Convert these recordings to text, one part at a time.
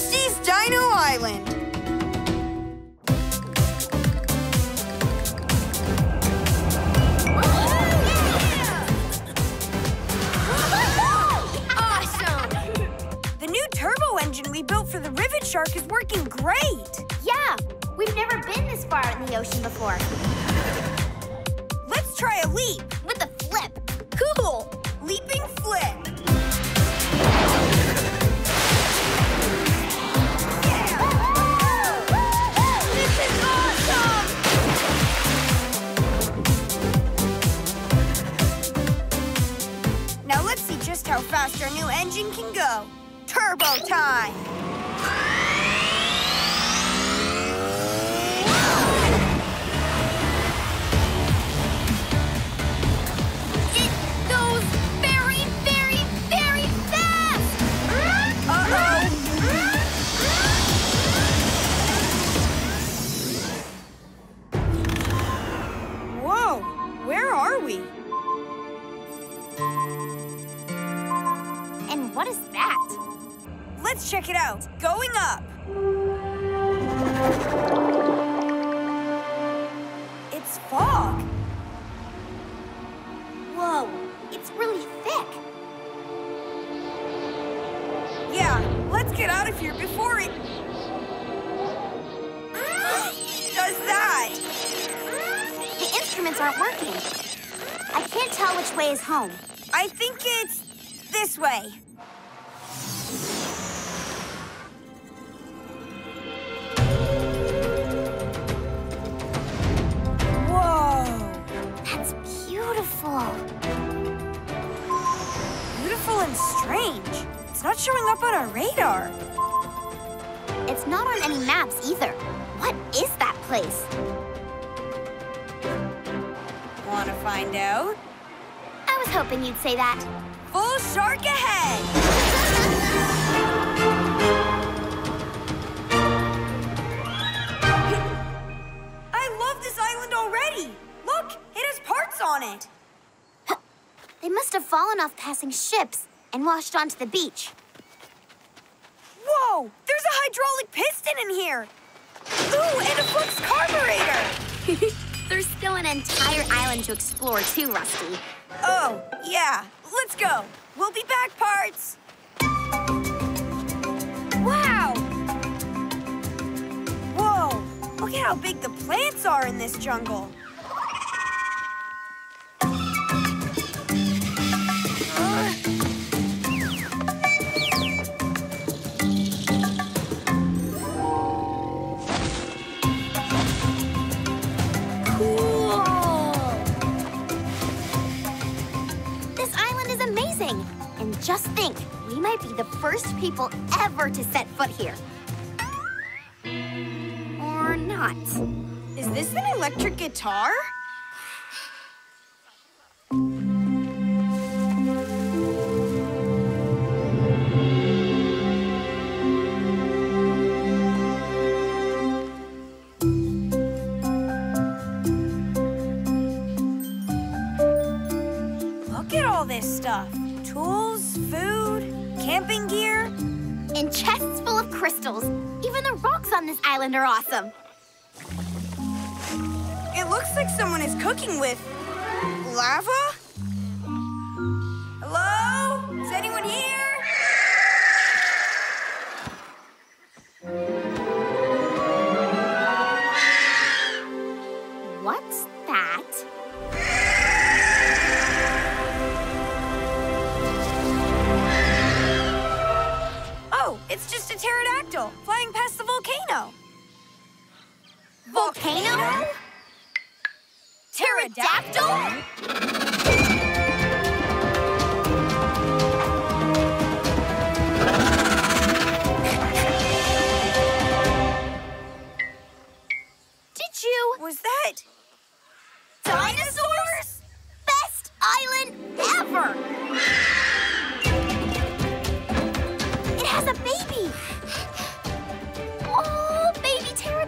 Rusty's Dino Island. Awesome! The new turbo engine we built for the Rivet Shark is working great. Yeah, we've never been this far in the ocean before. Let's try a leap. With a flip. Cool. Leaping flip. How fast our new engine can go. Turbo time. Let's check it out. Going up. It's fog. Whoa, it's really thick. Yeah, let's get out of here before it does that. The instruments aren't working. I can't tell which way is home. I think it's this way. Beautiful. beautiful and strange. It's not showing up on our radar. It's not on any maps either. What is that place? Want to find out? I was hoping you'd say that. Full shark ahead! I love this island already! Look, it has parts on it! They must have fallen off passing ships and washed onto the beach. Whoa! There's a hydraulic piston in here! Ooh, and a flux carburetor! There's still an entire island to explore too, Rusty. Oh, yeah. Let's go. We'll be back, parts. Wow! Whoa! Look at how big the plants are in this jungle. Just think, we might be the first people ever to set foot here. Or not. Is this an electric guitar? Look at all this stuff. Camping gear. And chests full of crystals. Even the rocks on this island are awesome. It looks like someone is cooking with lava. Hello? Is anyone here? Volcano. Volcano? Pterodactyl? Did you? Was that? Dinosaurs? Best island ever! It has a baby!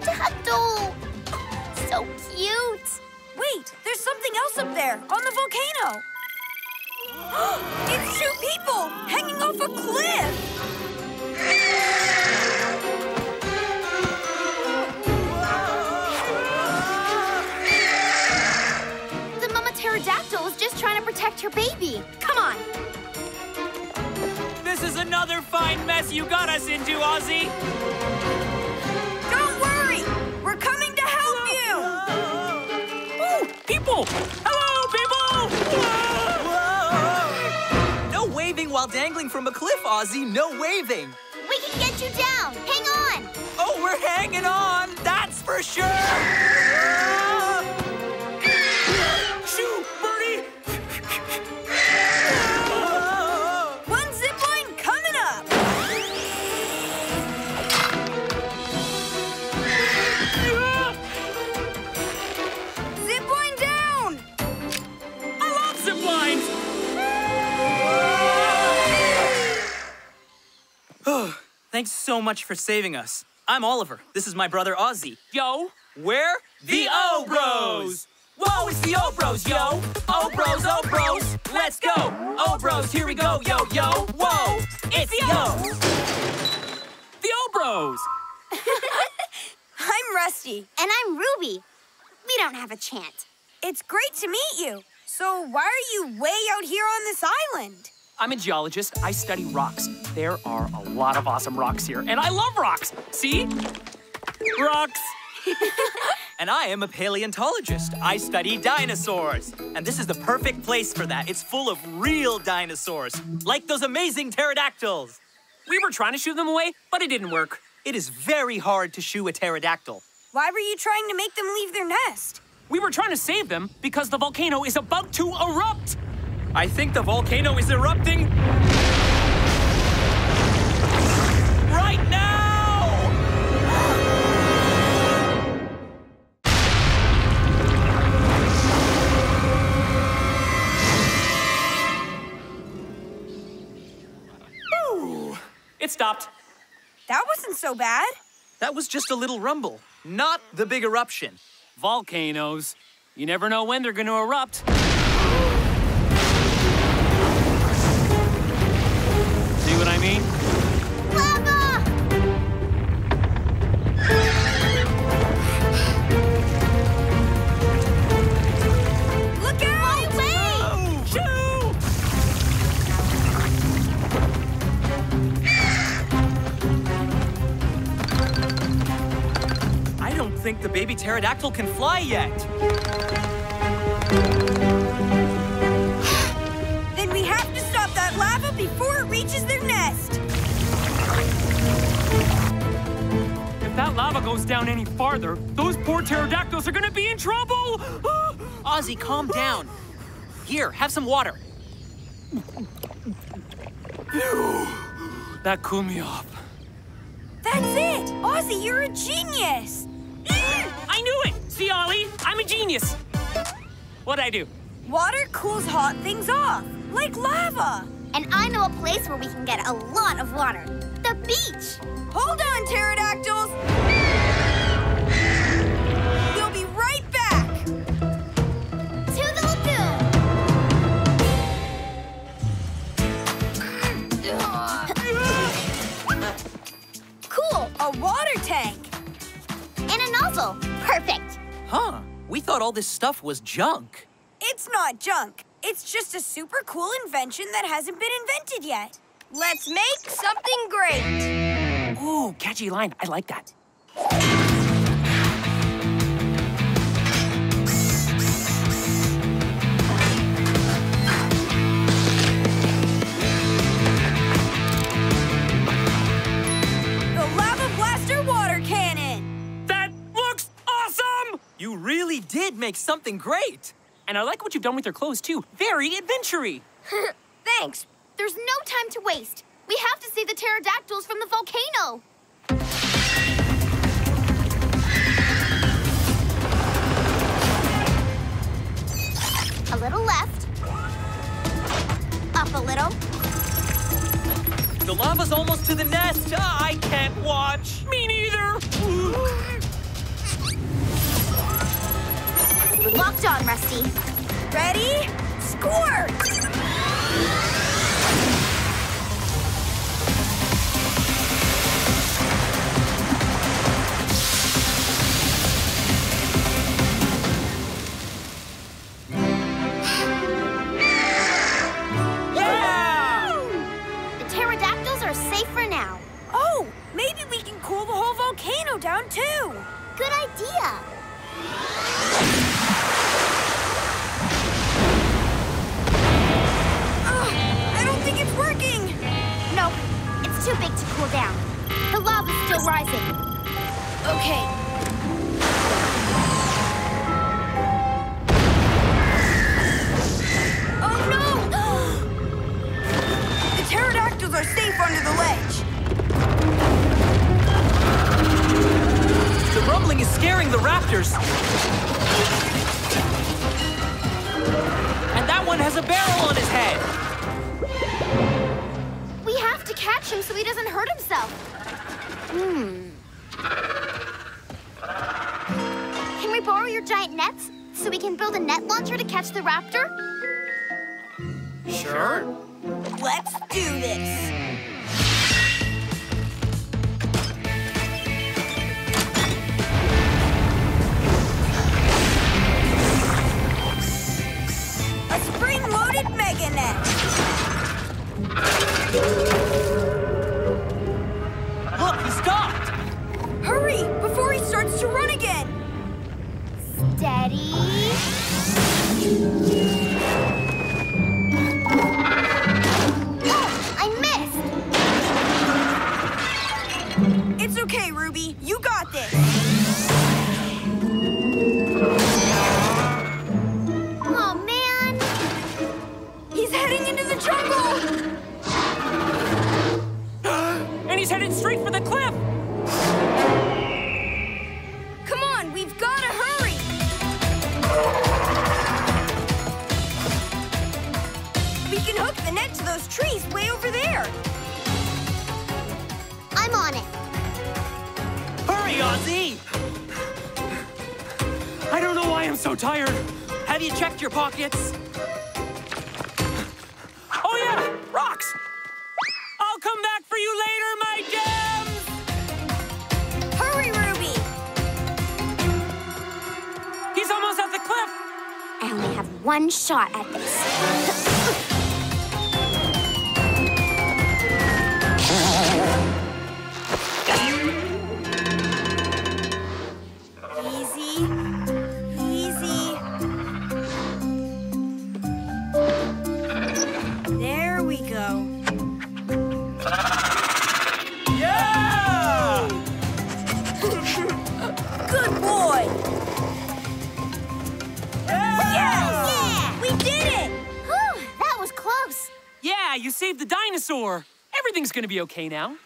pterodactyl! So cute! Wait, there's something else up there, on the volcano! it's two people, hanging off a cliff! pterodactyl is just trying to protect her baby. Come on. This is another fine mess you got us into, Ozzy. From a cliff, Ozzy. No waving. We can get you down. Hang on. Oh, we're hanging on. That's for sure. Thanks so much for saving us. I'm Oliver. This is my brother Ozzy. Yo, We're the O Bros! Whoa, it's the O Bros, yo! O Bros, O Bros! Let's go! O Bros, here we go, yo, yo! Whoa! It's the O! The O Bros! I'm Rusty. And I'm Ruby. We don't have a chant. It's great to meet you. So why are you way out here on this island? I'm a geologist. I study rocks. There are a lot of awesome rocks here, and I love rocks! See? Rocks! and I am a paleontologist. I study dinosaurs. And this is the perfect place for that. It's full of real dinosaurs, like those amazing pterodactyls. We were trying to shoo them away, but it didn't work. It is very hard to shoo a pterodactyl. Why were you trying to make them leave their nest? We were trying to save them because the volcano is about to erupt! I think the volcano is erupting right now! Ooh! It stopped. That wasn't so bad. That was just a little rumble, not the big eruption. Volcanoes. You never know when they're gonna erupt. Think the baby pterodactyl can fly yet. Then we have to stop that lava before it reaches their nest. If that lava goes down any farther, those poor pterodactyls are gonna be in trouble! Ozzy, calm down. Here, have some water. that cooled me off. That's it! Ozzy, you're a genius! I knew it! See, Ollie? I'm a genius! What'd I do? Water cools hot things off, like lava. And I know a place where we can get a lot of water. The beach! Hold on, pterodactyls! We'll be right back! To the lagoon! cool! A water tank! Nozzle. Perfect. Huh, we thought all this stuff was junk. It's not junk. It's just a super cool invention that hasn't been invented yet. Let's make something great! Ooh, catchy line. I like that. You really did make something great. And I like what you've done with your clothes, too. Very adventure-y. Thanks. There's no time to waste. We have to save the pterodactyls from the volcano. A little left. Up a little. The lava's almost to the nest. Ah, I can't watch. Me neither! Locked on, Rusty. Ready? Squirt! Yeah! The pterodactyls are safe for now. Oh, maybe we can cool the whole volcano down too. Good idea. I don't think it's working. Nope, it's too big to cool down. The lava's still rising. Okay. Rumbling is scaring the raptors. And that one has a barrel on his head. We have to catch him so he doesn't hurt himself. Hmm. Can we borrow your giant nets so we can build a net launcher to catch the raptor? Sure. Let's do this. Net. Look, he stopped. Hurry, before he starts to run again. Steady. Headed straight for the cliff. Come on, we've got to hurry. We can hook the net to those trees way over there. I'm on it. Hurry, Ozzy! I don't know why I'm so tired. Have you checked your pockets? Oh, yeah, rocks. One shot at this. saved the dinosaur. Everything's gonna be okay now.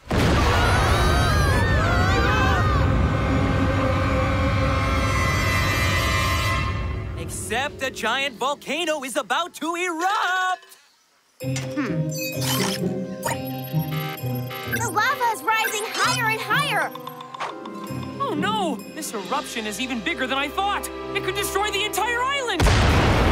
Except a giant volcano is about to erupt! Hmm. The lava is rising higher and higher. Oh no! This eruption is even bigger than I thought. It could destroy the entire island.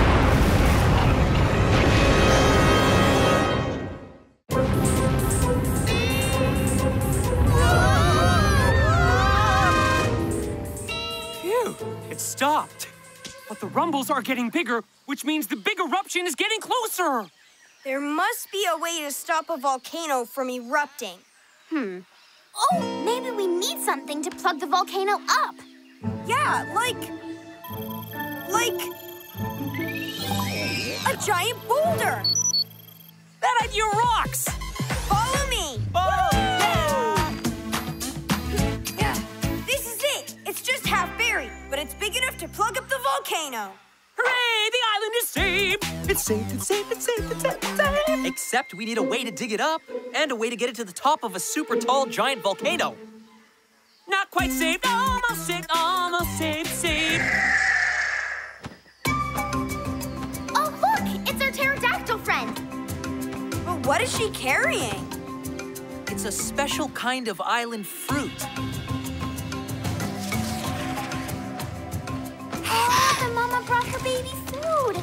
Stopped. But the rumbles are getting bigger, which means the big eruption is getting closer. There must be a way to stop a volcano from erupting. Hmm. Oh, maybe we need something to plug the volcano up. Yeah, like. Like. A giant boulder! That idea rocks! Follow me! Oh, it's big enough to plug up the volcano. Hooray! The island is saved! It's safe, it's safe, it's safe, it's safe, it's safe! Except we need a way to dig it up and a way to get it to the top of a super tall giant volcano. Not quite saved, almost saved, almost saved, saved. Oh, look, it's our pterodactyl friend. But what is she carrying? It's a special kind of island fruit. Oh, the mama brought her baby food.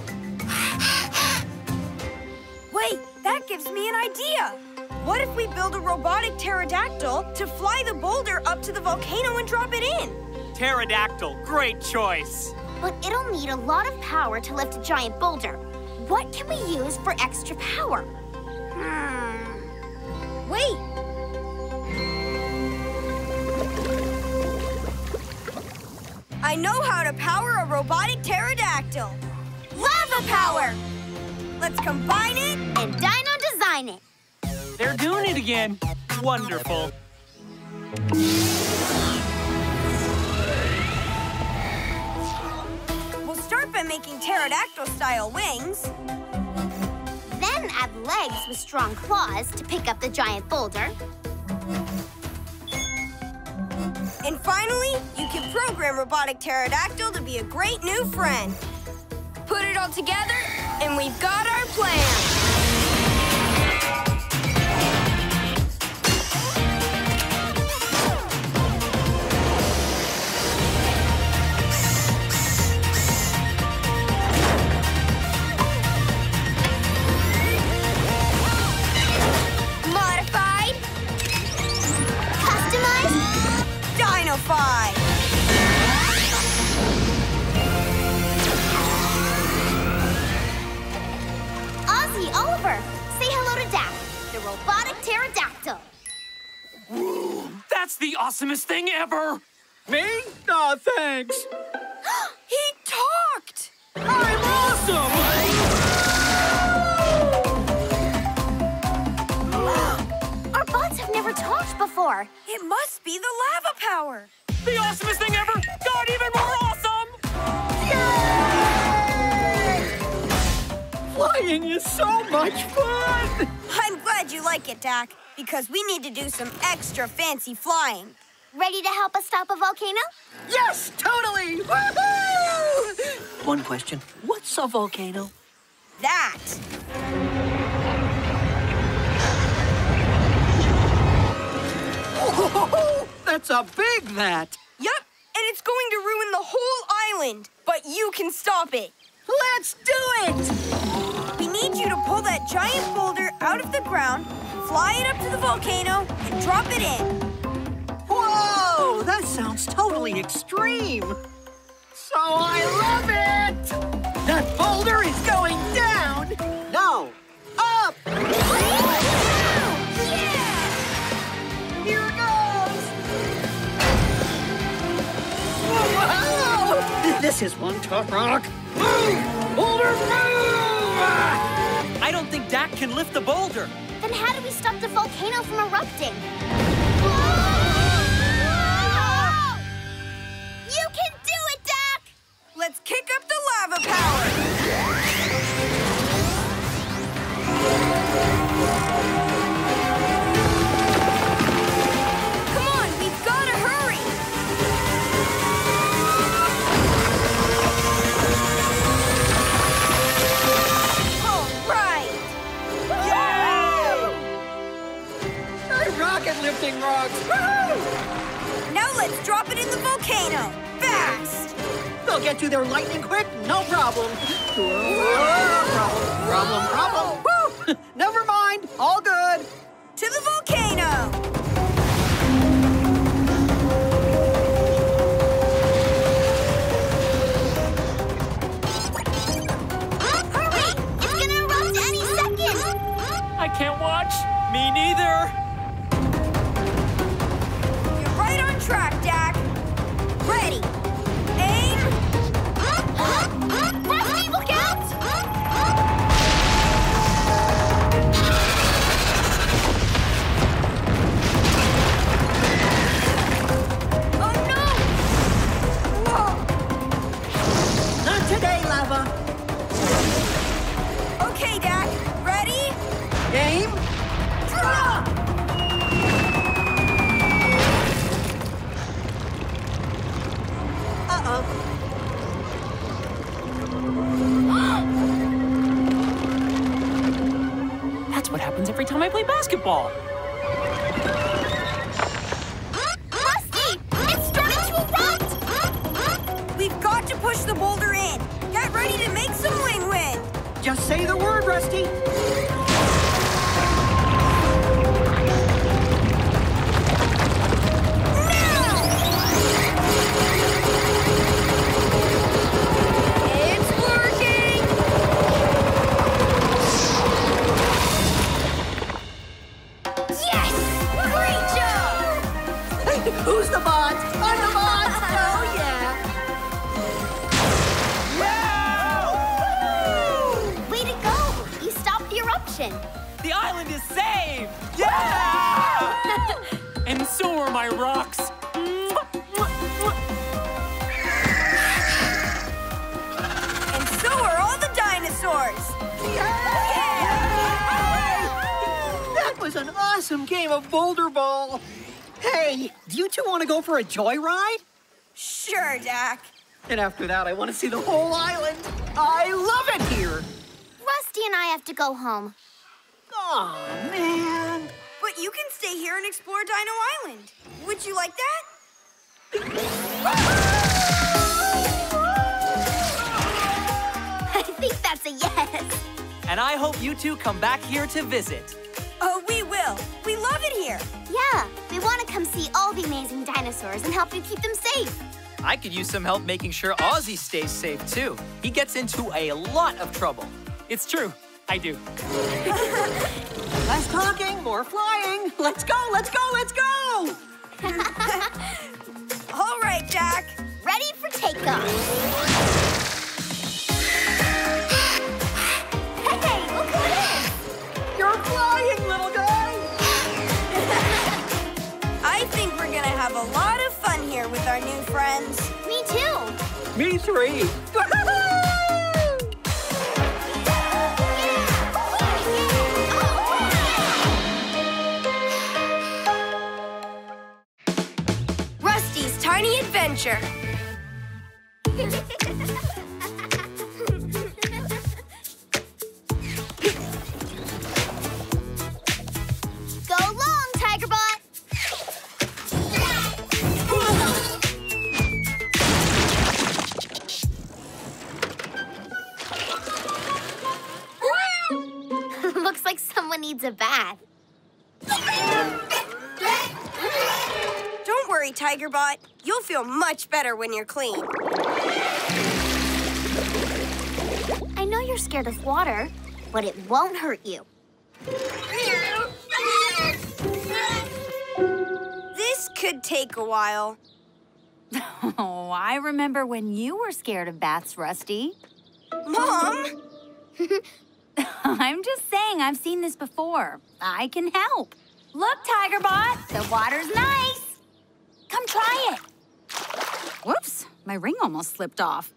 Wait, that gives me an idea. What if we build a robotic pterodactyl to fly the boulder up to the volcano and drop it in? Pterodactyl, great choice. But it'll need a lot of power to lift a giant boulder. What can we use for extra power? Hmm. Wait. I know how to power a robotic pterodactyl. Lava power! Let's combine it. And Dino design it. They're doing it again. Wonderful. We'll start by making pterodactyl-style wings. Then add legs with strong claws to pick up the giant boulder. And finally, you program Robotic Pterodactyl to be a great new friend. Put it all together, and we've got our plan. Modified. Customized. The awesomest thing ever! Me? Aw, thanks. He talked! I'm awesome! Our bots have never talked before. It must be the lava power. The awesomest thing ever got even more awesome! Yay! Flying is so much fun. I'm glad you like it, Dak, because we need to do some extra fancy flying. Ready to help us stop a volcano? Yes, totally. One question. What's a volcano? That. Whoa, that's a big that. Yep, and it's going to ruin the whole island, but you can stop it. Let's do it. We need you to pull that giant boulder out of the ground, fly it up to the volcano, and drop it in. Whoa, that sounds totally extreme. So I love it. That boulder is going down. No, up. Here goes. Whoa! This is one tough rock. Move! Boulder, move! I don't think Dak can lift the boulder. Then how do we stop the volcano from erupting? You can do it, Dak! Let's kick up the lava power. Lifting rocks. Woohoo! Now let's drop it in the volcano. Fast. They'll get you there lightning quick, no problem. Problem, problem, problem. Woo! Never mind, all good. To the volcano. Ah, Hurry! It's gonna erupt any second! I can't watch. Me neither. Track, Dak. Ready. Aim. Rusty, look out! Oh no! Whoa. Not today, Lava. Okay, Dak. Ready? Aim. Time I play basketball. Rusty! It's starting to erupt! We've got to push the boulder in. Get ready to make some wing wind. Just say the word, Rusty. Who's the boss? I'm the boss. oh, yeah! Yeah! Way to go! You stopped the eruption. The island is saved! Yeah! and so are my rocks. and so are all the dinosaurs! Yeah! That was an awesome game of boulder ball. Hey, do you two want to go for a joyride? Sure, Dak. And after that, I want to see the whole island. I love it here. Rusty and I have to go home. Oh man. But you can stay here and explore Dino Island. Would you like that? I think that's a yes. And I hope you two come back here to visit. Oh, we will. We love it here. Yeah, we want to come see all the amazing dinosaurs and help you keep them safe. I could use some help making sure Ozzy stays safe too. He gets into a lot of trouble. It's true. I do. Less talking, more flying. Let's go, let's go, let's go! All right, Dak. Ready for takeoff. Our new friends. Me too. Me three. Rusty's Tiny Adventure. a bath. Don't worry, Tigerbot. You'll feel much better when you're clean. I know you're scared of water, but it won't hurt you. This could take a while. Oh, I remember when you were scared of baths, Rusty. Mom! I'm just saying, I've seen this before. I can help. Look, Tigerbot, the water's nice. Come try it. Whoops, my ring almost slipped off.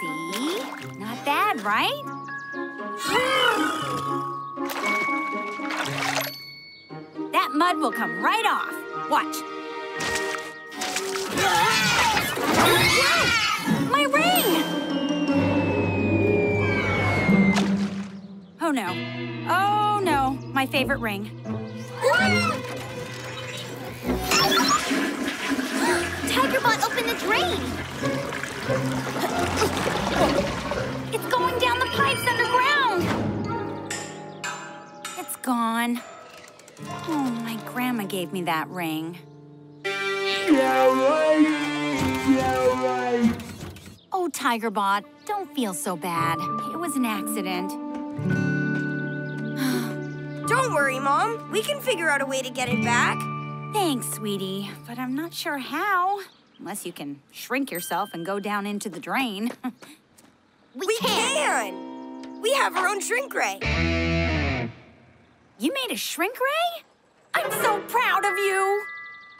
See? Not bad, right? That mud will come right off. Watch. My ring! Oh no. Oh no, my favorite ring. Tigerbot, open the drain. It's going down the pipes underground. It's gone. Oh, my grandma gave me that ring. Oh, Tigerbot, don't feel so bad. It was an accident. Don't worry, Mom. We can figure out a way to get it back. Thanks, sweetie, but I'm not sure how. Unless you can shrink yourself and go down into the drain. We, We can. can! We have our own shrink ray. you made a shrink ray? I'm so proud of you.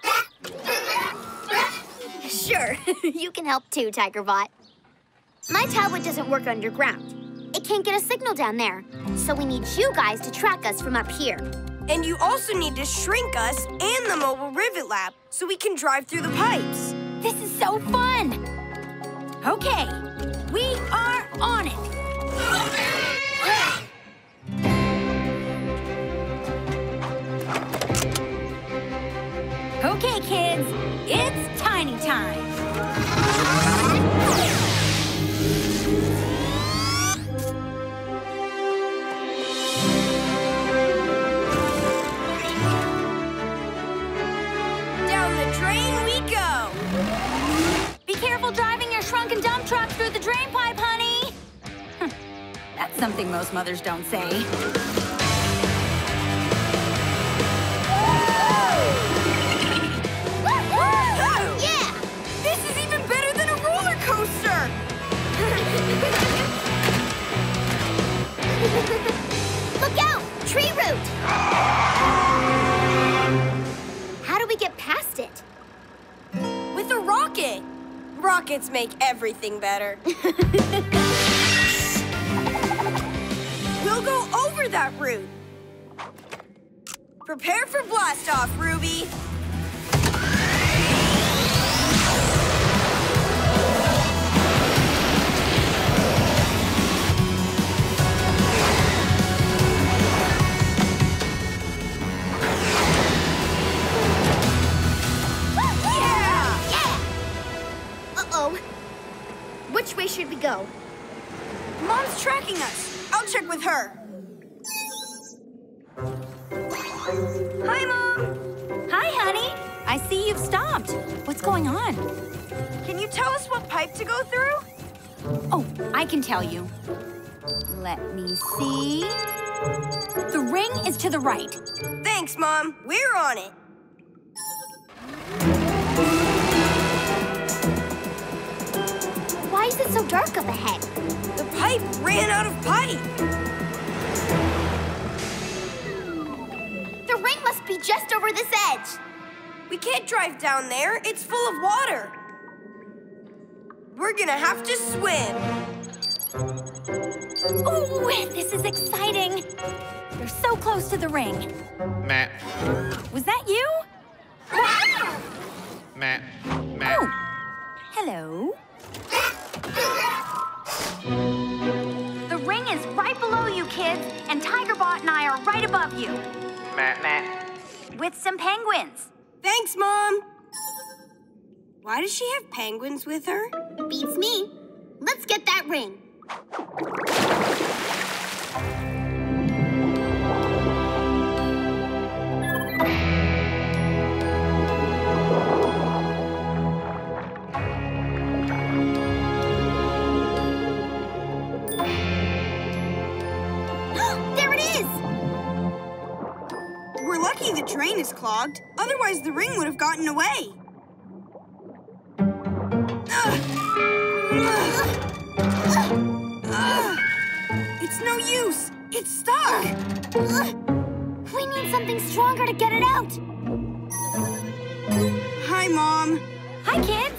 Sure, you can help too, Tigerbot. My tablet doesn't work underground. It can't get a signal down there. So we need you guys to track us from up here. And you also need to shrink us and the mobile rivet lab so we can drive through the pipes. This is so fun. Okay, we are on it. Okay, kids, it's tiny time. careful driving your shrunken dump truck through the drain pipe, honey! That's something most mothers don't say. Look out! Tree root! How do we get past it? With a rocket! Rockets make everything better. we'll go over that route. Prepare for blast off, Ruby. Which way should we go? Mom's tracking us. I'll check with her. Hi, Mom. Hi, honey. I see you've stopped. What's going on? Can you tell us what pipe to go through? Oh, I can tell you. Let me see. The ring is to the right. Thanks, Mom. We're on it. Is it so dark up ahead? The pipe ran out of pipe. The ring must be just over this edge. We can't drive down there. It's full of water. We're gonna have to swim. Ooh, this is exciting. You're so close to the ring. Matt, Was that you? Matt, Matt. Oh, hello. The ring is right below you, kids, and Tigerbot and I are right above you Matt, Matt. with some penguins. Thanks, Mom. Why does she have penguins with her? Beats me. Let's get that ring. Lucky the drain is clogged. Otherwise, the ring would have gotten away. It's no use. It's stuck. We need something stronger to get it out. Hi, Mom. Hi, kids.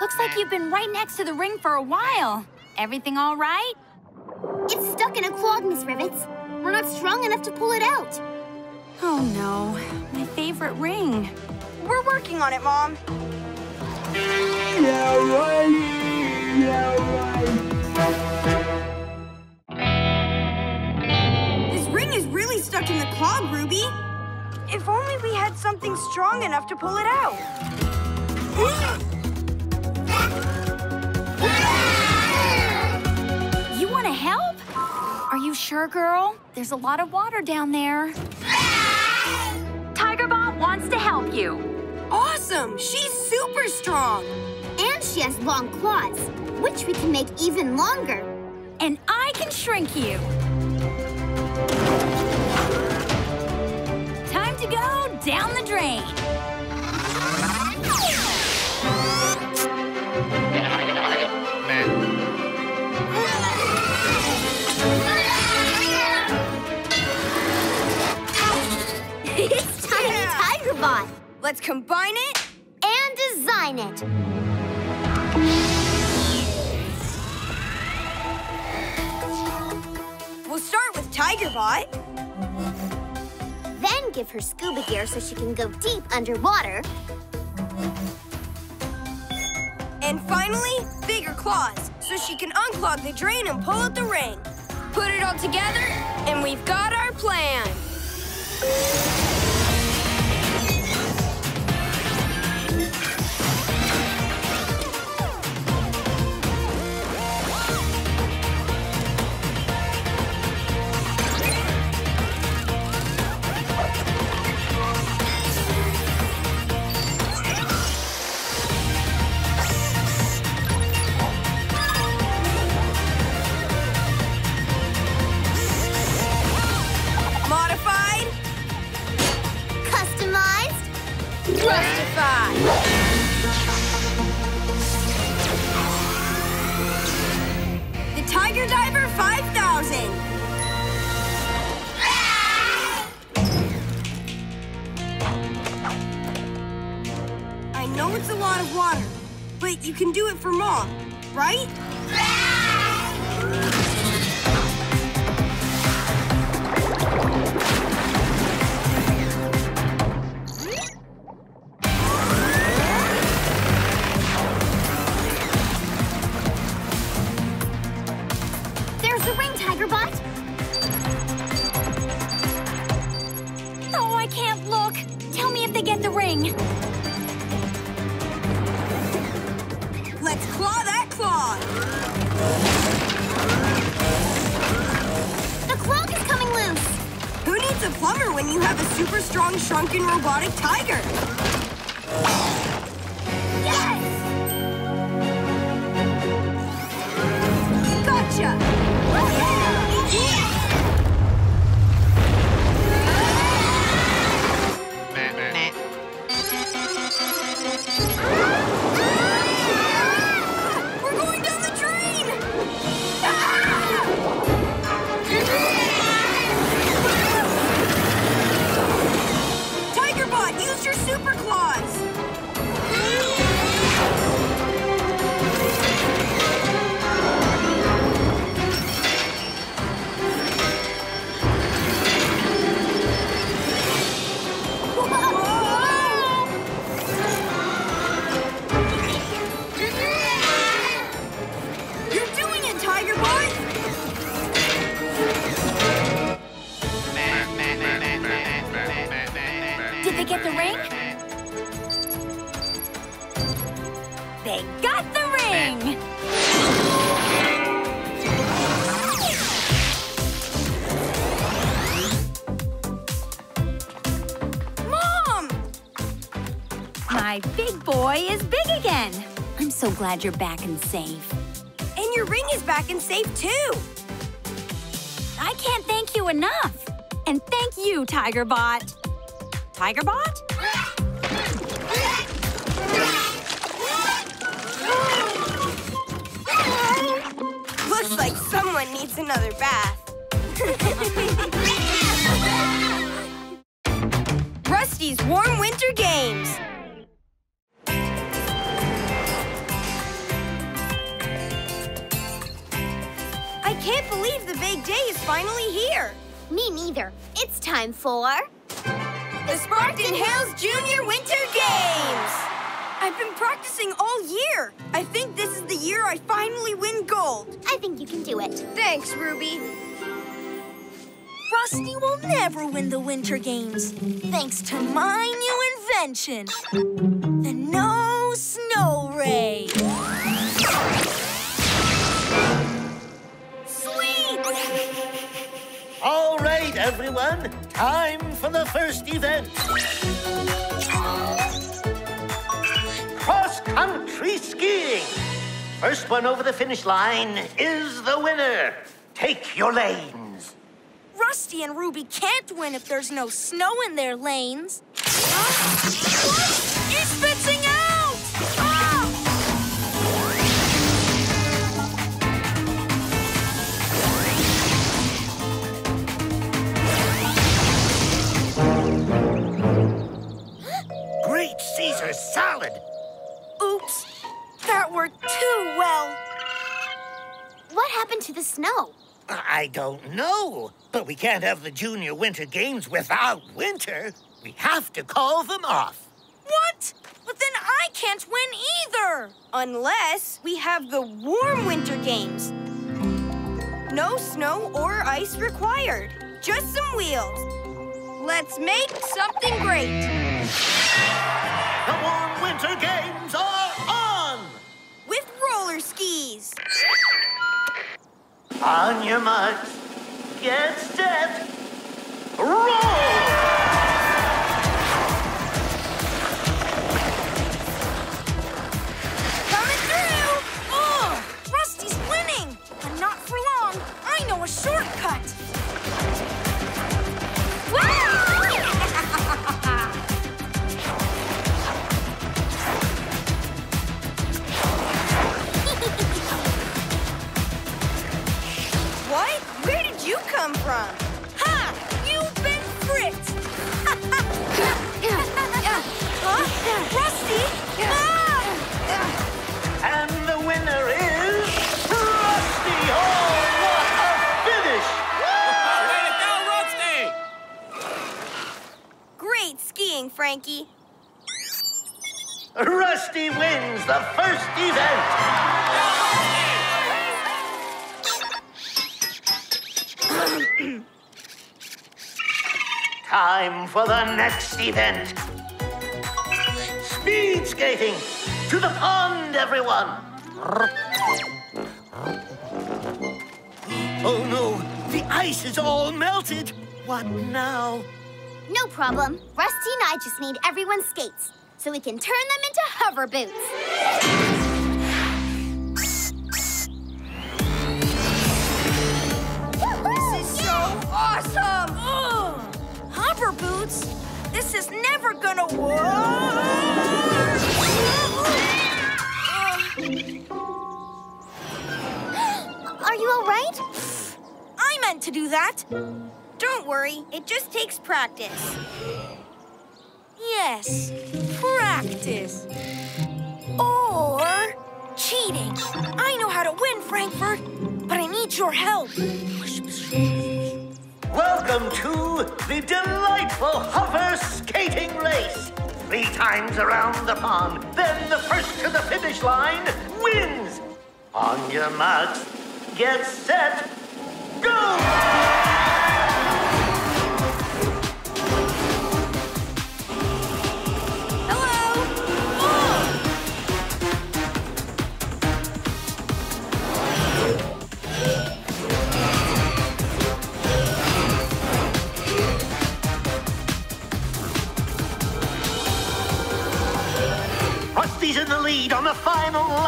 Looks like you've been right next to the ring for a while. Everything all right? It's stuck in a clog, Miss Rivets. We're not strong enough to pull it out. Oh no, my favorite ring. We're working on it, Mom. This ring is really stuck in the clog, Ruby. If only we had something strong enough to pull it out. You want to help? Are you sure, girl? There's a lot of water down there. Wants to help you. Awesome! She's super strong. And she has long claws, which we can make even longer. And I can shrink you. Time to go down the drain. Let's combine it. And design it. We'll start with Tigerbot. Then give her scuba gear so she can go deep underwater. And finally, bigger claws, so she can unclog the drain and pull out the ring. Put it all together, and we've got our plan. Glad you're back and safe. And your ring is back and safe, too! I can't thank you enough. And thank you, Tigerbot. Tigerbot? Looks like someone needs another bath. invention, the No Snow Ray. Sweet! All right, everyone. Time for the first event. Cross-country skiing. First one over the finish line is the winner. Take your lanes. Rusty and Ruby can't win if there's no snow in their lanes. It's spitting out! Ah! Great Caesar salad. Oops, that worked too well. What happened to the snow? I don't know, but we can't have the Junior Winter Games without winter. We have to call them off. What? But then I can't win either. Unless we have the Warm Winter Games. No snow or ice required. Just some wheels. Let's make something great. The warm winter games are on! With roller skis. On your marks, get set, roll! I know a shortcut. What? Where did you come from? Frankie. Rusty wins the first event. Time for the next event. Speed skating. To the pond, everyone. Oh no, the ice is all melted. What now? No problem. Rusty and I just need everyone's skates so we can turn them into hover boots. This is so awesome! Ugh. Hover boots? This is never gonna work! Are you all right? I meant to do that. Don't worry, it just takes practice. Yes, practice. Or cheating. I know how to win, Frankfurt, but I need your help. Welcome to the delightful hover skating race. Three times around the pond, then the first to the finish line wins. On your marks, get set, go!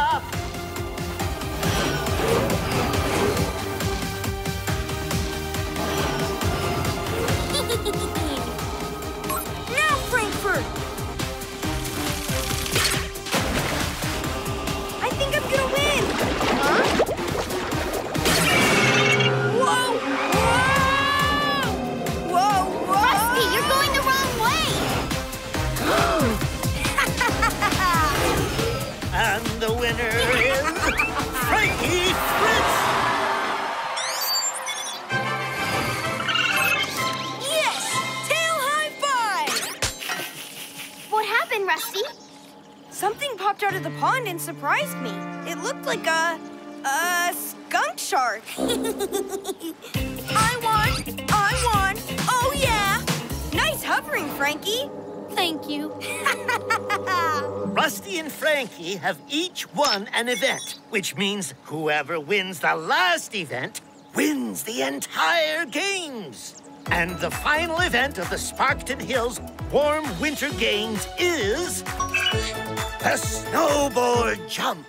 Final won an event, which means whoever wins the last event wins the entire games. And the final event of the Sparkton Hills Warm Winter Games is the snowboard jump.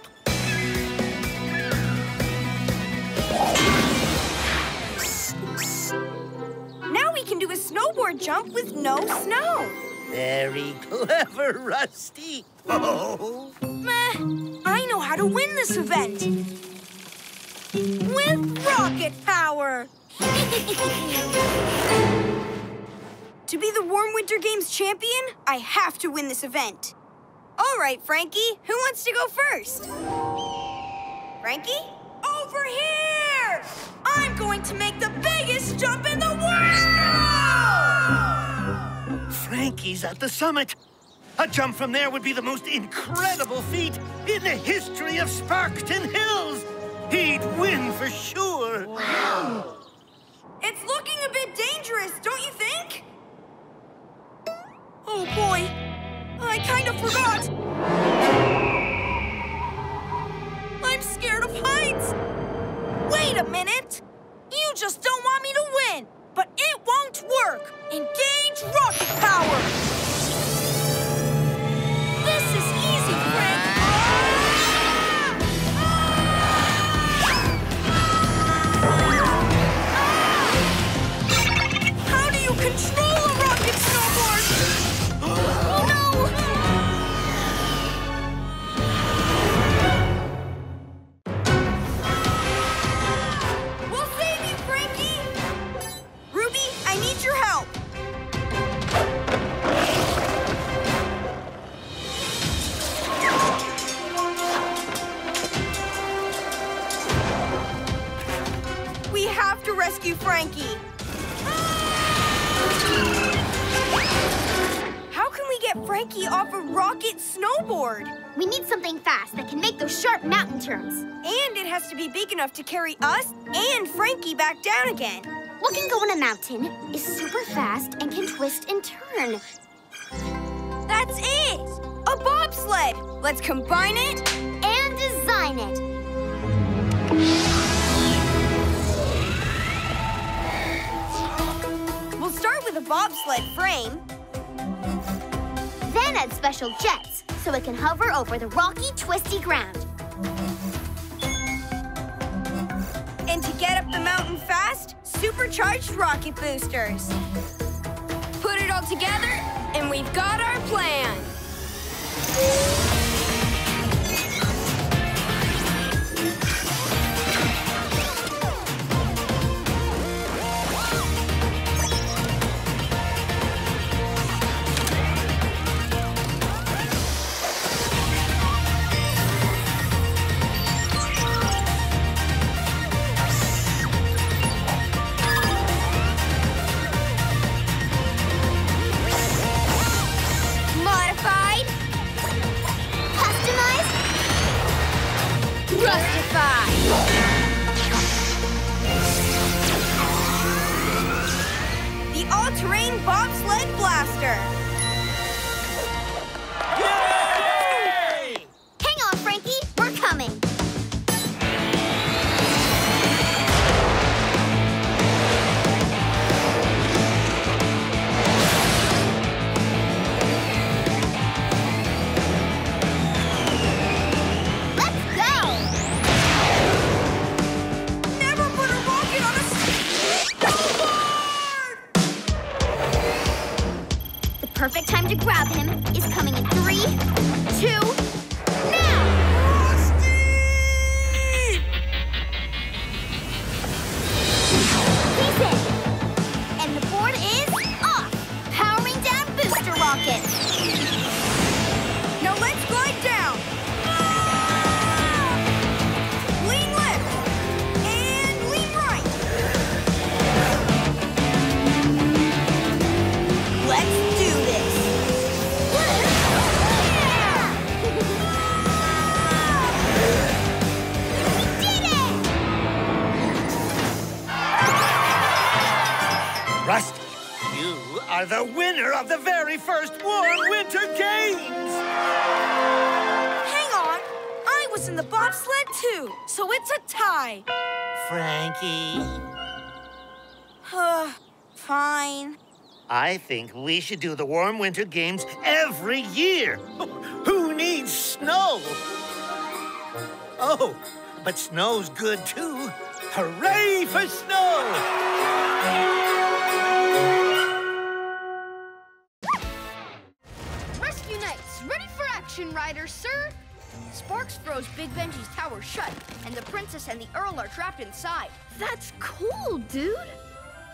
Now we can do a snowboard jump with no snow. Very clever, Rusty. Oh. Meh, I know how to win this event. With rocket power. to be the Warm Winter Games champion, I have to win this event. All right, Frankie, who wants to go first? Frankie? Over here! I'm going to make the biggest jump in the world! Frankie's at the summit. A jump from there would be the most incredible feat in the history of Sparkton Hills. He'd win for sure. Wow. It's looking a bit dangerous, don't you think? Oh boy, I kind of forgot. I'm scared of heights. Wait a minute. You just don't want me to win, but it won't work. Engage rocket power. This is easy, Frank. How do you control you, Frankie. How can we get Frankie off a rocket snowboard? We need something fast that can make those sharp mountain turns. And it has to be big enough to carry us and Frankie back down again. What can go on a mountain is super fast and can twist and turn. That's it! A bobsled! Let's combine it... And design it! Start with a bobsled frame. Then add special jets so it can hover over the rocky, twisty ground. And to get up the mountain fast, supercharged rocket boosters. Put it all together, and we've got our plan. Frankie, Uh, fine. I think we should do the Warm Winter Games every year. Who needs snow? Oh, but snow's good too. Hooray for snow! Rescue Knights, ready for action, Ryder, sir! Sparks froze Big Benji's tower shut, and the princess and the earl are trapped inside. That's cool, dude!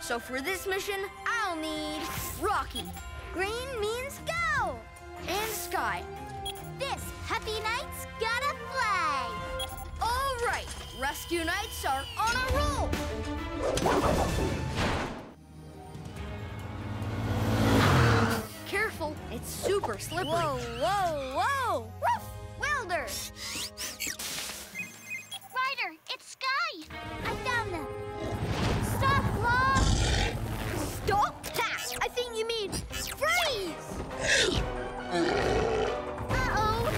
So for this mission, I'll need Rocky. Green means go! And Sky. This Happy Night's gotta play. All right, Rescue Knights are on a roll! Careful, it's super slippery. Whoa, whoa, whoa! Woof! Welder! Ryder, it's Sky. I found them. Stop, Claw. Stop! Ha! I think you mean freeze! Uh-oh.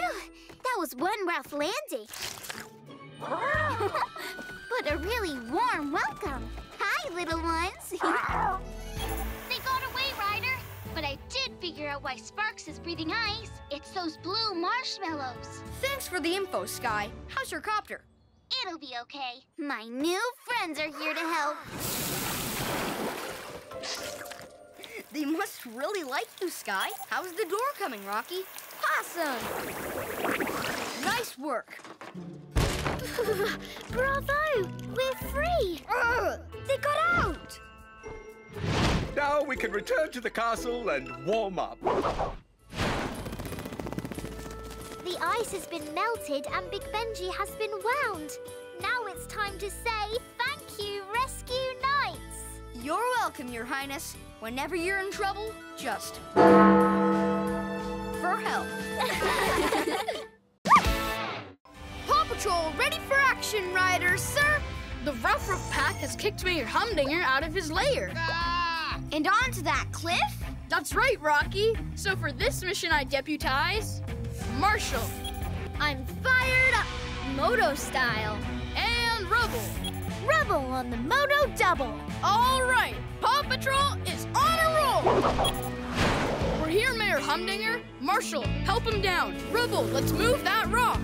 Ah! That was one rough landing. but a really warm welcome. Hi, little ones. But I did figure out why Sparks is breathing ice. It's those blue marshmallows. Thanks for the info, Sky. How's your copter? It'll be okay. My new friends are here to help. They must really like you, Sky. How's the door coming, Rocky? Awesome! Nice work. Bravo! We're free! Ugh, they got out! Now we can return to the castle and warm up. The ice has been melted and Big Benji has been wound. Now it's time to say thank you, Rescue Knights. You're welcome, Your Highness. Whenever you're in trouble, just... for help. Paw Patrol ready for action, Ryder, sir! The Ruff Ruff Pack has kicked Mayor Humdinger out of his lair. And onto that cliff? That's right, Rocky. So for this mission, I deputize Marshall. I'm fired up, moto style. And Rubble. Rubble on the Moto Double. All right, Paw Patrol is on a roll. We're here, Mayor Humdinger. Marshall, help him down. Rubble, let's move that rock.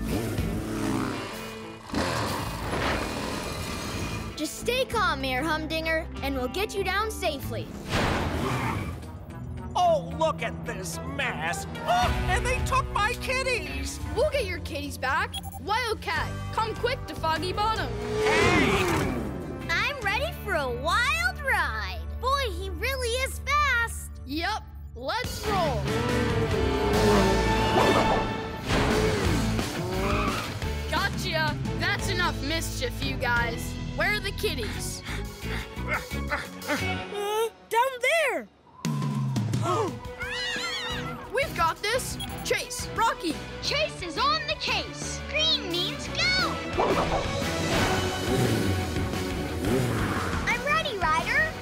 Just stay calm, Mayor Humdinger, and we'll get you down safely. Oh, look at this mess. Oh, and they took my kitties. We'll get your kitties back. Wildcat, come quick to Foggy Bottom. Hey! I'm ready for a wild ride. Boy, he really is fast. Yep, let's roll. Gotcha. That's enough mischief, you guys. Where are the kitties? Hmm? Down there! We've got this. Chase, Rocky. Chase is on the case. Green means go. I'm ready, Ryder.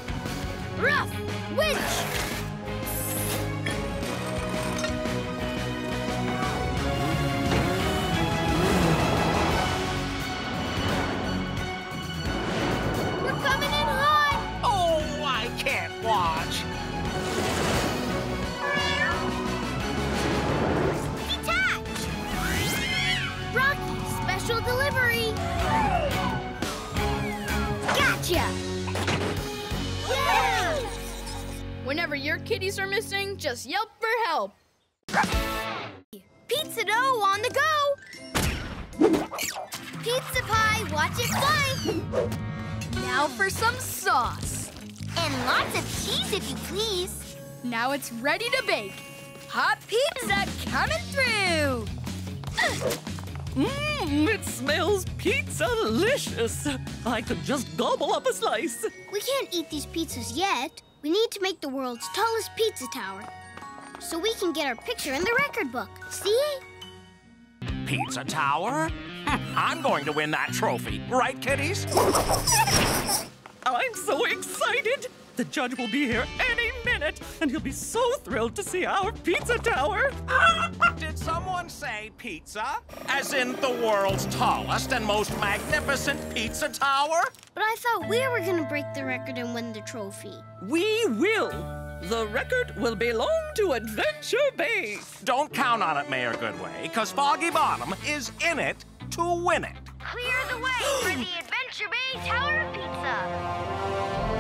Ruff, winch. Now it's ready to bake. Hot pizza coming through! Mmm, it smells pizza-licious. I could just gobble up a slice. We can't eat these pizzas yet. We need to make the world's tallest pizza tower. So we can get our picture in the record book. See? Pizza Tower? I'm going to win that trophy. Right, kitties? I'm so excited! The judge will be here any minute, and he'll be so thrilled to see our pizza tower. Did someone say pizza? As in the world's tallest and most magnificent pizza tower? But I thought we were gonna break the record and win the trophy. We will. The record will belong to Adventure Bay. Don't count on it, Mayor Goodway, because Foggy Bottom is in it to win it. Clear the way for the Adventure Bay Tower of Pizza.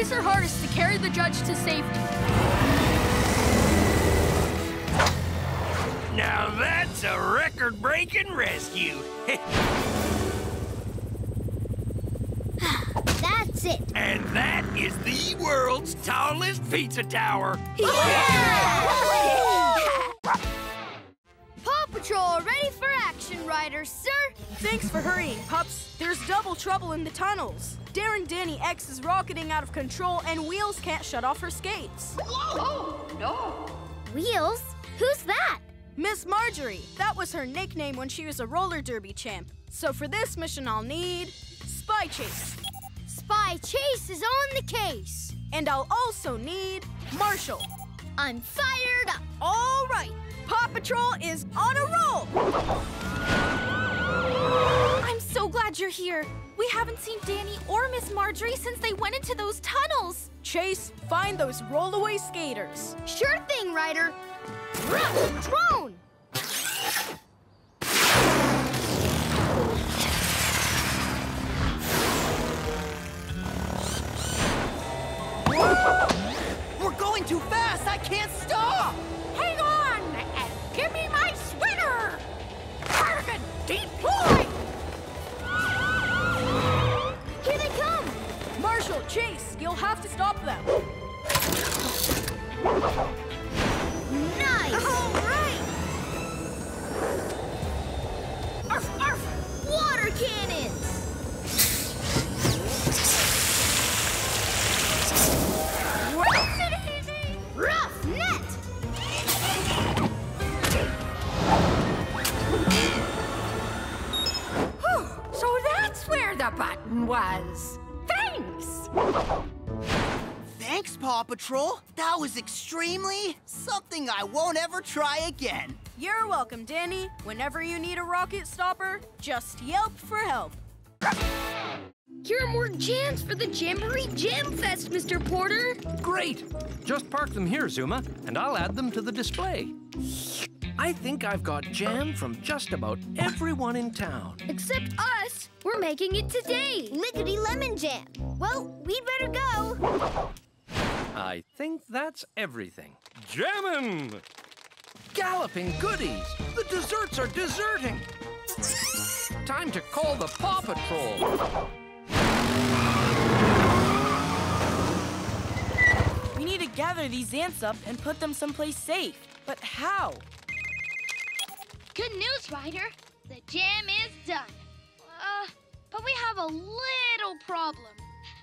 Use her hardest to carry the judge to safety. Now that's a record-breaking rescue. That's it. and that is the world's tallest pizza tower. Yeah! Paw Patrol, ready for action, Ryder, sir. Thanks for hurrying, pups. There's double trouble in the tunnels. Daring Danny X is rocketing out of control, and Wheels can't shut off her skates. Whoa! Oh, no! Wheels? Who's that? Miss Marjorie. That was her nickname when she was a roller derby champ. So for this mission, I'll need Spy Chase. Spy Chase is on the case. And I'll also need Marshall. I'm fired up. All right, Paw Patrol is on a roll. I'm so glad you're here. We haven't seen Danny or Miss Marjorie since they went into those tunnels. Chase, find those rollaway skaters. Sure thing, Ryder. Drone. We're going too fast. I can't stop. Hang on. Give me my sweater! Target deploy! Here they come! Marshall, Chase, you'll have to stop them. Nice! All right! Arf, arf! Water cannons! The button was. Thanks! Thanks, Paw Patrol. That was extremely something I won't ever try again. You're welcome, Danny. Whenever you need a rocket stopper, just yelp for help. Here are more jams for the Jamboree Jam Fest, Mr. Porter. Great! Just park them here, Zuma, and I'll add them to the display. I think I've got jam from just about everyone in town. Except us. We're making it today. Lickety lemon jam. Well, we'd better go. I think that's everything. Jammin'! Galloping goodies! The desserts are deserting! Time to call the Paw Patrol! We need to gather these ants up and put them someplace safe. But how? Good news, Ryder. The jam is done. Uh, but we have a little problem.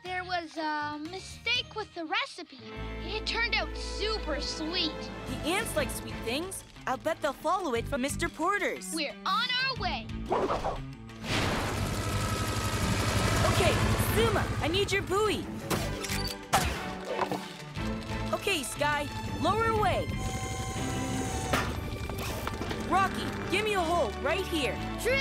There was a mistake with the recipe. It turned out super sweet. The ants like sweet things. I'll bet they'll follow it from Mr. Porter's. We're on our way. Okay, Zuma, I need your buoy. Okay, Sky, lower away. Rocky, give me a hole right here. Drill!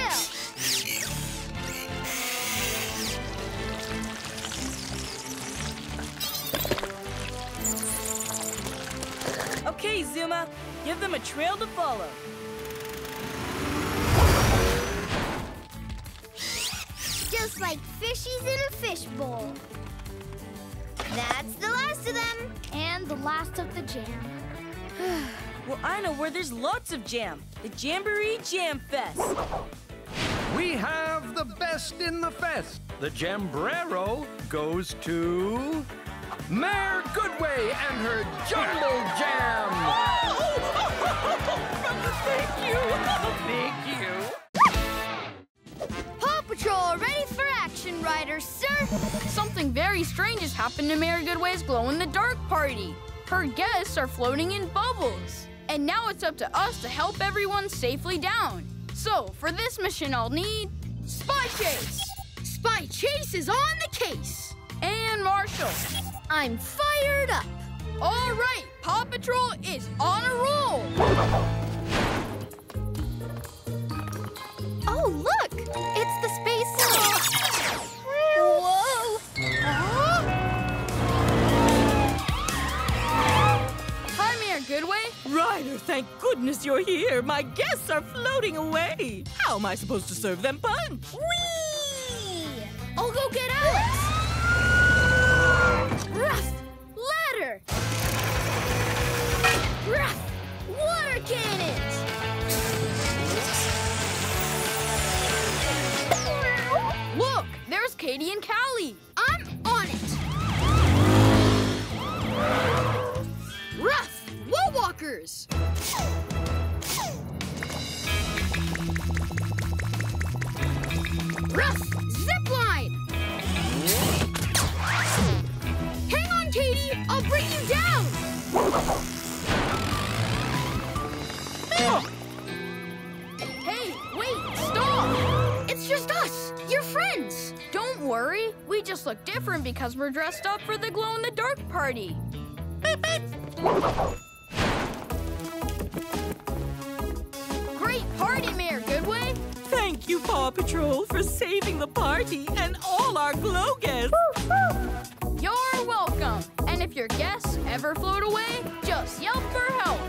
Okay, Zuma, give them a trail to follow. Just like fishies in a fishbowl. That's the last of them. And the last of the jam. well, I know where there's lots of jam. The Jamboree Jam Fest. We have the best in the fest. The Jambrero goes to Mayor Goodway and her Jumbo Jam. Thank you! Thank you! Paw Patrol, ready for action, Ryder, sir! Something very strange has happened to Mayor Goodway's glow in the dark party. Her guests are floating in bubbles. And now it's up to us to help everyone safely down. So, for this mission, I'll need Spy Chase. Spy Chase is on the case. And Marshall. I'm fired up. All right, Paw Patrol is on a roll. Oh, look! It's the space. Mayor Ryder, thank goodness you're here. My guests are floating away. How am I supposed to serve them punch? Whee! I'll go get Alex. Ruff! Ladder! Ruff! Water cannons! Look, there's Katie and Callie. Walkers. Ruff! Zipline! Hang on, Katie! I'll bring you down! Hey, wait, stop! It's just us, your friends! Don't worry, we just look different because we're dressed up for the glow in the dark party. Mayor Goodway. Thank you, Paw Patrol, for saving the party and all our glow guests. You're welcome. And if your guests ever float away, just yelp for help.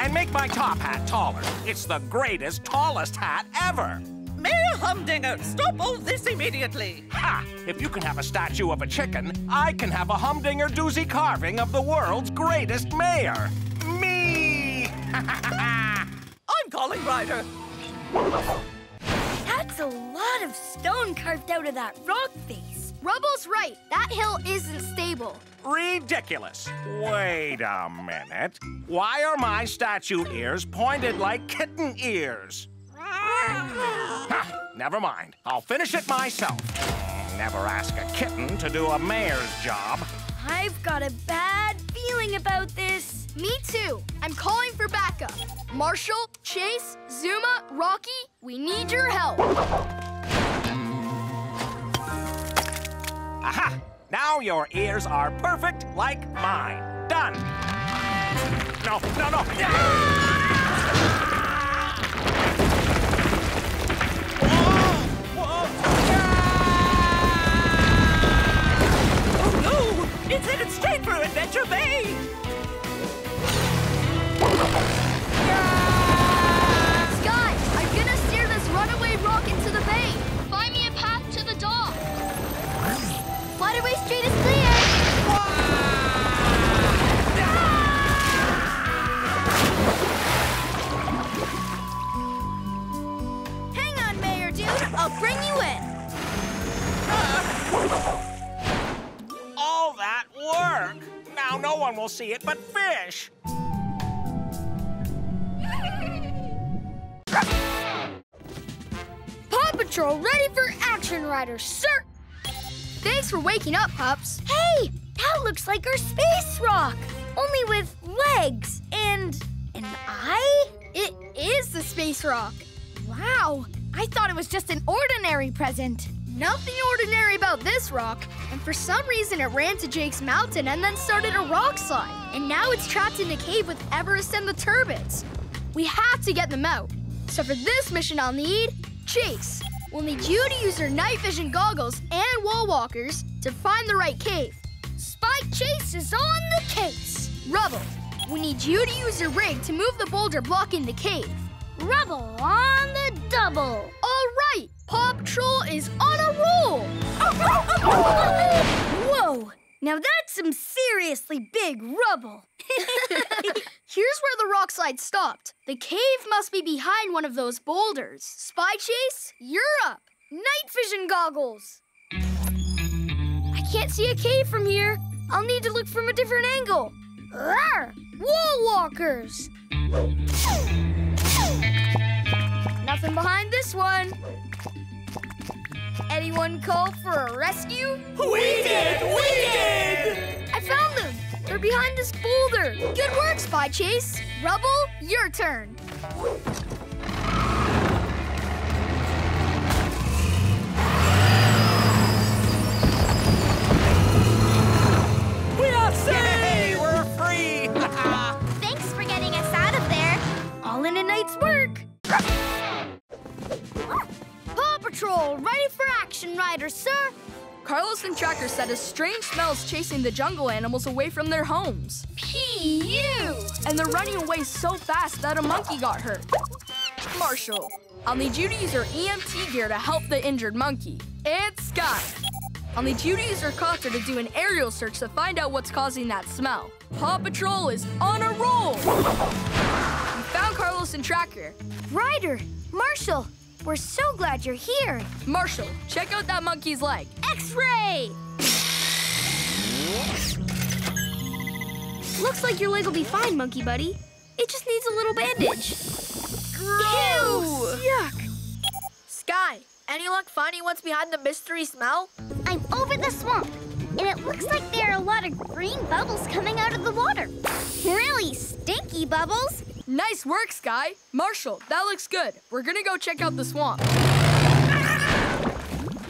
And make my top hat taller. It's the greatest, tallest hat ever. Mayor humdinger! Stop all this immediately! Ha! If you can have a statue of a chicken, I can have a humdinger doozy carving of the world's greatest mayor. Me! I'm calling Ryder. That's a lot of stone carved out of that rock face. Rubble's right. That hill isn't stable. Ridiculous. Wait a minute. Why are my statue ears pointed like kitten ears? Ah! Ha, never mind. I'll finish it myself. Never ask a kitten to do a mayor's job. I've got a bad feeling about this. Me too. I'm calling for backup. Marshall, Chase, Zuma, Rocky, we need your help. Aha! Now your ears are perfect like mine. Done. No, no, no. Ah! Oh! It's headed straight for Adventure Bay! I'm gonna steer this runaway rock into the bay. Find me a path to the dock. Waterway Street is clear. I'll bring you in. All that work. Now no one will see it but fish. Paw Patrol ready for action, Ryder, sir. Thanks for waking up, pups. Hey, that looks like our space rock, only with legs and an eye. It is the space rock. Wow, I thought it was just an ordinary present. Nothing ordinary about this rock. And for some reason, it ran to Jake's mountain and then started a rock slide. And now it's trapped in a cave with Everest and the Turbots. We have to get them out. So for this mission, I'll need Chase. We'll need you to use your night vision goggles and wall walkers to find the right cave. Spy Chase is on the case. Rubble, we need you to use your rig to move the boulder blocking the cave. Rubble on the double. All right, Paw Patrol is on a roll. Whoa! Now that's some seriously big rubble. Here's where the rock slide stopped. The cave must be behind one of those boulders. Spy Chase, you're up. Night vision goggles. I can't see a cave from here. I'll need to look from a different angle. Rawr! Wall walkers. Nothing behind this one. Anyone call for a rescue? We did! We did! I found them! They're behind this boulder. Good work, Spy Chase. Rubble, your turn. We are safe! Hey, we're free! Thanks for getting us out of there. All in a night's Patrol, ready for action, Ryder, sir. Carlos and Tracker said a strange smell is chasing the jungle animals away from their homes. P.U. And they're running away so fast that a monkey got hurt. Marshall, I'll need you to use your EMT gear to help the injured monkey. And Scott, I'll need you to use your copter to do an aerial search to find out what's causing that smell. Paw Patrol is on a roll! We found Carlos and Tracker. Ryder, Marshall, we're so glad you're here. Marshall, check out that monkey's leg. X-ray! Looks like your leg will be fine, Monkey Buddy. It just needs a little bandage. Gross! Yuck! Sky, any luck finding what's behind the mystery smell? I'm over the swamp, and it looks like there are a lot of green bubbles coming out of the water. Really stinky bubbles. Nice work, Sky. Marshall, that looks good. We're gonna go check out the swamp.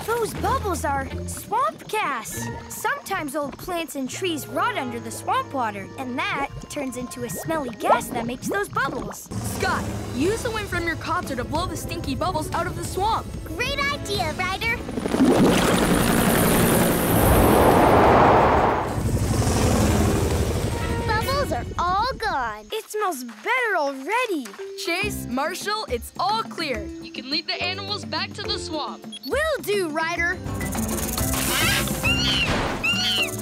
Those bubbles are swamp gas. Sometimes old plants and trees rot under the swamp water, and that turns into a smelly gas that makes those bubbles. Sky, use the wind from your copter to blow the stinky bubbles out of the swamp. Great idea, Ryder. Bubbles are all gone. It smells better already. Chase, Marshall, it's all clear. You can lead the animals back to the swamp. Will do, Ryder.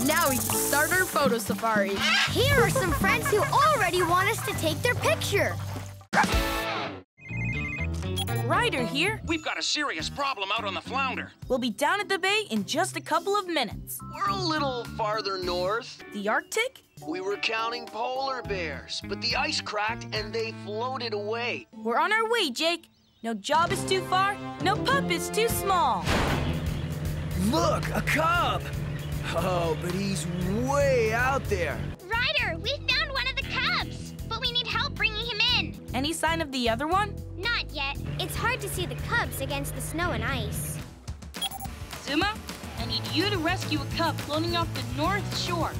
Now we can start our photo safari. Here are some friends who already want us to take their picture. Ryder here. We've got a serious problem out on the flounder. We'll be down at the bay in just a couple of minutes. We're a little farther north. The Arctic? We were counting polar bears, but the ice cracked and they floated away. We're on our way, Jake. No job is too far, no pup is too small. Look, a cub! Oh, but he's way out there. Ryder, we found one of the cubs, but we need help bringing him in. Any sign of the other one? Not yet. It's hard to see the cubs against the snow and ice. Zuma, I need you to rescue a cub floating off the north shore.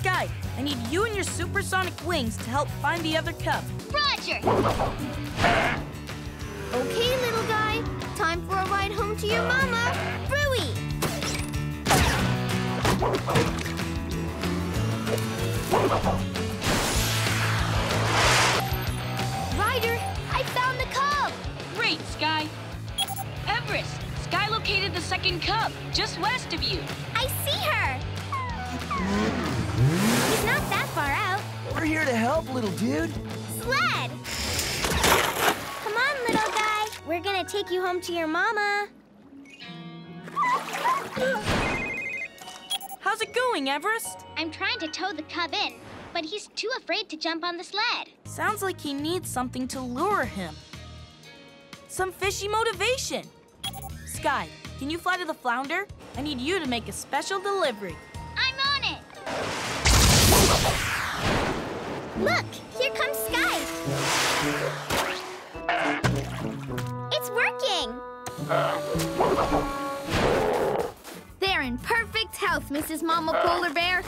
Sky, I need you and your supersonic wings to help find the other cub. Roger! Okay, little guy. Time for a ride home to your mama, Brewy. Ryder, I found the cub. Great, Sky. Everest, Sky located the second cub, just west of you. I see her. He's not that far out. We're here to help, little dude. Sled! Come on, little guy. We're gonna take you home to your mama. How's it going, Everest? I'm trying to tow the cub in, but he's too afraid to jump on the sled. Sounds like he needs something to lure him. Some fishy motivation. Sky, can you fly to the flounder? I need you to make a special delivery. Look, here comes Sky. It's working. They're in perfect health, Mrs. Mama Polar Bear.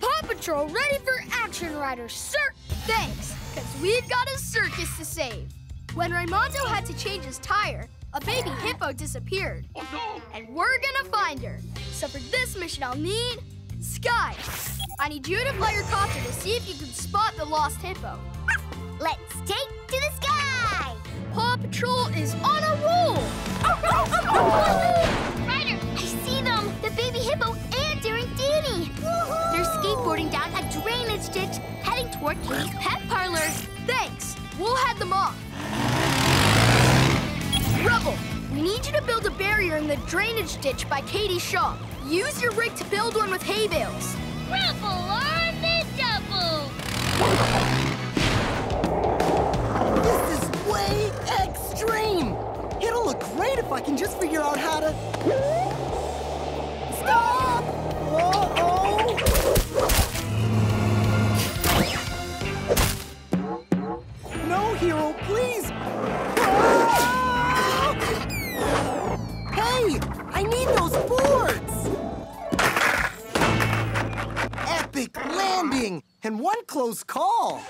Paw Patrol ready for action, Ryder, sir. Thanks, because we've got a circus to save. When Raimondo had to change his tire, a baby hippo disappeared. Oh no! And we're gonna find her. So for this mission, I'll need Sky. I need you to fly your copter to see if you can spot the lost hippo. Let's take to the sky. Paw Patrol is on a roll. Ryder, I see them. The baby hippo and Daring Danny. They're skateboarding down a drainage ditch, heading toward Katie's pet parlor. Thanks. We'll head them off. Rubble, we need you to build a barrier in the drainage ditch by Katie's shop. Use your rig to build one with hay bales. Rubble on the double. This is way extreme! It'll look great if I can just figure out how to... Stop! Call!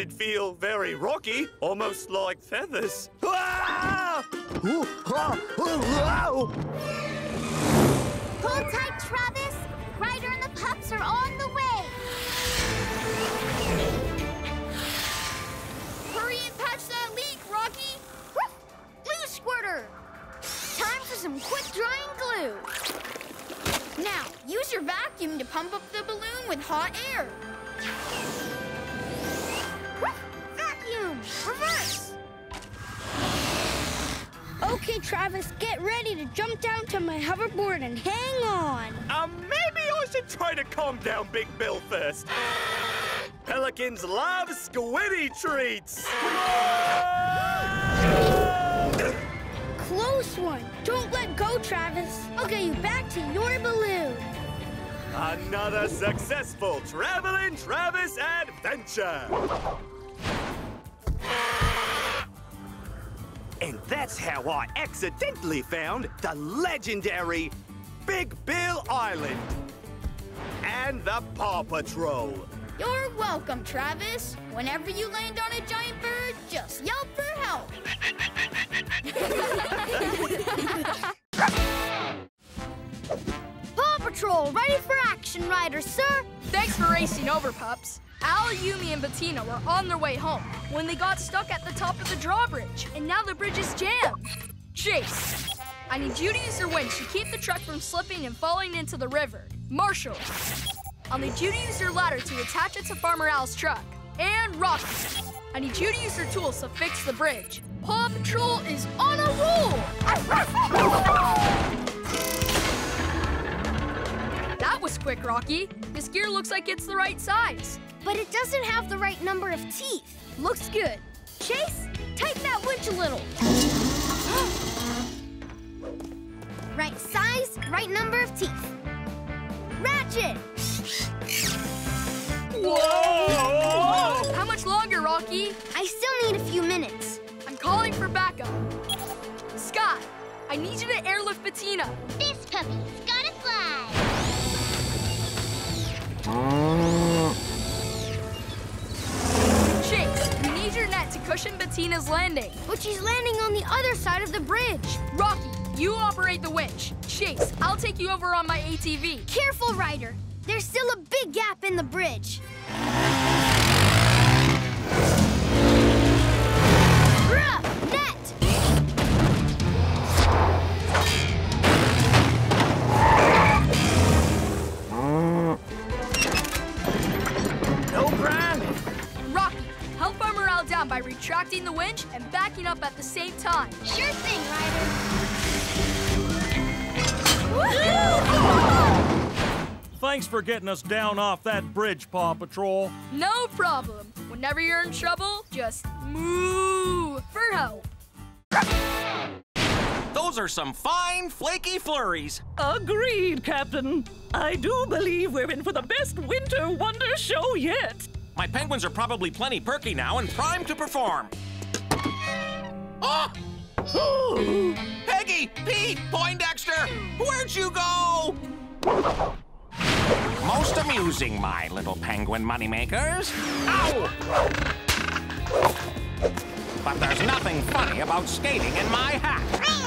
Rock doesn't feel very rocky, almost like feathers. Ah! Hold tight, Travis. Ryder and the pups are on hoverboard and hang on. Um, maybe I should try to calm down Big Bill first. Pelicans love squiddy treats. Close one. Don't let go, Travis. I'll get you back to your balloon. Another successful traveling Travis adventure. And that's how I accidentally found the legendary Big Bill Island and the Paw Patrol. You're welcome, Travis. Whenever you land on a giant bird, just yell for help. Paw Patrol, ready for action, Ryder, sir. Thanks for racing over, pups. Al, Yumi, and Bettina were on their way home when they got stuck at the top of the drawbridge, and now the bridge is jammed. Chase, I need you to use your winch to keep the truck from slipping and falling into the river. Marshall, I'll need you to use your ladder to attach it to Farmer Al's truck. And Rocky, I need you to use your tools to fix the bridge. Paw Patrol is on a roll! That was quick, Rocky. This gear looks like it's the right size. But it doesn't have the right number of teeth. Looks good. Chase, tighten that winch a little. right size, right number of teeth. Ratchet! Whoa! How much longer, Rocky? I still need a few minutes. I'm calling for backup. Scott, I need you to airlift Bettina. This puppy's gotta fly. Need your net to cushion Bettina's landing. But she's landing on the other side of the bridge. Rocky, you operate the winch. Chase, I'll take you over on my ATV. Careful, Ryder. There's still a big gap in the bridge. By retracting the winch and backing up at the same time. Sure thing, Ryder. Thanks for getting us down off that bridge, Paw Patrol. No problem. Whenever you're in trouble, just moo for help. Those are some fine, flaky flurries. Agreed, Captain. I do believe we're in for the best winter wonder show yet. My penguins are probably plenty perky now and primed to perform. Oh! Peggy, Pete, Poindexter, where'd you go? Most amusing, my little penguin moneymakers. Ow! But there's nothing funny about skating in my hat.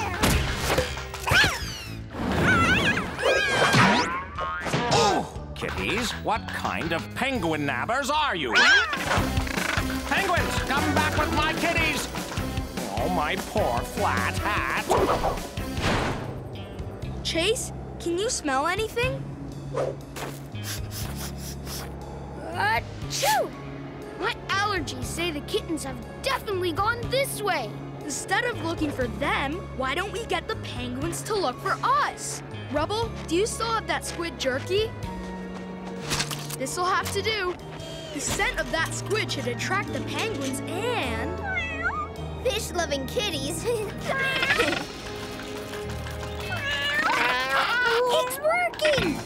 Kitties, what kind of penguin nabbers are you? Penguins, come back with my kitties! Oh, my poor flat hat. Chase, can you smell anything? Achoo! My allergies say the kittens have definitely gone this way. Instead of looking for them, why don't we get the penguins to look for us? Rubble, do you still have that squid jerky? This'll have to do. The scent of that squid should attract the penguins and... Fish-loving kitties. it's working!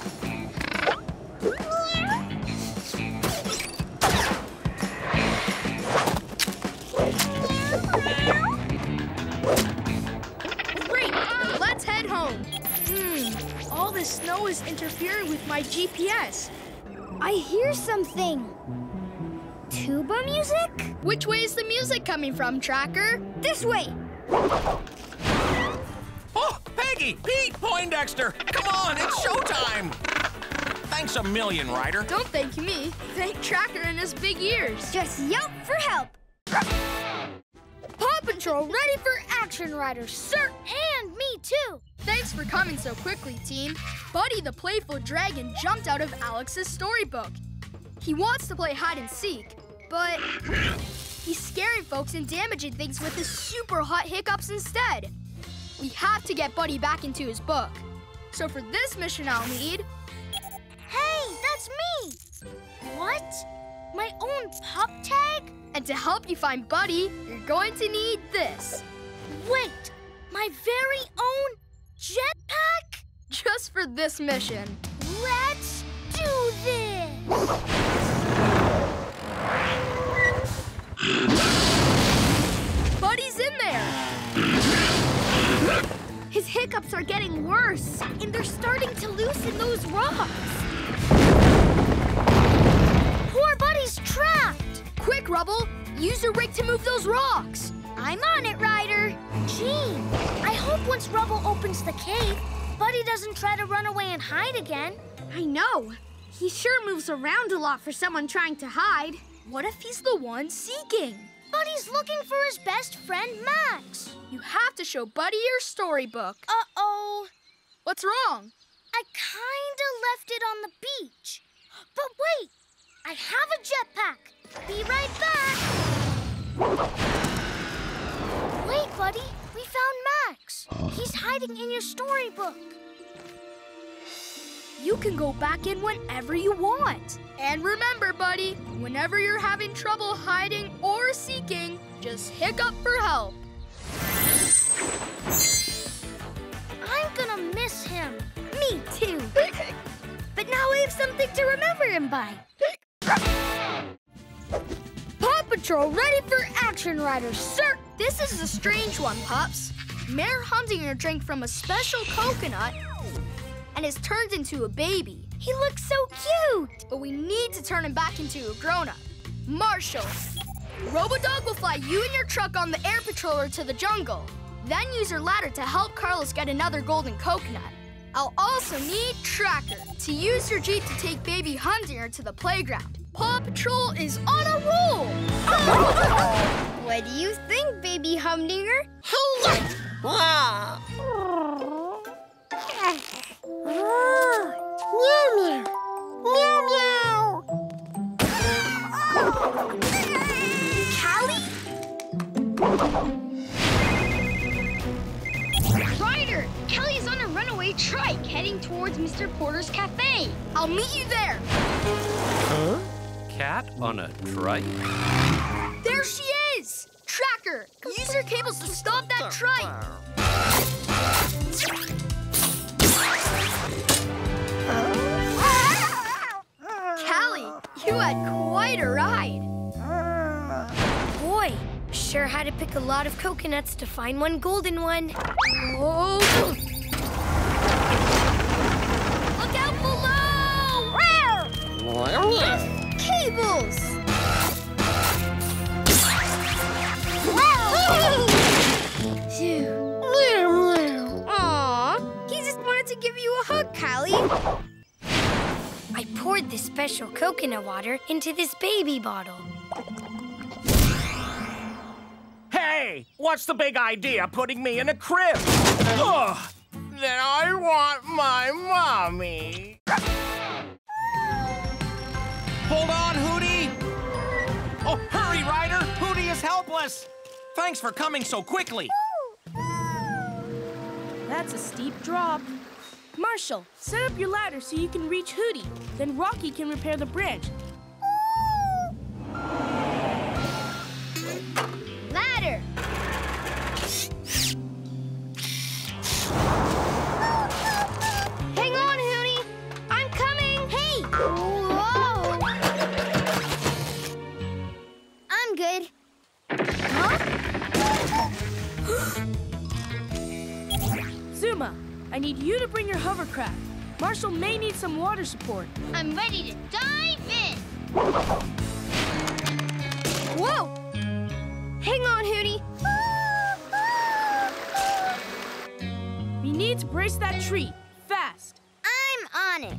Great! Let's head home. Hmm, all this snow is interfering with my GPS. I hear something. Tuba music? Which way is the music coming from, Tracker? This way! Oh, Peggy, Pete, Poindexter, come on, it's showtime! Thanks a million, Ryder. Don't thank me. Thank Tracker and his big ears. Just yelp for help. Paw Patrol ready for action, Riders, sir, and me too. Thanks for coming so quickly, team. Buddy the Playful Dragon jumped out of Alex's storybook. He wants to play hide and seek, but he's scaring folks and damaging things with his super hot hiccups instead. We have to get Buddy back into his book. So for this mission, I'll need Hey, that's me! What? My own pup tag? And to help you find Buddy, you're going to need this. Wait, my very own jetpack? Just for this mission. Let's do this! Buddy's in there! His hiccups are getting worse, and they're starting to loosen those rocks. Poor Buddy's trapped! Quick, Rubble! Use your rig to move those rocks! I'm on it, Ryder. Gee, I hope once Rubble opens the cave, Buddy doesn't try to run away and hide again. I know. He sure moves around a lot for someone trying to hide. What if he's the one seeking? Buddy's looking for his best friend, Max. You have to show Buddy your storybook. Uh-oh. What's wrong? I kinda left it on the beach. But wait, I have a jetpack. Be right back. Wait, Buddy, we found Max. He's hiding in your storybook. You can go back in whenever you want. And remember, buddy, whenever you're having trouble hiding or seeking, just hiccup for help. I'm gonna miss him. Me too. but now we have something to remember him by. Paw Patrol ready for action, Riders, sir! This is a strange one, Pups. Mayor Humdinger drank from a special coconut and has turned into a baby. He looks so cute! But we need to turn him back into a grown-up. Marshall, Robodog will fly you and your truck on the air patroller to the jungle. Then use your ladder to help Carlos get another golden coconut. I'll also need Tracker to use your Jeep to take baby Humdinger to the playground. Paw Patrol is on a roll! what do you think, baby Humdinger? Meow meow. Meow meow. Callie? Ryder! Callie's on a runaway trike heading towards Mr. Porter's cafe. I'll meet you there. Huh? Cat on a trike? There she is! Tracker, use your cables to stop that trike. Callie, you had quite a ride. Sure had to pick a lot of coconuts to find one golden one. Oh! Look out below! Cables! Aw, he just wanted to give you a hug, Callie. I poured this special coconut water into this baby bottle. Hey, what's the big idea putting me in a crib? Ugh, then I want my mommy. Hold on, Hootie! Oh, hurry, Ryder! Hootie is helpless! Thanks for coming so quickly. That's a steep drop. Marshall, set up your ladder so you can reach Hootie. Then Rocky can repair the branch. Hang on! I'm coming! Hey! Whoa! I'm good. Zuma, I need you to bring your hovercraft. Marshall may need some water support. I'm ready to dive in. Whoa! Hang on, Hootie! We need to brace that tree. Fast. I'm on it.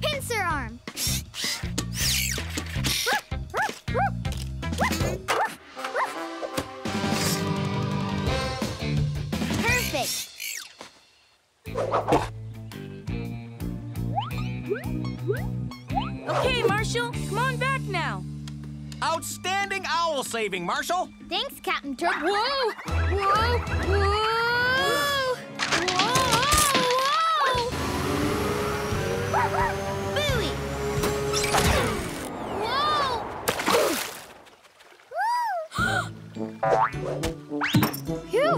Pincer arm. Perfect. Okay, Marshall, come on back now. Outstanding owl saving, Marshall! Thanks, Captain Turbot. Whoa! Whoa! Whoa! Whoa! Whoa! Buoy! Whoa! Phew!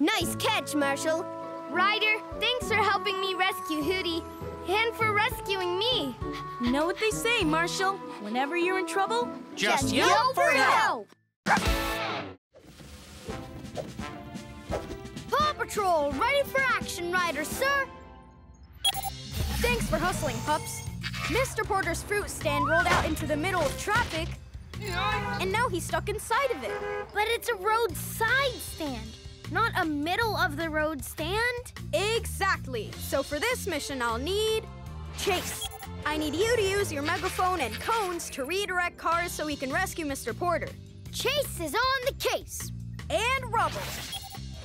Nice catch, Marshall. Ryder, thanks for helping me rescue Hootie and for rescuing me. You know what they say, Marshall? Whenever you're in trouble, Just yell for help! Paw Patrol, ready for action, Ryder, sir! Thanks for hustling, pups. Mr. Porter's fruit stand rolled out into the middle of traffic, and now he's stuck inside of it. But it's a roadside stand, not a middle of the road stand. Exactly. So for this mission, I'll need Chase. I need you to use your megaphone and cones to redirect cars so we can rescue Mr. Porter. Chase is on the case. And Rubble.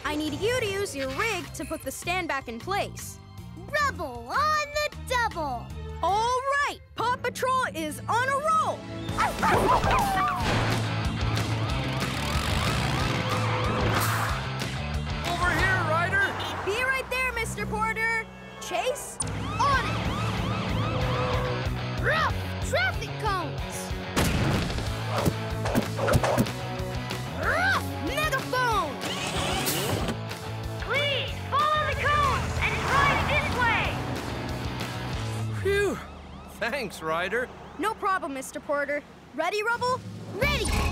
I need you to use your rig to put the stand back in place. Rubble on the double. All right, Paw Patrol is on a roll. Mr. Porter. Chase, on it. Rough traffic cones. Rough megaphone. Please follow the cones and drive this way. Phew! Thanks, Ryder. No problem, Mr. Porter. Ready, Rubble? Ready.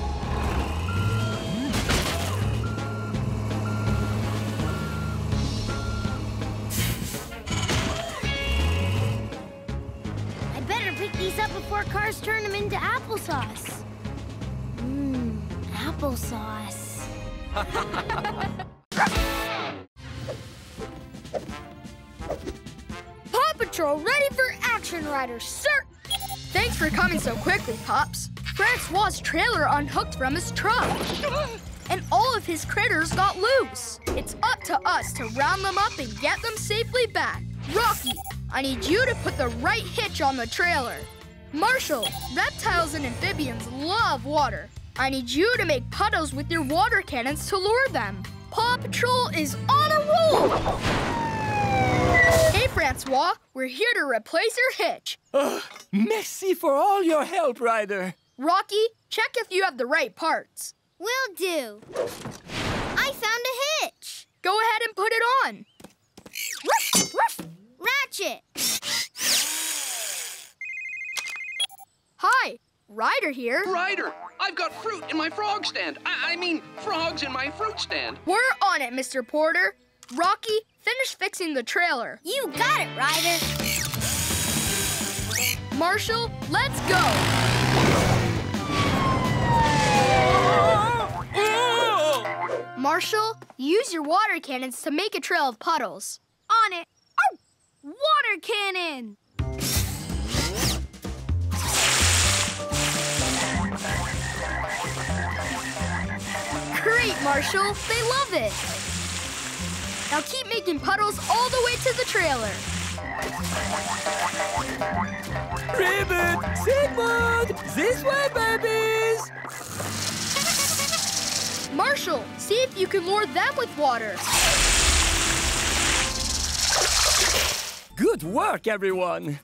These up before cars turn them into applesauce. Mmm, applesauce. Paw Patrol ready for action, Riders, sir! Thanks for coming so quickly, Pops. Francois' trailer unhooked from his truck. And all of his critters got loose. It's up to us to round them up and get them safely back. Rocky, I need you to put the right hitch on the trailer. Marshall, reptiles and amphibians love water. I need you to make puddles with your water cannons to lure them. Paw Patrol is on a roll! Hey, Francois, we're here to replace your hitch. Oh, merci for all your help, Ryder. Rocky, check if you have the right parts. Will do. I found a hitch. Go ahead and put it on. Woof, woof. Ratchet. Hi, Ryder here. Ryder, I've got fruit in my frog stand. I, I mean, frogs in my fruit stand. We're on it, Mr. Porter. Rocky, finish fixing the trailer. You got it, Ryder. Marshall, let's go. Marshall, use your water cannons to make a trail of puddles. On it. Oh! Water cannon! Marshall. They love it. Now keep making puddles all the way to the trailer. Ribbit! Sigmund! This way, babies! Marshall, see if you can lure them with water. Good work, everyone!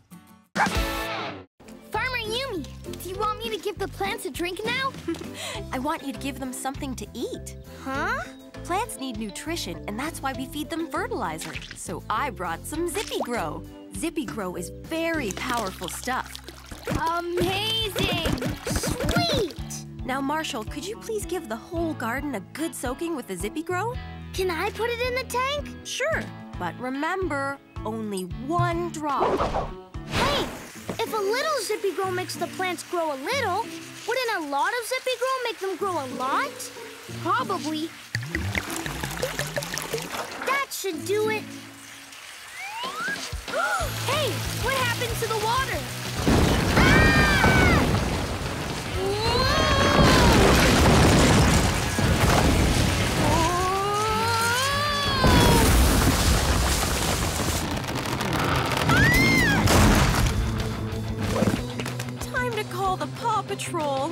Yumi, do you want me to give the plants a drink now? I want you to give them something to eat. Huh? Plants need nutrition, and that's why we feed them fertilizer. So I brought some Zippy Grow. Zippy Grow is very powerful stuff. Amazing! Sweet! Now, Marshall, could you please give the whole garden a good soaking with the Zippy Grow? Can I put it in the tank? Sure, but remember, only one drop. Hey, if a little Zippy Grow makes the plants grow a little, wouldn't a lot of Zippy Grow make them grow a lot? Probably. That should do it. hey, what happened to the water? Time call the Paw Patrol.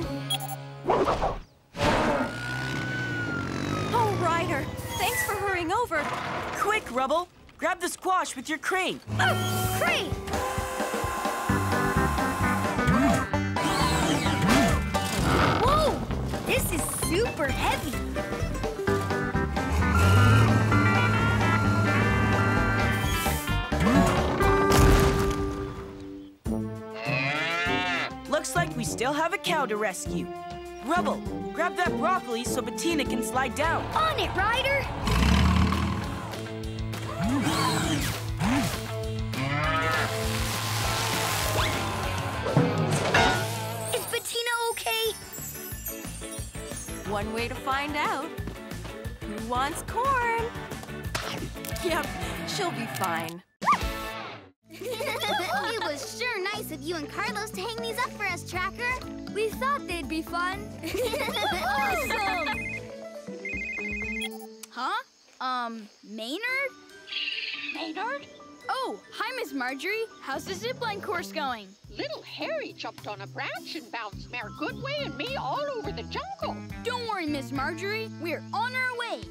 Oh, Ryder, thanks for hurrying over. Quick, Rubble! Grab the squash with your crate. Oh, crate! Whoa! This is super heavy. Still have a cow to rescue. Rubble, grab that broccoli so Bettina can slide down. On it, Ryder! Is Bettina okay? One way to find out. Who wants corn? Yep, she'll be fine. It was sure nice of you and Carlos to hang these up for us, Tracker. We thought they'd be fun. awesome! Huh? Um, Maynard? Maynard? Oh, hi, Miss Marjorie. How's the zipline course going? Little Harry jumped on a branch and bounced Mayor Goodway and me all over the jungle. Don't worry, Miss Marjorie. We're on our way.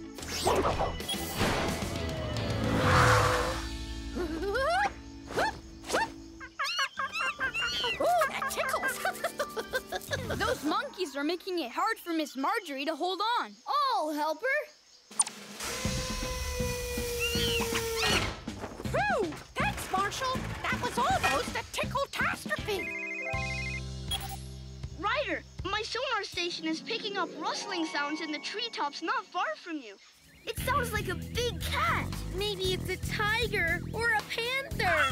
monkeys are making it hard for Miss Marjorie to hold on. I'll help her. Phew! Thanks, Marshall. That was almost a tickle-tastrophe. Ryder, my sonar station is picking up rustling sounds in the treetops not far from you. It sounds like a big cat. Maybe it's a tiger or a panther.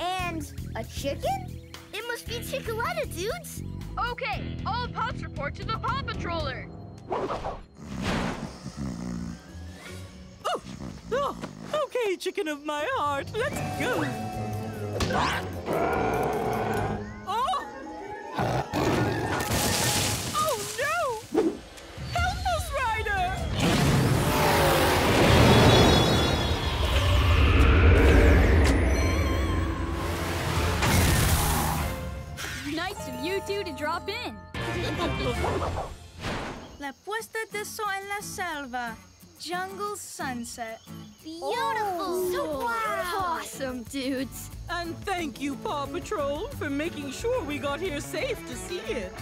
and a chicken? It must be Chickaletta, dudes. Okay, all pups report to the Paw Patroller. Oh, oh, okay, chicken of my heart, let's go. You to drop in. La puesta de sol en la selva. jungle sunset. Beautiful. Oh, so Wow. Awesome, dudes. And thank you, Paw Patrol, for making sure we got here safe to see it.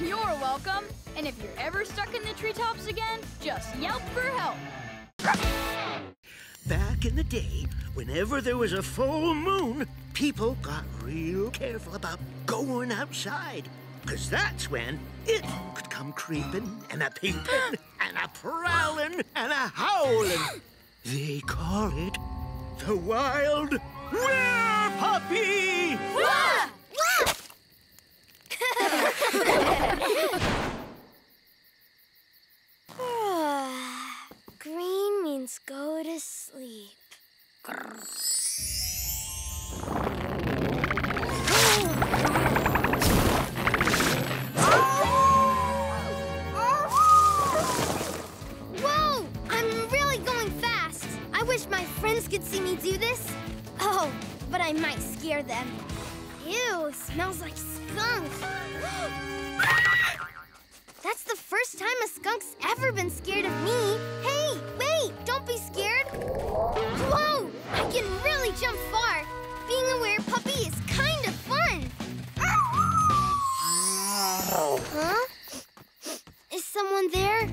You're welcome. And if you're ever stuck in the treetops again, just yelp for help. Back in the day, whenever there was a full moon, people got real careful about going outside. Because that's when it could come creeping and a peeping and a prowling and a howling. They call it the wild were-puppy! Green oh, means go to sleep. Whoa! I'm really going fast. I wish my friends could see me do this. Oh, but I might scare them. Ew, smells like skunk. Ah! That's the first time a skunk's ever been scared of me. Hey, wait, don't be scared. Whoa, I can really jump far. Being a were-puppy is kind of fun. Huh? Is someone there?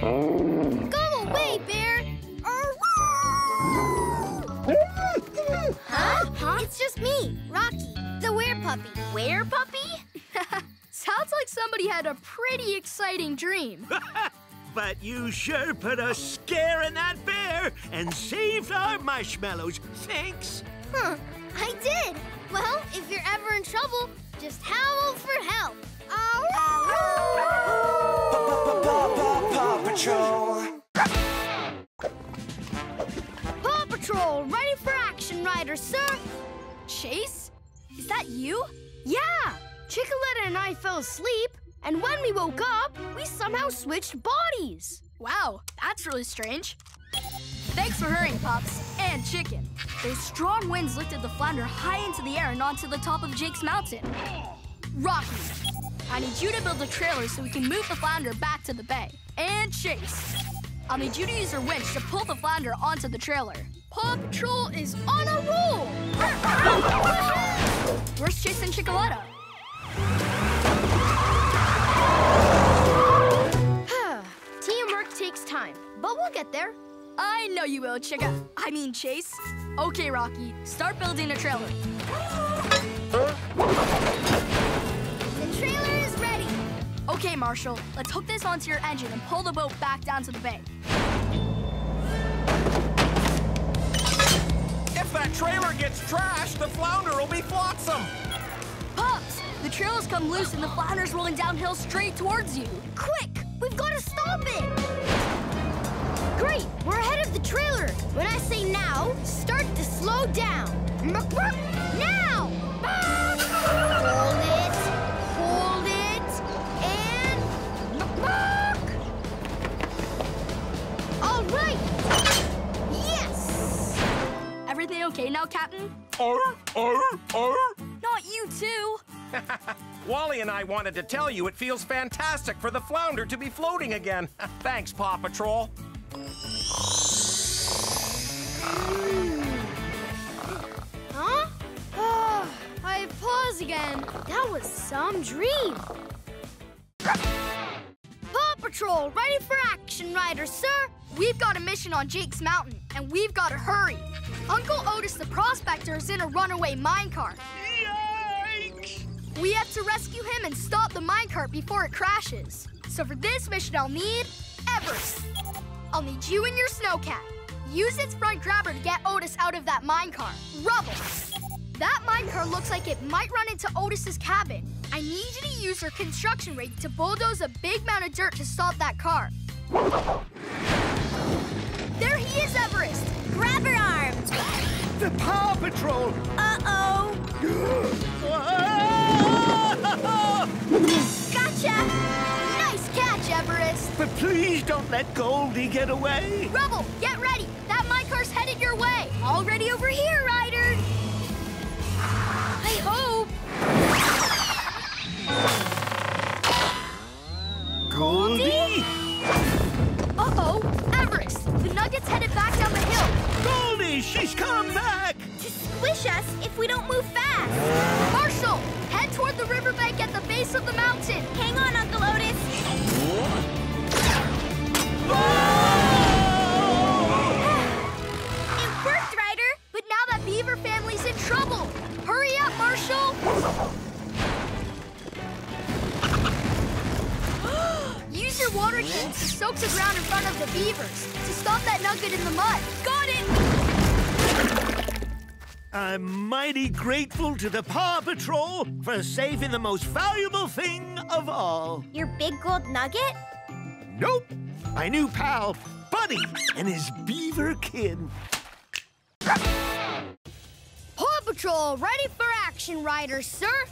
Go away, bear. Huh? Huh? It's just me, Rocky, the were-puppy. Were-puppy? Sounds like somebody had a pretty exciting dream. But you sure put a scare in that bear and saved our marshmallows. Thanks. Huh, I did. Well, if you're ever in trouble, just howl for help. Paw Patrol. Paw Patrol, ready for action, Ryder, sir. Chase? Is that you? Yeah! Chickaletta and I fell asleep, and when we woke up, we somehow switched bodies. Wow, that's really strange. Thanks for hurrying, Pops. And Chicken. Those strong winds lifted the flounder high into the air and onto the top of Jake's mountain. Rocky, I need you to build a trailer so we can move the flounder back to the bay. And Chase, I'll need you to use your winch to pull the flounder onto the trailer. Paw Patrol is on a roll! Where's Chase and Chickaletta? Takes time, but we'll get there. I know you will, Chica. I mean, Chase. Okay, Rocky, start building a trailer. The trailer is ready. Okay, Marshall, let's hook this onto your engine and pull the boat back down to the bay. If that trailer gets trashed, the flounder will be flotsam. The trailer's come loose and the flounder's rolling downhill straight towards you. Quick! We've got to stop it! Great! We're ahead of the trailer. When I say now, start to slow down. Now! Hold it, hold it, and... All right! Yes! Everything okay now, Captain? Arr, arr, arr. Not you too. Wally and I wanted to tell you it feels fantastic for the flounder to be floating again. Thanks, Paw Patrol. Huh? Oh, I paws again. That was some dream. Paw Patrol, ready for action, Ryder, sir. We've got a mission on Jake's Mountain, and we've got to hurry. Uncle Otis the Prospector is in a runaway minecart. We have to rescue him and stop the minecart before it crashes. So for this mission, I'll need Everest. I'll need you and your snowcat. Use its front grabber to get Otis out of that minecart. Rubble. That minecart looks like it might run into Otis's cabin. I need you to use your construction rig to bulldoze a big mound of dirt to stop that car. There he is, Everest! Grabber arms! The Paw Patrol! Uh-oh! Gotcha! Nice catch, Everest! But please don't let Goldie get away! Rubble, get ready! That mine car's headed your way! Already over here, Ryder! I hope! Goldie? Goldie? Uh-oh! Everest! The Nugget's headed back down the hill! Goldie, she's come back! We don't move fast. Marshall, head toward the riverbank at the base of the mountain. Hang on, Uncle Otis. It worked, Ryder. But now that Beaver family's in trouble. Hurry up, Marshall. Use your water king to soak the ground in front of the beavers to stop that nugget in the mud. Got it! I'm mighty grateful to the Paw Patrol for saving the most valuable thing of all. Your big gold nugget? Nope. My new pal, Buddy, and his beaver kin. Paw Patrol, ready for action, riders, sir.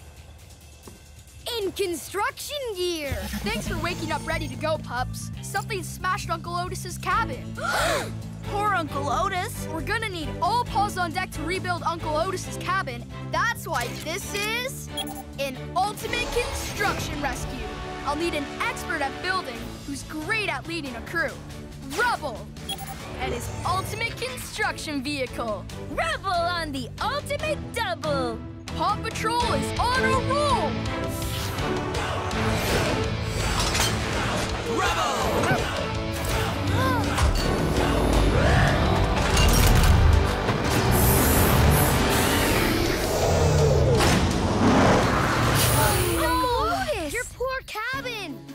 In construction gear. Thanks for waking up ready to go, pups. Something smashed Uncle Otis's cabin. Poor Uncle Otis. We're gonna need all paws on deck to rebuild Uncle Otis's cabin. That's why this is an ultimate construction rescue. I'll need an expert at building who's great at leading a crew. Rubble! And his ultimate construction vehicle. Rubble on the ultimate double. Paw Patrol is on a roll! Uncle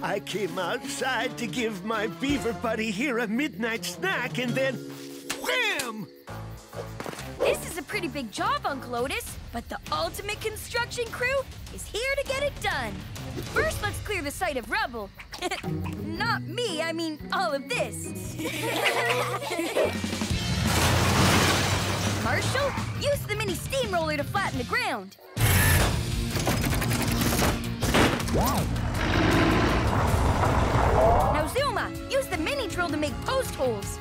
I came outside to give my beaver buddy here a midnight snack, and then wham! This is a pretty big job, Uncle Otis, but the ultimate construction crew is here to get it done. First, let's clear the site of rubble. Not me, I mean all of this. Marshall, use the mini steamroller to flatten the ground. Now, Zuma, use the mini drill to make post holes.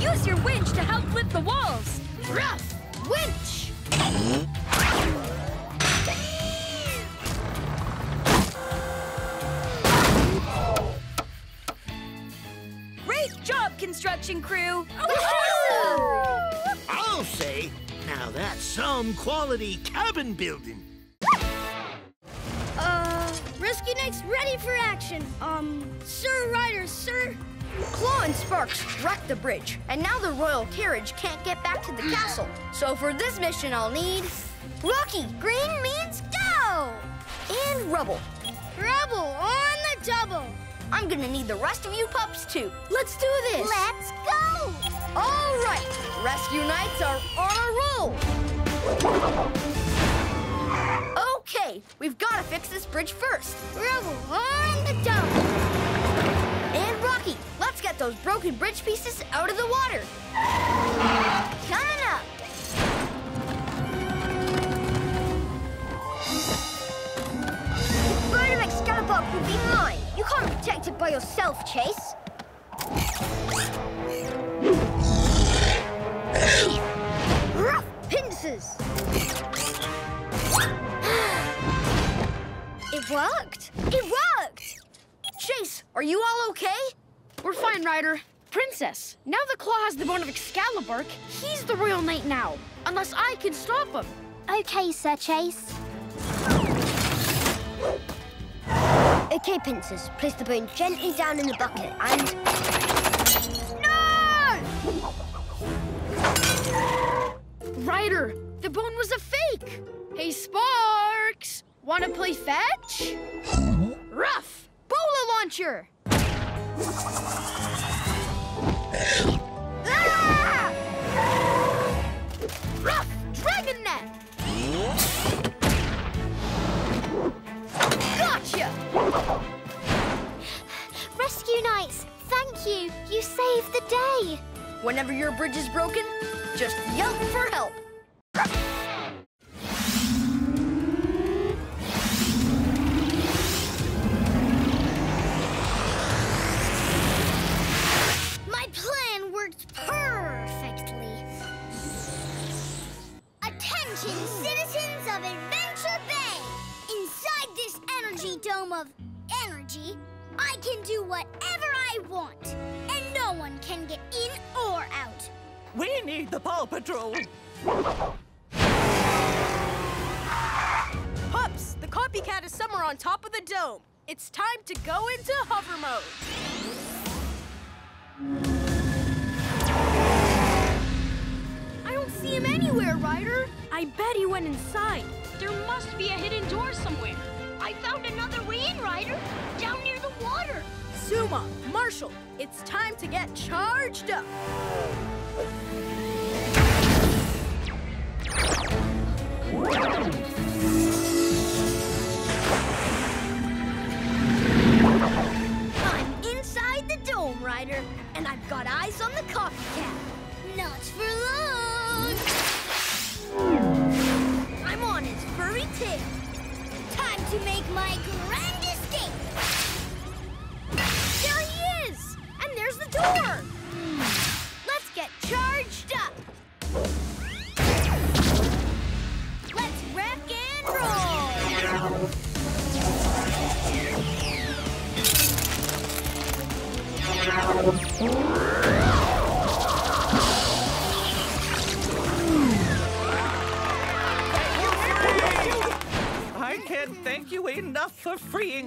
Use your winch to help lift the walls. Rough! Winch! Great job, construction crew! I'll say, now that's some quality cabin building. Uh, Rescue Knight's ready for action. Um, Sir Ryder, sir. Claw and Sparks wrecked the bridge, and now the royal carriage can't get back to the castle. So for this mission, I'll need Rocky, Green means go! and Rubble. Rubble on the double. I'm gonna need the rest of you pups too. Let's do this. Let's go! All right, Rescue Knights are on a roll. Okay, we've got to fix this bridge first. Rubble on the double. And Rocky, let's get those broken bridge pieces out of the water. Coming up. Bird of Excalibur will be mine. You can't protect it by yourself, Chase. Rough pincers. It worked. It worked! Chase, are you all okay? We're fine, Ryder. Princess, now the Claw has the bone of Excalibur, he's the Royal Knight now. Unless I can stop him. Okay, Sir Chase. Okay, pincers, place the bone gently down in the bucket and... No! Ryder, the bone was a fake. Hey, Sparks, wanna play fetch? Rough, bola launcher.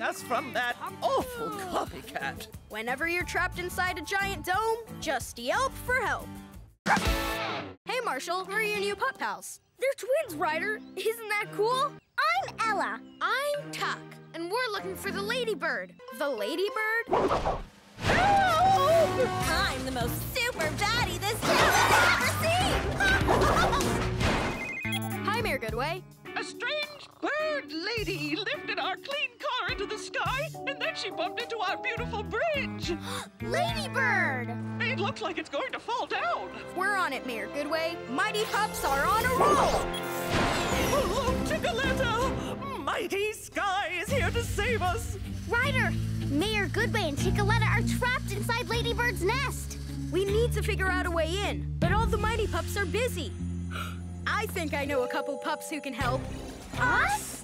Us from that awful copycat. Whenever you're trapped inside a giant dome, just yelp for help. Hey, Marshall, who are your new pup pals? They're twins, Ryder. Isn't that cool? I'm Ella. I'm Tuck, and we're looking for the ladybird. The ladybird? I'm the most super baddie this town has ever seen! Hi, Mayor Goodway. A strange bird lady lifted our clean car into the sky, and then she bumped into our beautiful bridge. Ladybird! It looks like it's going to fall down. We're on it, Mayor Goodway. Mighty pups are on a roll. Oh, Chickaletta! Mighty Sky is here to save us! Ryder, Mayor Goodway and Chickaletta are trapped inside Ladybird's nest. We need to figure out a way in, but all the mighty pups are busy. I think I know a couple pups who can help. Us?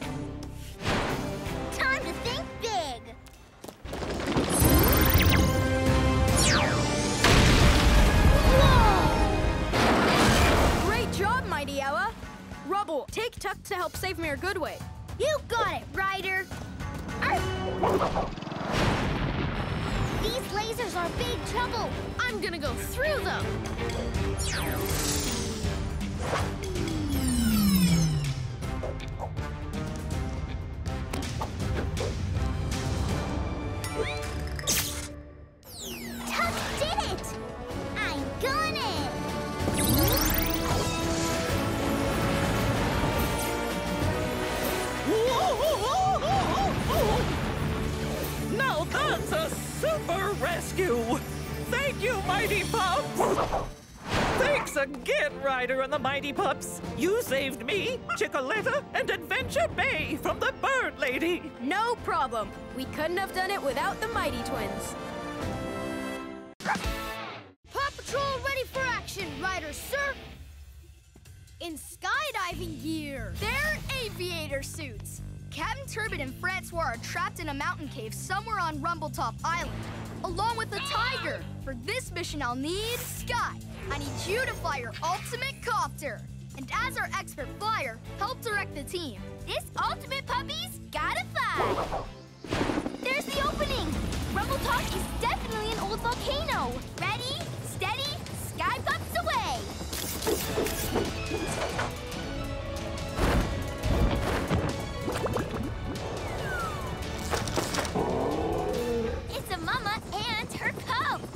Time to think big. Great job, Mighty Ella. Rubble, take Tuck to help save Mayor Goodway. You got it, Ryder. These lasers are big trouble. I'm gonna go through them. Now that's a super rescue! Thank you, Mighty Pups! Thanks again, Ryder and the Mighty Pups! You saved me, Chickaletta, and Adventure Bay from the Bird Lady! No problem. We couldn't have done it without the Mighty Twins. Paw Patrol ready for action, Ryder, sir! In skydiving gear. They're aviator suits. Captain Turbot and Francois are trapped in a mountain cave somewhere on Rumbletop Island, along with a tiger. For this mission, I'll need Sky. I need you to fly your ultimate copter. And as our expert flyer, help direct the team. This ultimate puppy's gotta fly! There's the opening! Rumbletop is definitely an old volcano! Ready, steady, sky pups away!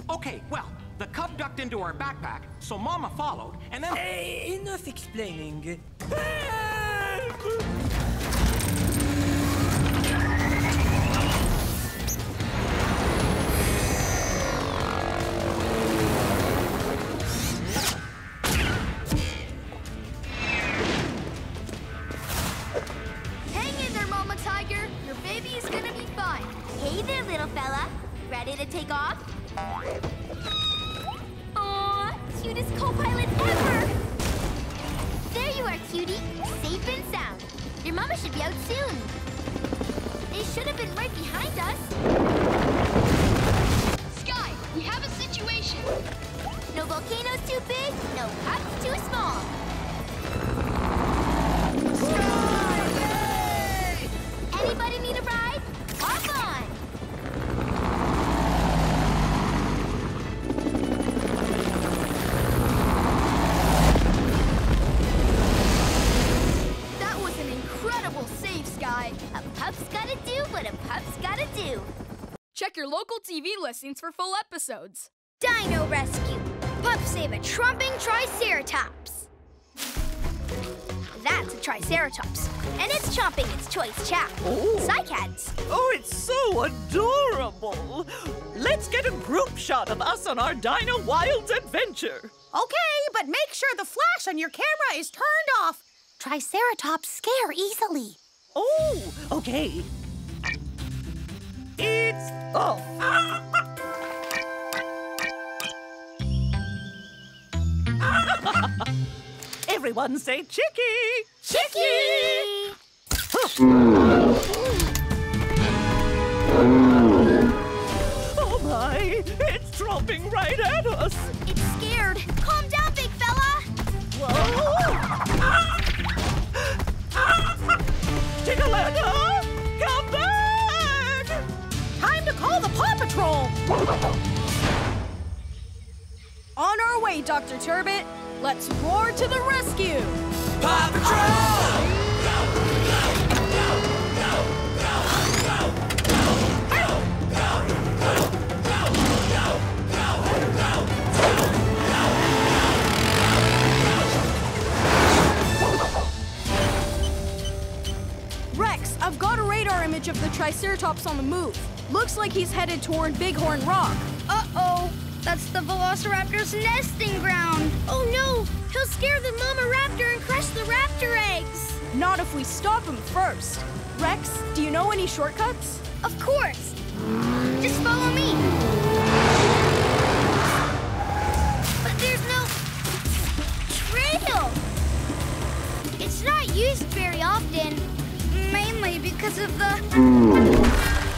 Okay, well, the cub ducked into our backpack, so Mama followed, and then. Hey, enough explaining. TV listings for full episodes. Dino Rescue. Pup save a trumping Triceratops. That's a Triceratops, and it's chomping its choice chow. Oh. Cycads. Oh, it's so adorable. Let's get a group shot of us on our Dino Wilds adventure. Okay, but make sure the flash on your camera is turned off. Triceratops scare easily. Oh, okay. It's off. Everyone say chicky! Chicky! Oh my, it's dropping right at us. It's scared. Calm down, big fella. Chickaletta, come Paw Patrol. On our way, Dr. Turbot. Let's roar to the rescue. Paw Rex, I've got a radar image of the Triceratops on the move. Looks like he's headed toward Bighorn Rock. Uh-oh. That's the Velociraptor's nesting ground. Oh no! He'll scare the mama raptor and crush the raptor eggs. Not if we stop him first. Rex, do you know any shortcuts? Of course. Just follow me. But there's no trail. It's not used very often, mainly because of the.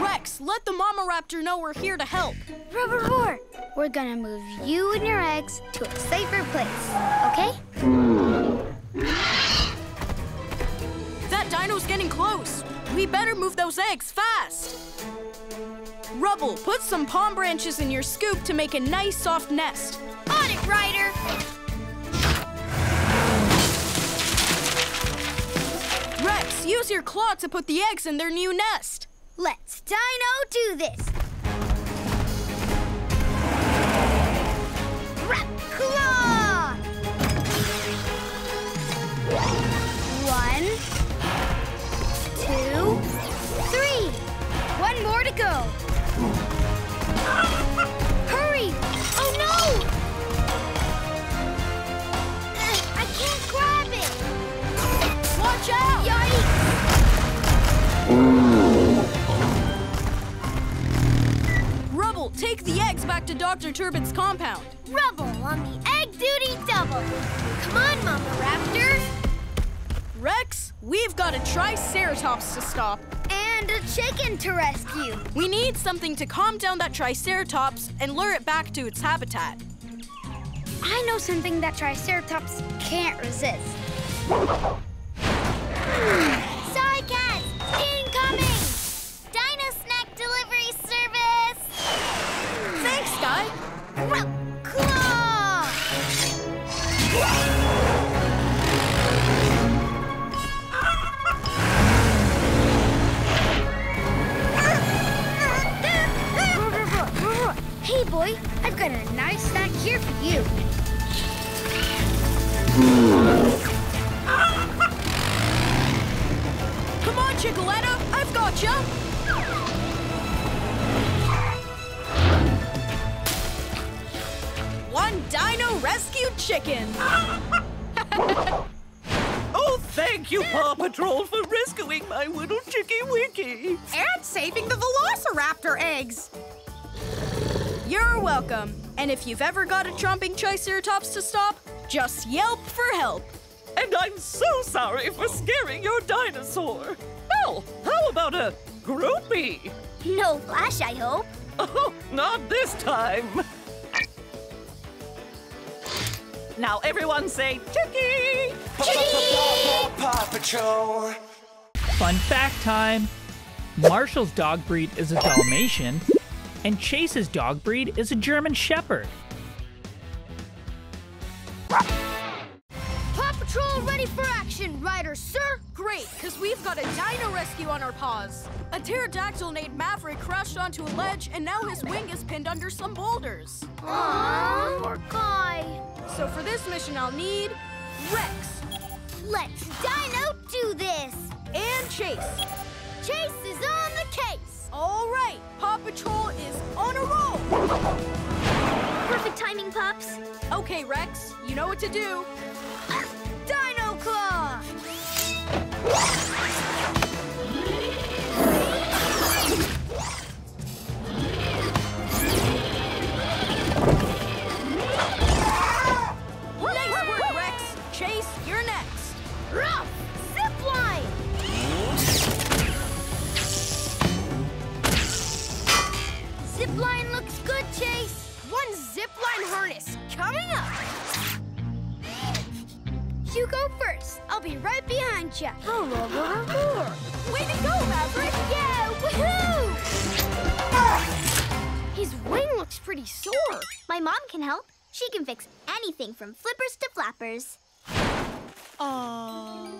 Rex, let the Mama Raptor know we're here to help. Rubber Roar, we're gonna move you and your eggs to a safer place, okay? That dino's getting close. We better move those eggs fast. Rubble, put some palm branches in your scoop to make a nice soft nest. On it, Ryder! Rex, use your claw to put the eggs in their new nest. Let's Dino do this. Rap claw! One, two, three. One more to go. Hurry! Oh no! I can't grab it. Watch out! Yikes! Rubble, take the eggs back to Dr. Turbot's compound. Rubble on the egg duty double. Come on, Mama Raptor. Rex, we've got a Triceratops to stop. And a chicken to rescue. We need something to calm down that Triceratops and lure it back to its habitat. I know something that Triceratops can't resist. Cycads! Incoming! Dino snack delivery service! Thanks, Sky. Boy, I've got a nice snack here for you. Come on, Chickaletta, I've got you. One dino rescued chicken. Oh, Thank you, Paw Patrol, for rescuing my little Chicky Wicky. And saving the Velociraptor eggs. You're welcome. And if you've ever got a chomping Triceratops to stop, just yelp for help. And I'm so sorry for scaring your dinosaur. Well, how about a groupie? No flash, I hope. Oh, not this time. Now everyone say Chicky! Paw Patrol. Fun fact time Marshall's dog breed is a Dalmatian, and Chase's dog breed is a German Shepherd. Paw Patrol ready for action, Ryder, sir! Great, because we've got a dino rescue on our paws. A pterodactyl named Maverick crashed onto a ledge, and now his wing is pinned under some boulders. Aww, poor guy. So for this mission, I'll need Rex. Let's Dino do this! And Chase. Chase is on the case! All right, Paw Patrol is on a roll. Perfect timing, Pups. Okay, Rex, you know what to do. Dino Claw! Zipline harness coming up. You go first. I'll be right behind you. Way to go, Maverick! Yeah, woohoo! His wing looks pretty sore. My mom can help. She can fix anything from flippers to flappers. Oh.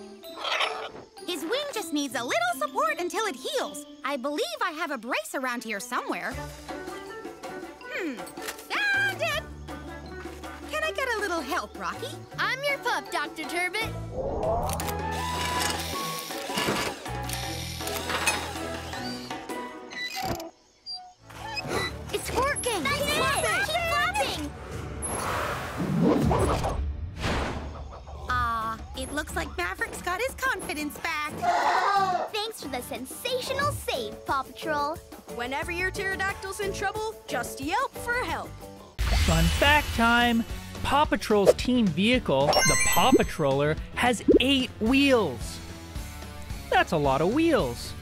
His wing just needs a little support until it heals. I believe I have a brace around here somewhere. Hmm. It! Can I get a little help, Rocky? I'm your pup, Dr. Turbot. it's working! That's Keep it! flapping. Keep flapping! Ah, it looks like Maverick's got his confidence back. Thanks for the sensational save, Paw Patrol. Whenever your pterodactyl's in trouble, just yelp for help. Fun fact time Paw Patrol's team vehicle, the Paw Patroller, has eight wheels. That's a lot of wheels.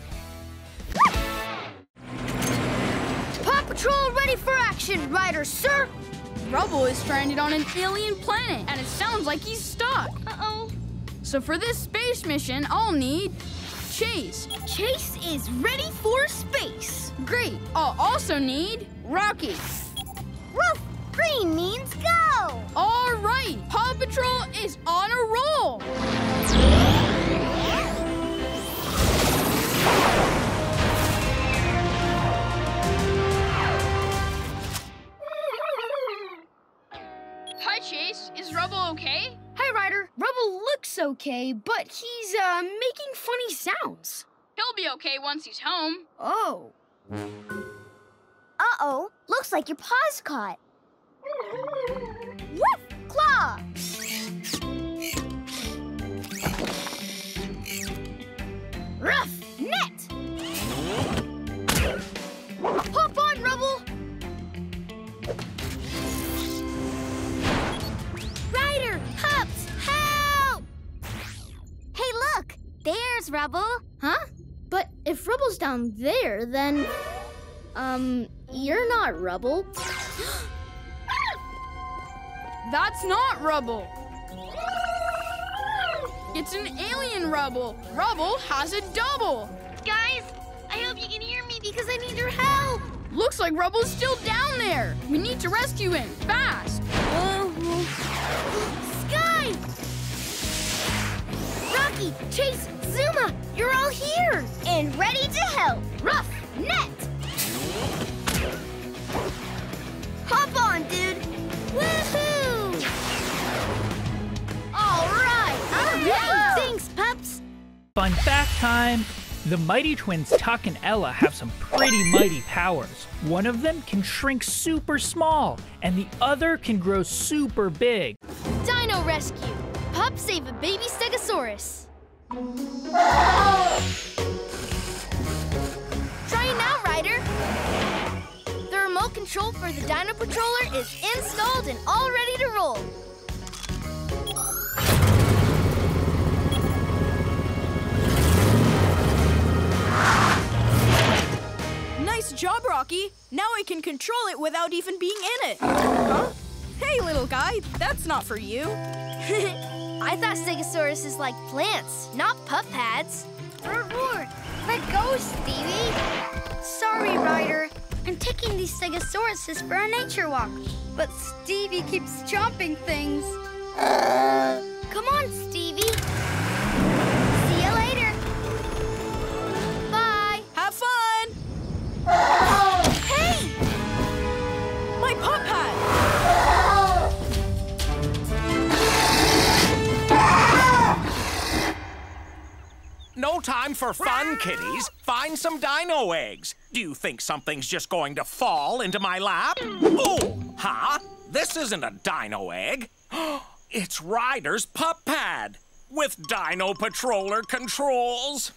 Paw Patrol ready for action, Ryder, sir! Rubble is stranded on an alien planet, and it sounds like he's stuck. Uh-oh. So for this space mission, I'll need Chase. Chase is ready for space. Great. I'll also need Rocky. Woof! Green means go! All right. Paw Patrol is on a roll. Hi, Chase. Is Rubble okay? Hi, Ryder. Rubble looks okay, but he's, uh, making funny sounds. He'll be okay once he's home. Oh. Uh-oh. Looks like your paw's caught. Woof! Claw! Rough! Net! Hop on, Rubble! Ryder! Pups! Help! Hey, look! There's Rubble. Huh? But if Rubble's down there, then... Um, you're not Rubble. That's not Rubble. It's an alien Rubble. Rubble has a double. Guys, I hope you can hear me because I need your help. Looks like Rubble's still down there. We need to rescue him fast. Sky! Rocky, Chase, Zuma, you're all here! And ready to help. Rough, net! Hop on, dude! Woohoo! Right! Thanks, pups. Fun fact time the mighty twins Tuck and Ella have some pretty mighty powers. One of them can shrink super small, and the other can grow super big. Dino rescue! Pup save a baby Stegosaurus. Try it now, Ryder. The remote control for the Dino Patroller is installed and all ready to roll. Nice job, Rocky. Now I can control it without even being in it. Huh? Hey, little guy, that's not for you. I thought Stegosaurus is like plants, not pup pads. Roar, roar. Let go, Stevie. Sorry, Ryder. I'm taking these Stegosauruses for a nature walk. But Stevie keeps chomping things. Come on, Stevie. No time for fun, kitties. Find some dino eggs. Do you think something's just going to fall into my lap? Oh, huh? This isn't a dino egg. It's Ryder's pup pad with Dino Patroller controls.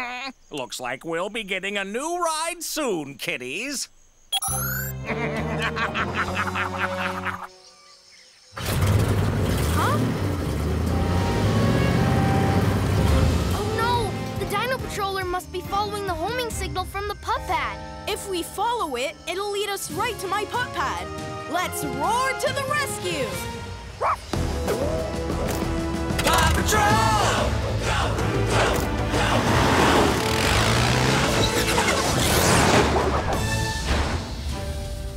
Looks like we'll be getting a new ride soon, kitties. The Dino Patroller must be following the homing signal from the pup pad. If we follow it, it'll lead us right to my pup pad. Let's roar to the rescue! Paw Patrol!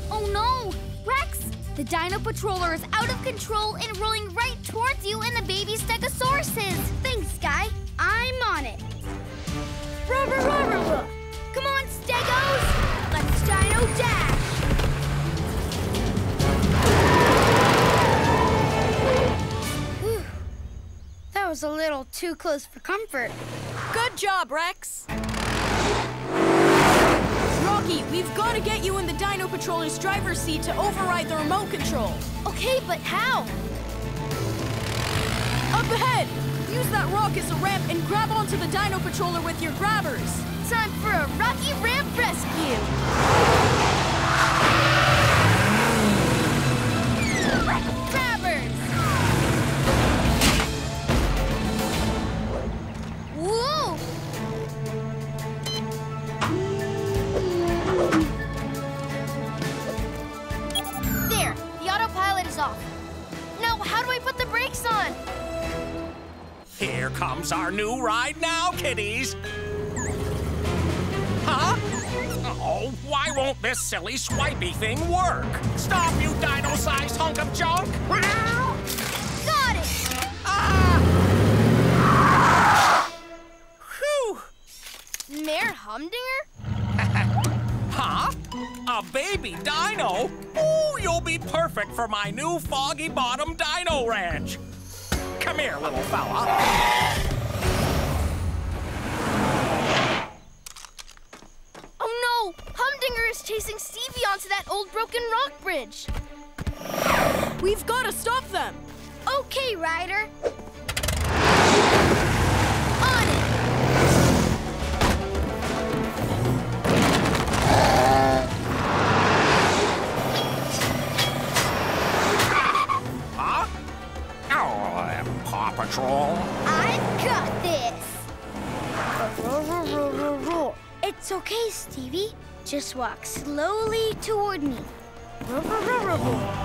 Oh no! Rex! The Dino Patroller is out of control and rolling right towards you and the baby Stegosauruses. Thanks, Sky. I'm on it. Come on, Stegos! Let's Dino Dash! Whew. That was a little too close for comfort. Good job, Rex. Rocky, we've got to get you in the Dino Patroller's driver's seat to override the remote control. Okay, but how? Up ahead! Use that rock as a ramp and grab onto the Dino Patroller with your grabbers. Time for a Rocky Ramp Rescue! Here comes our new ride now, kitties. Huh? Oh, why won't this silly swipey thing work? Stop, you dino-sized hunk of junk! Got it! Ah! Whew! Mayor Humdinger? Huh? A baby dino? Ooh, you'll be perfect for my new Foggy Bottom Dino Ranch. Come here, little fella. Oh no! Humdinger is chasing Stevie onto that old broken rock bridge. We've got to stop them. Okay, Ryder. On it! Patrol. I've got this! It's okay, Stevie. Just walk slowly toward me. Oh.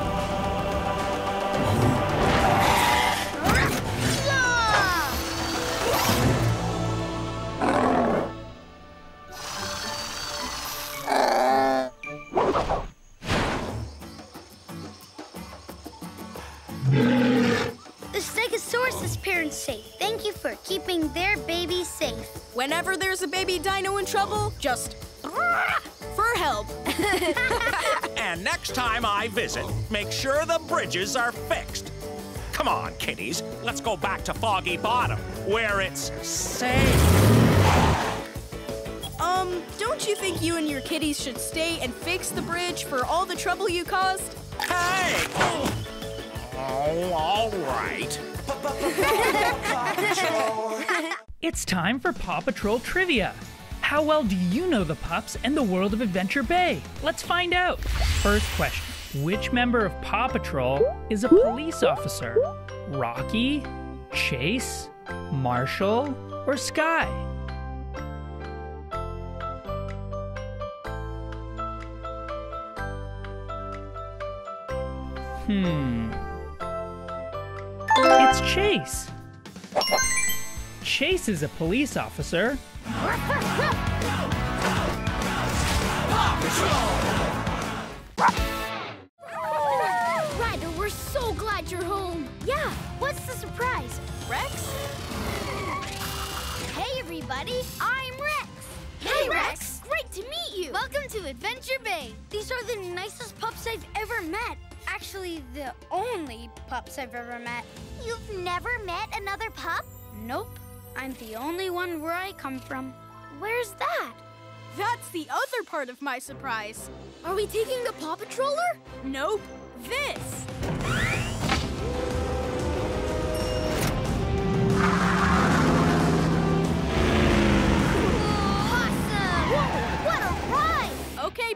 The Stegosaurus parents safe. Thank you for keeping their baby safe. Whenever there's a baby dino in trouble, just for help. And next time I visit, make sure the bridges are fixed. Come on, kitties. Let's go back to Foggy Bottom, where it's safe. Um, don't you think you and your kitties should stay and fix the bridge for all the trouble you caused? Hey! Oh, all right. It's time for Paw Patrol Trivia. How well do you know the pups and the world of Adventure Bay? Let's find out. First question Which member of Paw Patrol is a police officer? Rocky, Chase, Marshall, or Sky? Hmm. It's Chase. Chase is a police officer. Ryder, we're so glad you're home. Yeah, what's the surprise? Rex? Hey, everybody, I'm Rex. Hey, Rex. Great to meet you. Welcome to Adventure Bay. These are the nicest Actually, the only pups I've ever met. You've never met another pup? Nope. I'm the only one where I come from. Where's that? That's the other part of my surprise. Are we taking the Paw Patroller? Nope. This.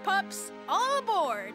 Pups, all aboard.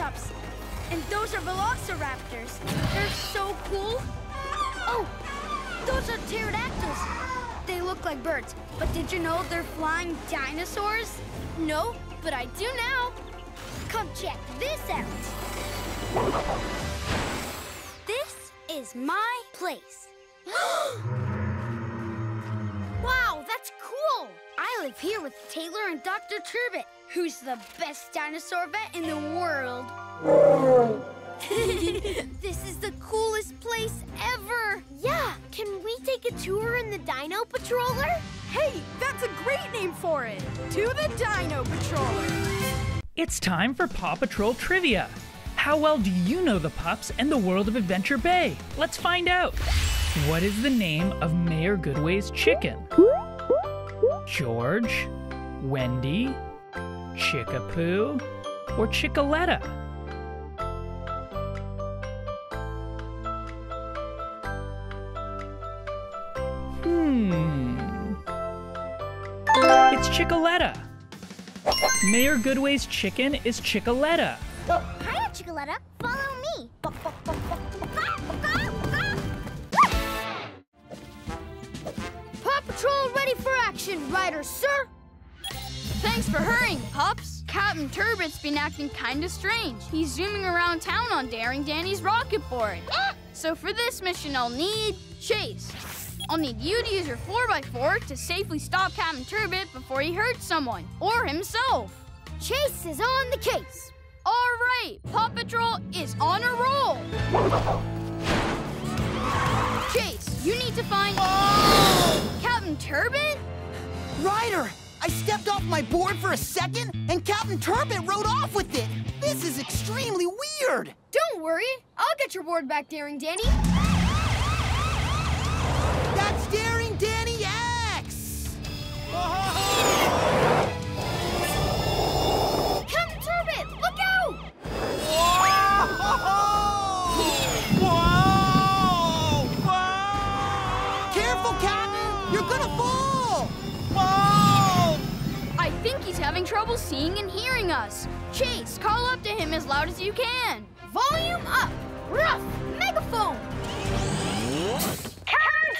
And those are Velociraptors. They're so cool. Oh, those are pterodactyls. They look like birds, but did you know they're flying dinosaurs? No, but I do now. Come check this out. This is my place. wow, that's cool. I live here with Taylor and Dr. Turbot, who's the best dinosaur vet in the world. this is the coolest place ever. Yeah, can we take a tour in the Dino Patroller? Hey, that's a great name for it. To the Dino Patroller. It's time for Paw Patrol Trivia. How well do you know the pups and the world of Adventure Bay? Let's find out. What is the name of Mayor Goodway's chicken? George, Wendy, Chickapoo, or Chickaletta? Hmm. It's Chickaletta. Mayor Goodway's chicken is Chickaletta. Hiya, Chickaletta. Follow me. Paw Patrol ready for action, Ryder, sir. Thanks for hurrying, pups. Captain Turbot's been acting kinda strange. He's zooming around town on Daring Danny's rocket board. so for this mission, I'll need Chase. I'll need you to use your 4x4 to safely stop Captain Turbot before he hurts someone, or himself. Chase is on the case. All right, Paw Patrol is on a roll. Chase, you need to find Captain Turbot. Ryder, I stepped off my board for a second, and Captain Turbot rode off with it. This is extremely weird. Don't worry. I'll get your board back, Daring Danny. That's Daring Danny X! having trouble seeing and hearing us. Chase, call up to him as loud as you can. Volume up! Rough! Megaphone! Captain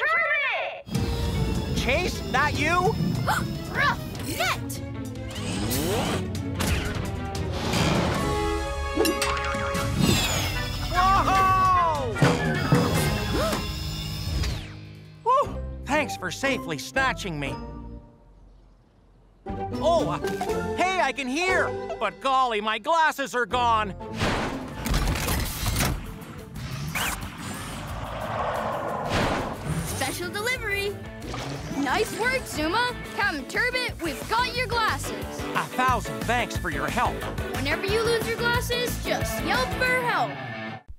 Chase, that you? Rough! Net! Whew! Thanks for safely snatching me. Oh, uh, hey, I can hear! But golly, my glasses are gone! Special delivery. Nice work, Zuma. Captain Turbot, we've got your glasses. A thousand thanks for your help. Whenever you lose your glasses, just yelp for help.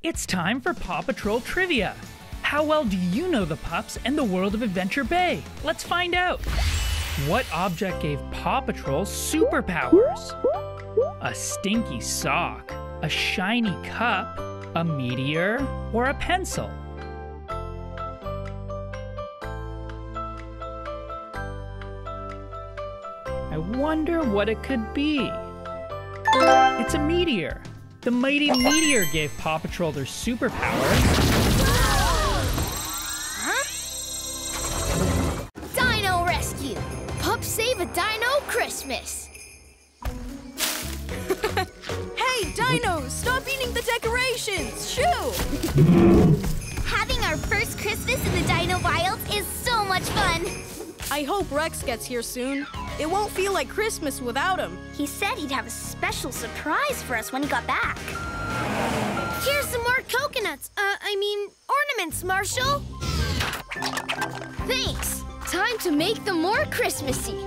It's time for Paw Patrol Trivia. How well do you know the pups and the world of Adventure Bay? Let's find out. What object gave Paw Patrol superpowers? A stinky sock, a shiny cup, a meteor, or a pencil? I wonder what it could be. It's a meteor. The mighty meteor gave Paw Patrol their superpowers. Christmas! Hey, dinos, stop eating the decorations! Shoo! Having our first Christmas in the Dino Wilds is so much fun! I hope Rex gets here soon. It won't feel like Christmas without him. He said he'd have a special surprise for us when he got back. Here's some more coconuts. Uh, I mean, ornaments, Marshall. Thanks. Time to make them more Christmassy.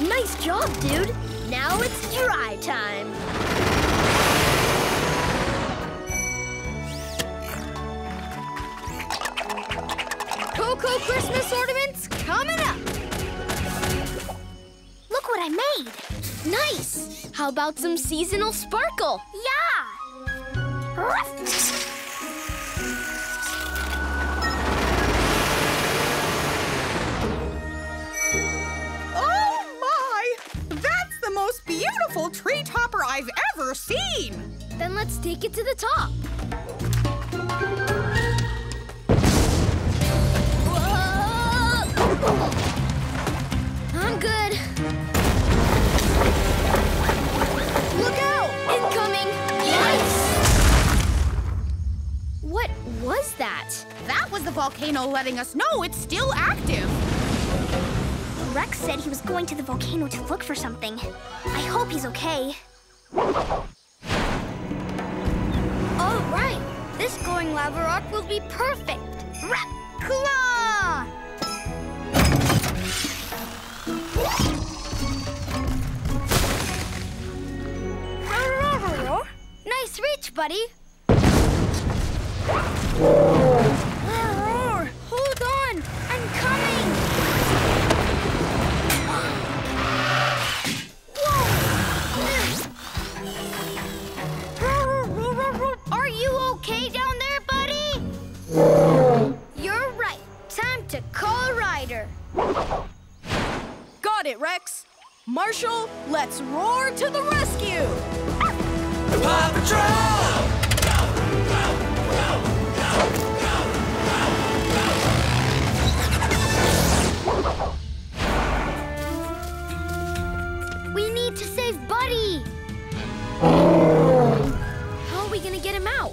Nice job, dude. Now it's dry time. Cocoa Christmas ornaments coming up. Look what I made. Nice. How about some seasonal sparkle? Yeah. Beautiful tree topper I've ever seen! Then let's take it to the top. Whoa! I'm good. Look out! Incoming! What was that? That was the volcano letting us know it's still active. Rex said he was going to the volcano to look for something. I hope he's okay. All right, this glowing lava rock will be perfect. Rap, claw! Nice reach, buddy. Got it, Rex. Marshall, let's roar to the rescue! Paw Patrol! We need to save Buddy. How are we gonna get him out?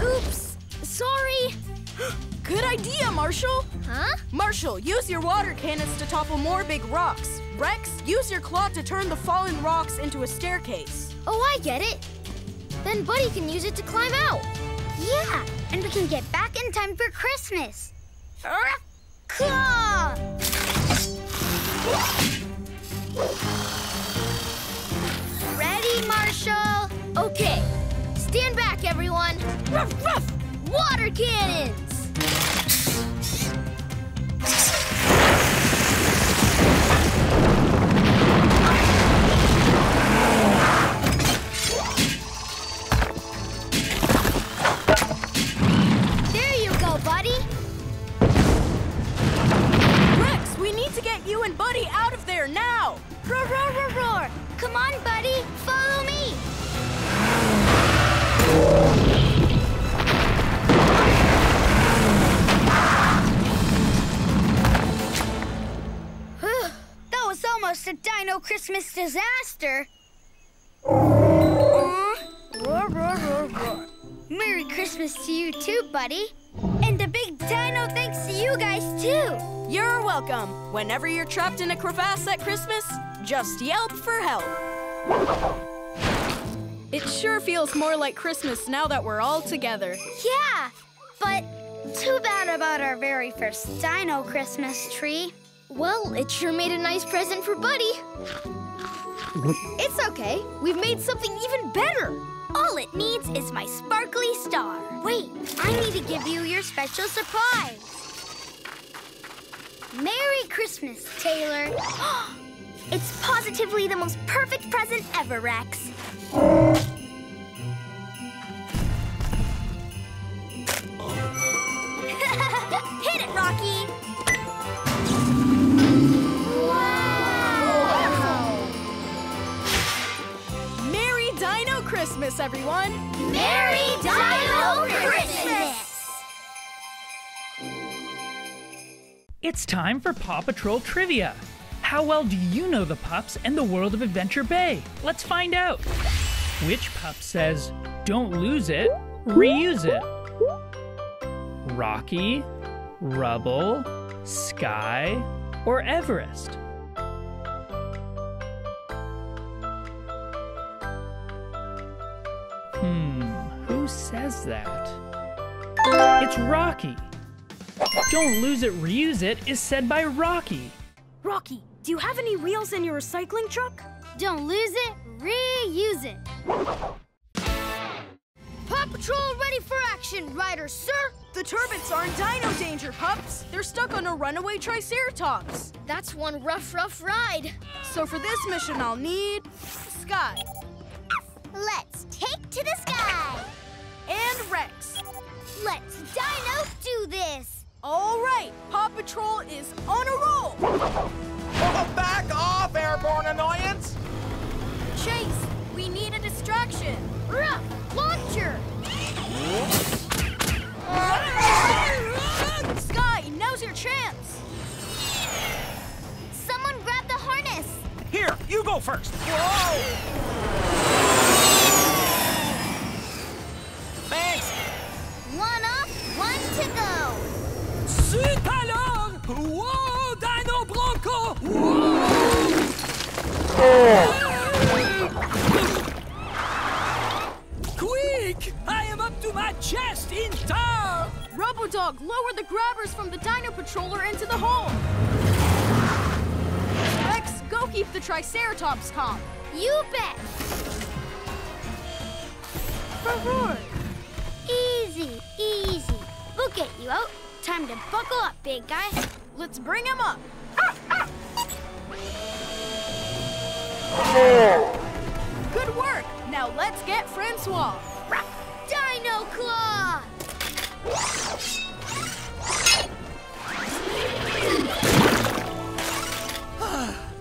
Oops. Sorry. Good idea, Marshall. Huh? Marshall, use your water cannons to topple more big rocks. Rex, use your claw to turn the fallen rocks into a staircase. Oh, I get it. Then Buddy can use it to climb out. Yeah, and we can get back in time for Christmas. Claw! Ready, Marshall? Okay. Stand back, everyone. Ruff, ruff. Water cannons! There you go, buddy. Rex, we need to get you and Buddy out of there now. Roar, roar, roar, roar. Come on, buddy. Follow me. Almost a Dino Christmas disaster. Aw. Roar, roar, roar, roar. Merry Christmas to you too, buddy. And a big dino thanks to you guys too. You're welcome. Whenever you're trapped in a crevasse at Christmas, just yelp for help. It sure feels more like Christmas now that we're all together. Yeah, but too bad about our very first Dino Christmas tree. Well, it sure made a nice present for Buddy. It's okay. We've made something even better. All it needs is my sparkly star. Wait, I need to give you your special surprise. Merry Christmas, Taylor. it's positively the most perfect present ever, Rex. Hit it, Rocky! Dino Christmas, everyone! Merry Dino Christmas! It's time for Paw Patrol Trivia. How well do you know the pups and the world of Adventure Bay? Let's find out. Which pup says, don't lose it, reuse it? Rocky, Rubble, Sky, or Everest? Who that? It's Rocky. Don't lose it, reuse it is said by Rocky. Rocky, do you have any wheels in your recycling truck? Don't lose it, reuse it. Paw Patrol ready for action, Ryder, sir! The Turbots are in dino danger, pups. They're stuck on a runaway Triceratops. That's one rough, rough ride. So for this mission, I'll need Sky. Let's take to the sky. And Rex. Let's Dino do this. All right, Paw Patrol is on a roll. Oh, back off, airborne annoyance! Chase, we need a distraction. Ruff, launcher! Sky, now's your chance. Someone grab the harness. Here, you go first. Thanks. Go. Zut alors Wow, Dino Bronco Quick! I am up to my chest in tar! Robodog, lower the grabbers from the Dino Patroller into the hole. Rex, go keep the Triceratops calm. You bet. Easy, easy. We'll get you out. Time to buckle up, big guy. Let's bring him up. Good work. Now let's get Francois. Dino Claw!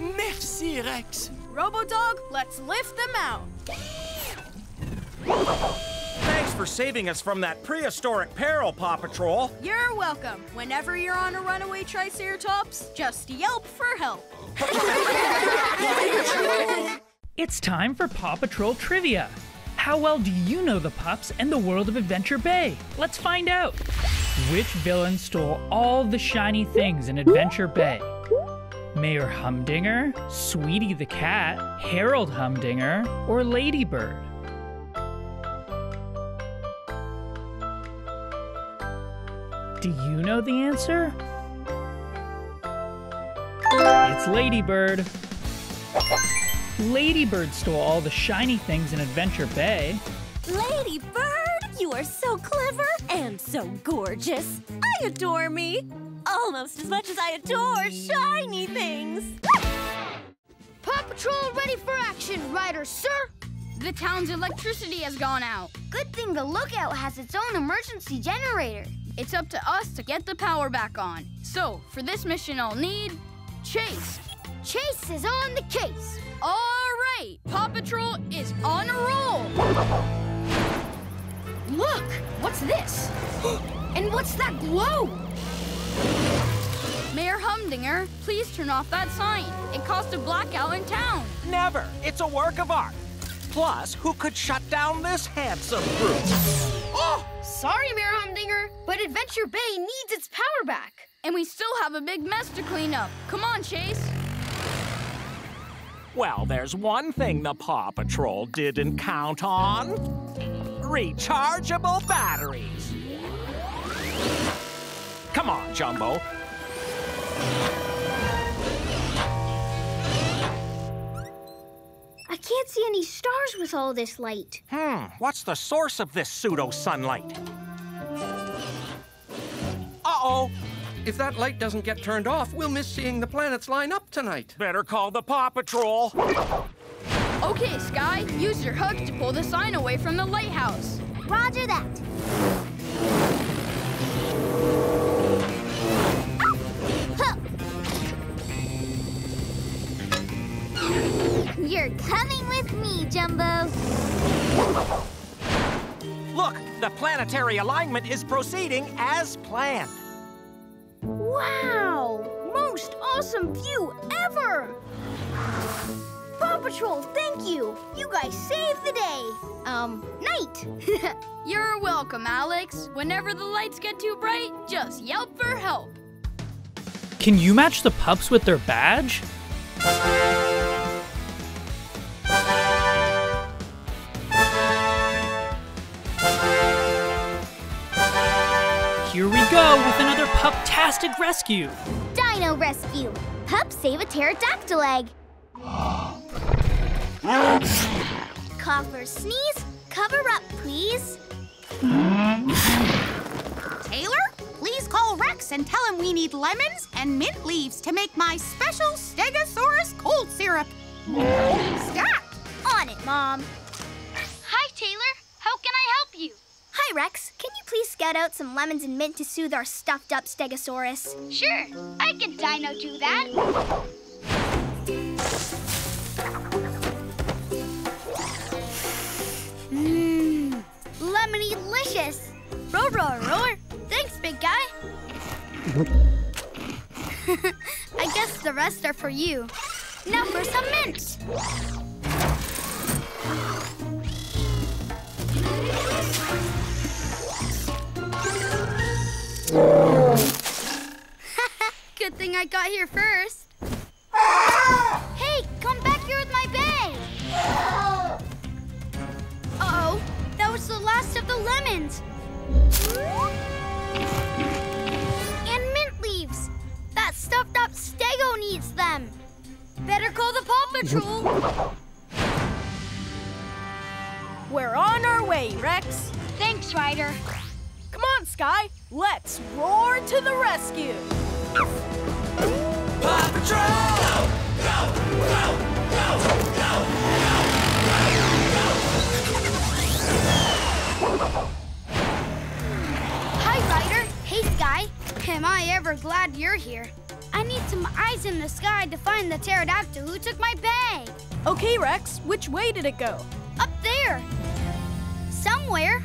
Merci, Rex! Robodog, let's lift them out. Thanks for saving us from that prehistoric peril, Paw Patrol. You're welcome. Whenever you're on a runaway Triceratops, just yelp for help. It's time for Paw Patrol Trivia. How well do you know the pups and the world of Adventure Bay? Let's find out. Which villain stole all the shiny things in Adventure Bay? Mayor Humdinger, Sweetie the Cat, Harold Humdinger, or Ladybird? Do you know the answer? It's Ladybird. Ladybird stole all the shiny things in Adventure Bay. Ladybird, you are so clever and so gorgeous. I adore me. Almost as much as I adore shiny things. Paw Patrol ready for action, Ryder, sir! The town's electricity has gone out. Good thing the lookout has its own emergency generator. It's up to us to get the power back on. So, for this mission, I'll need Chase. Chase is on the case. All right, Paw Patrol is on a roll. Look, what's this? and what's that glow? Mayor Humdinger, please turn off that sign. It caused a blackout in town. Never. It's a work of art. Plus, who could shut down this handsome brute? Oh, sorry, Mayor Humdinger, but Adventure Bay needs its power back. And we still have a big mess to clean up. Come on, Chase. Well, there's one thing the Paw Patrol didn't count on. Rechargeable batteries. Come on, Jumbo. I can't see any stars with all this light. Hmm, what's the source of this pseudo-sunlight? Uh-oh. If that light doesn't get turned off, we'll miss seeing the planets line up tonight. Better call the Paw Patrol. Okay, Sky, use your hook to pull the sign away from the lighthouse. Roger that. You're coming with me, Jumbo. Look, the planetary alignment is proceeding as planned. Wow! Most awesome view ever! Paw Patrol, thank you! You guys saved the day! Um, night! You're welcome, Alex. Whenever the lights get too bright, just yelp for help. Can you match the pups with their badge? Here we go with another puptastic rescue. Dino Rescue! Pup save a pterodactyl egg! Cough or sneeze, cover up, please. Taylor, please call Rex and tell him we need lemons and mint leaves to make my special Stegosaurus cold syrup. Stat! On it, Mom. Hi, Rex. Can you please scout out some lemons and mint to soothe our stuffed up Stegosaurus? Sure. I can dino do that. Mmm, lemony delicious. Roar, roar, roar. Thanks, big guy. I guess the rest are for you. Now for some mint. Good thing I got here first. hey, come back here with my bag. Uh-oh, that was the last of the lemons. And mint leaves. That stuffed up stego needs them. Better call the Paw Patrol. We're on our way, Rex. Thanks, Ryder. Come on, Sky. Let's roar to the rescue. Paw Patrol! Hi, Ryder. Hey, Sky. Am I ever glad you're here. I need some eyes in the sky to find the pterodactyl who took my bag. Okay, Rex, which way did it go? Up there. Somewhere.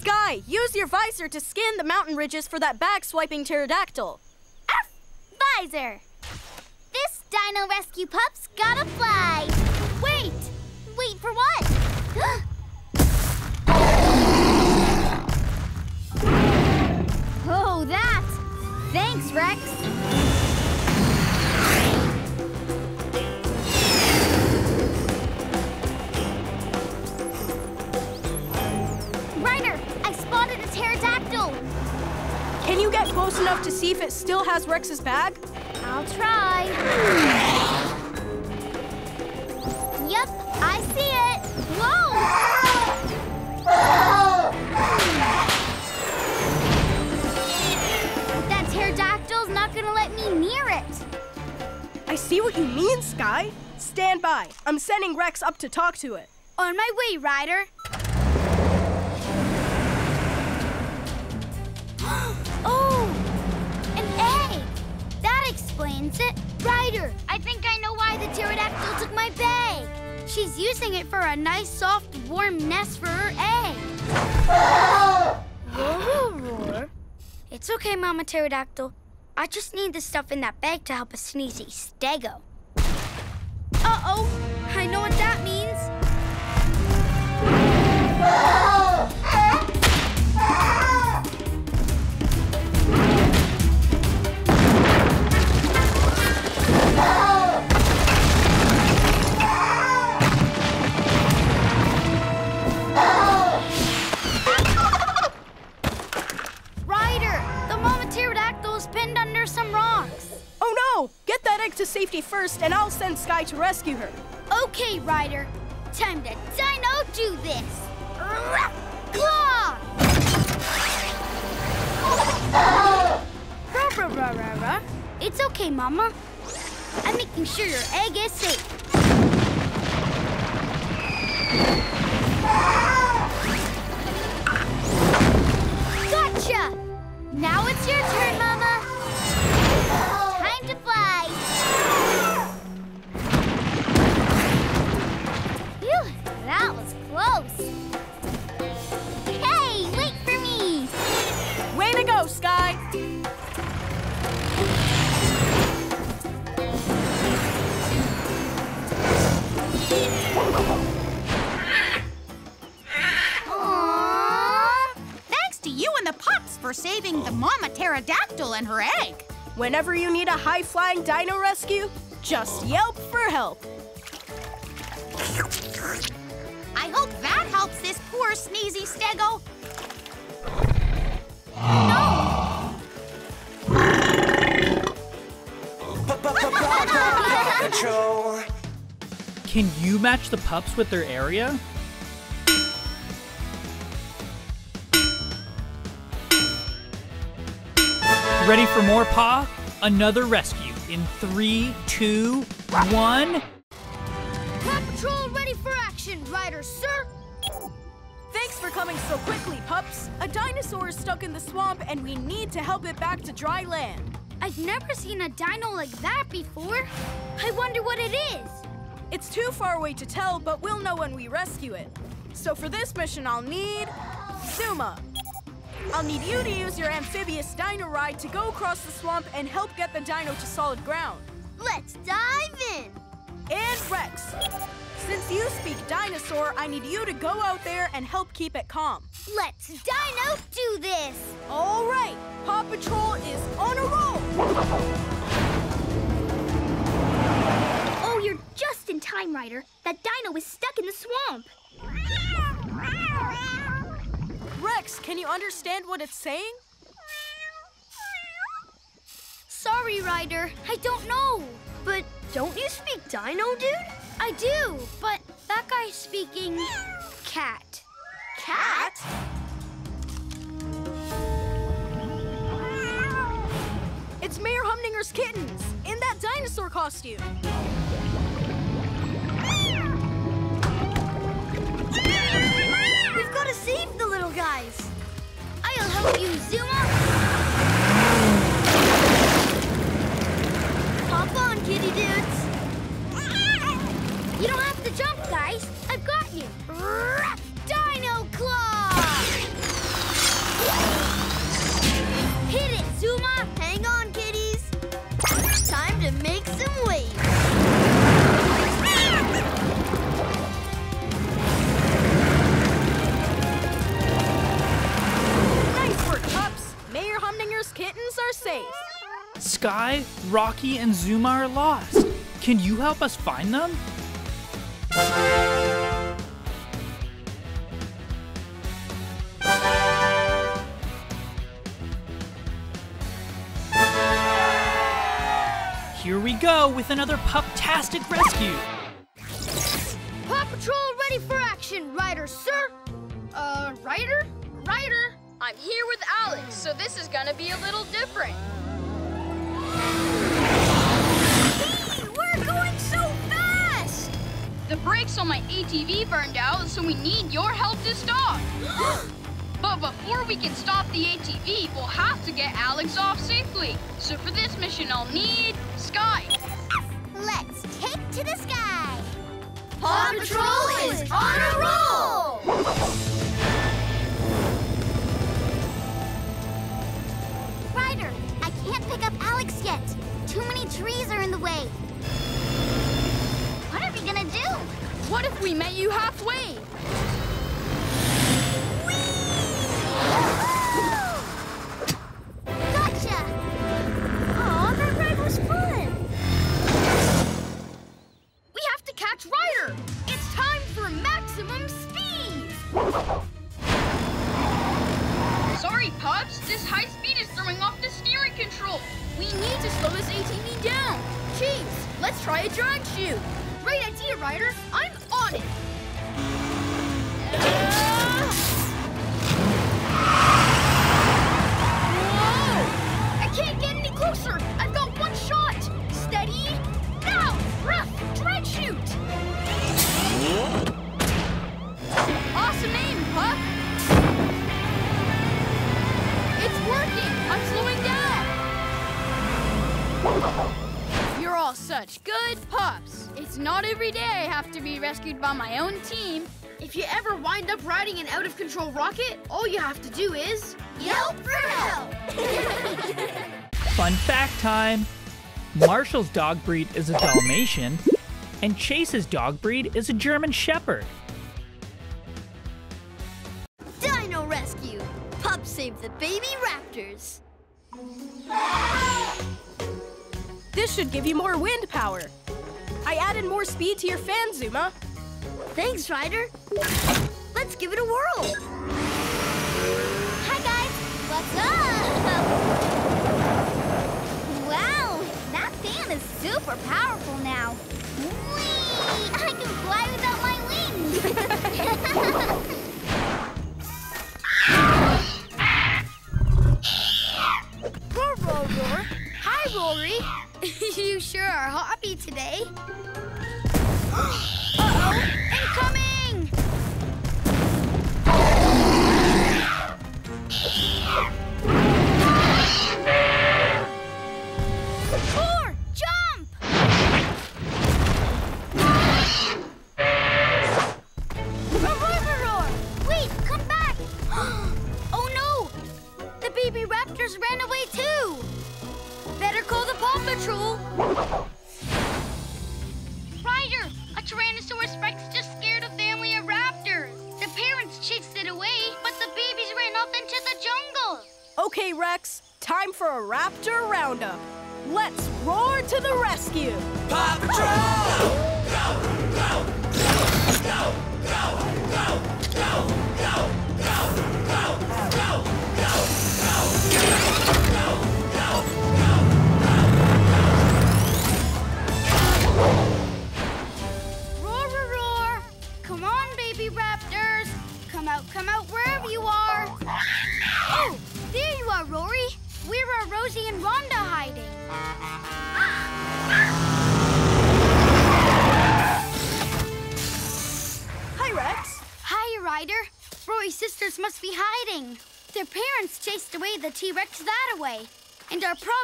Sky, use your visor to scan the mountain ridges for that bag swiping pterodactyl. Visor. This dino rescue pup's gotta fly. Wait. Wait for what? oh, that. Thanks, Rex. Pterodactyl. Can you get close enough to see if it still has Rex's bag? I'll try. Yep, I see it. Whoa! That pterodactyl's not gonna let me near it. I see what you mean, Sky. Stand by. I'm sending Rex up to talk to it. On my way, Ryder. Explains it. Ryder, I think I know why the pterodactyl took my bag. She's using it for a nice, soft, warm nest for her egg. roar, roar, roar. It's okay, Mama Pterodactyl. I just need the stuff in that bag to help a sneezy stego. Uh-oh, I know what that means. Oh, safety first, and I'll send Sky to rescue her. Okay, Ryder. Time to Dino do this. Claw! Rah, rah, rah, rah, rah. It's okay, Mama. I'm making sure your egg is safe. Gotcha! Now it's your turn, Mama. To fly. Phew, that was close. Hey, wait for me. Way to go, Sky! Thanks to you and the pups for saving the mama pterodactyl and her egg. Whenever you need a high-flying dino rescue, just yelp for help. I hope that helps this poor sneezy stego. Patrol. Can you match the pups with their area? Ready for more paw? Another rescue in three, two, one. Paw Patrol ready for action, Ryder, sir. Thanks for coming so quickly, pups. A dinosaur is stuck in the swamp, and we need to help it back to dry land. I've never seen a dino like that before. I wonder what it is. It's too far away to tell, but we'll know when we rescue it. So for this mission, I'll need Zuma. I'll need you to use your amphibious dino ride to go across the swamp and help get the dino to solid ground. Let's dive in. And Rex, since you speak dinosaur, I need you to go out there and help keep it calm. Let's dino do this. All right, Paw Patrol is on a roll. Oh, you're just in time, Ryder. That dino is stuck in the swamp. Rex, can you understand what it's saying? Sorry, Ryder. I don't know. But don't you speak dino, dude? I do, but that guy's speaking cat. Cat? It's Mayor Humdinger's kittens in that dinosaur costume. We've got to save the little guys. I'll help you, Zuma. Hop on, kitty dudes. You don't have to jump, guys. I've got you. Dino Claw! Kittens are safe. Sky, Rocky, and Zuma are lost. Can you help us find them? Here we go with another pup-tastic rescue. Paw Patrol ready for action, Ryder, sir. Uh, Ryder? Ryder, I'm here with Alex, so this is gonna be a little different. Hey, We're going so fast! The brakes on my ATV burned out, so we need your help to stop. but before we can stop the ATV, we'll have to get Alex off safely. So for this mission, I'll need Sky. Let's take to the sky. Paw Patrol is on a roll! Ryder, I can't pick up Alex yet. Too many trees are in the way. What are we gonna do? What if we met you halfway? Gotcha! Aw, that ride We need to slow this ATV down. Chase, Let's try a drag chute. Great idea, Ryder. I'm on it. You're all such good pups. It's not every day I have to be rescued by my own team. If you ever wind up riding an out of control rocket, all you have to do is Yelp for help! Fun fact time Marshall's dog breed is a Dalmatian, and Chase's dog breed is a German Shepherd. Dino Rescue. Pup save the baby raptors. This should give you more wind power. I added more speed to your fan, Zuma. Thanks, Ryder. Let's give it a whirl. Hi, guys. What's up? Wow, that fan is super powerful now. Whee! I can fly without my wings. Rory. you sure are hoppy today.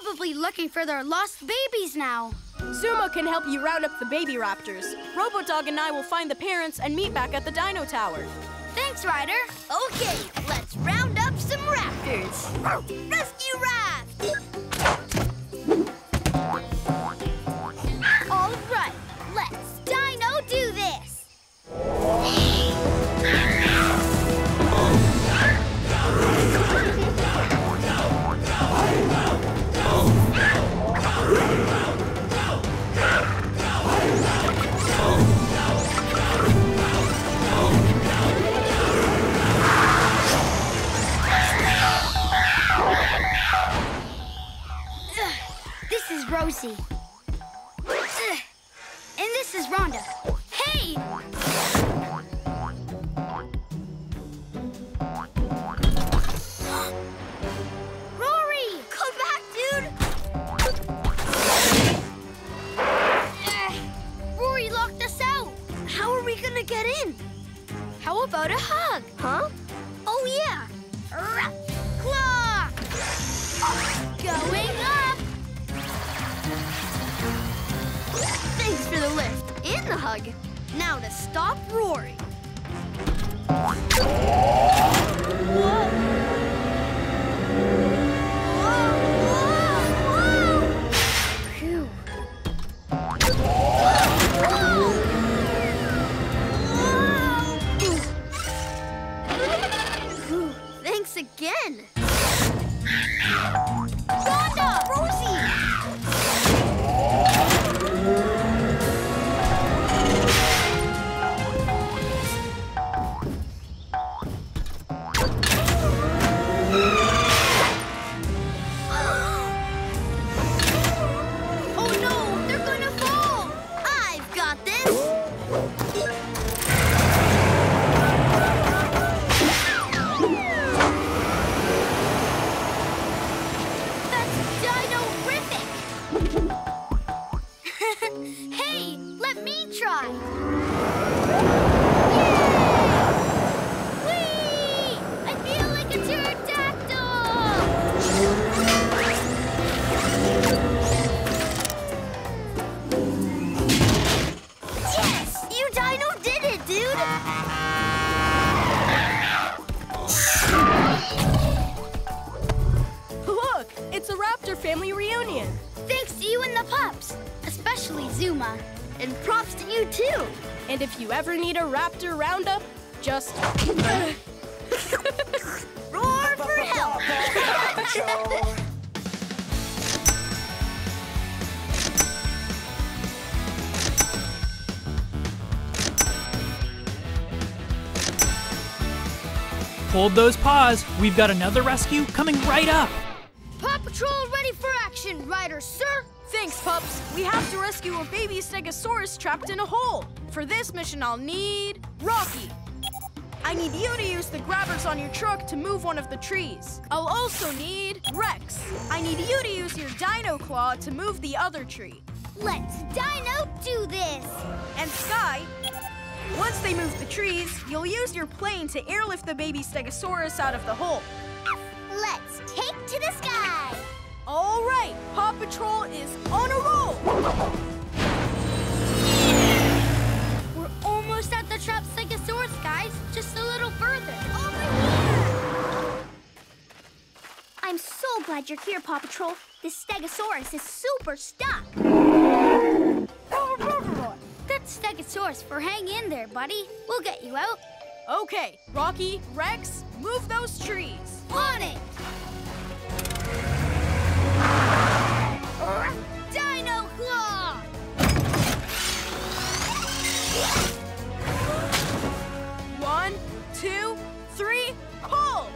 probably looking for their lost babies now. Zuma can help you round up the baby raptors. Robodog and I will find the parents and meet back at the Dino Tower. Thanks, Ryder. Okay, let's round up some raptors. Rescue raft! Those. We've got another rescue coming right up. Paw Patrol ready for action, Ryder, sir. Thanks, pups. We have to rescue a baby Stegosaurus trapped in a hole. For this mission, I'll need Rocky. I need you to use the grabbers on your truck to move one of the trees. I'll also need Rex. I need you to use your dino claw to move the other tree. Let's Dino do this! And Sky, once they move the trees, you'll use your plane to airlift the baby Stegosaurus out of the hole. Let's take to the sky! All right, Paw Patrol is on a roll! We're almost at the trapped Stegosaurus, guys. Just a little further. Over here! I'm so glad you're here, Paw Patrol. This Stegosaurus is super stuck. Stegosaurus for hang in there, buddy. We'll get you out. Okay, Rocky, Rex, move those trees. On it! Dino Claw! One, two, three, pull!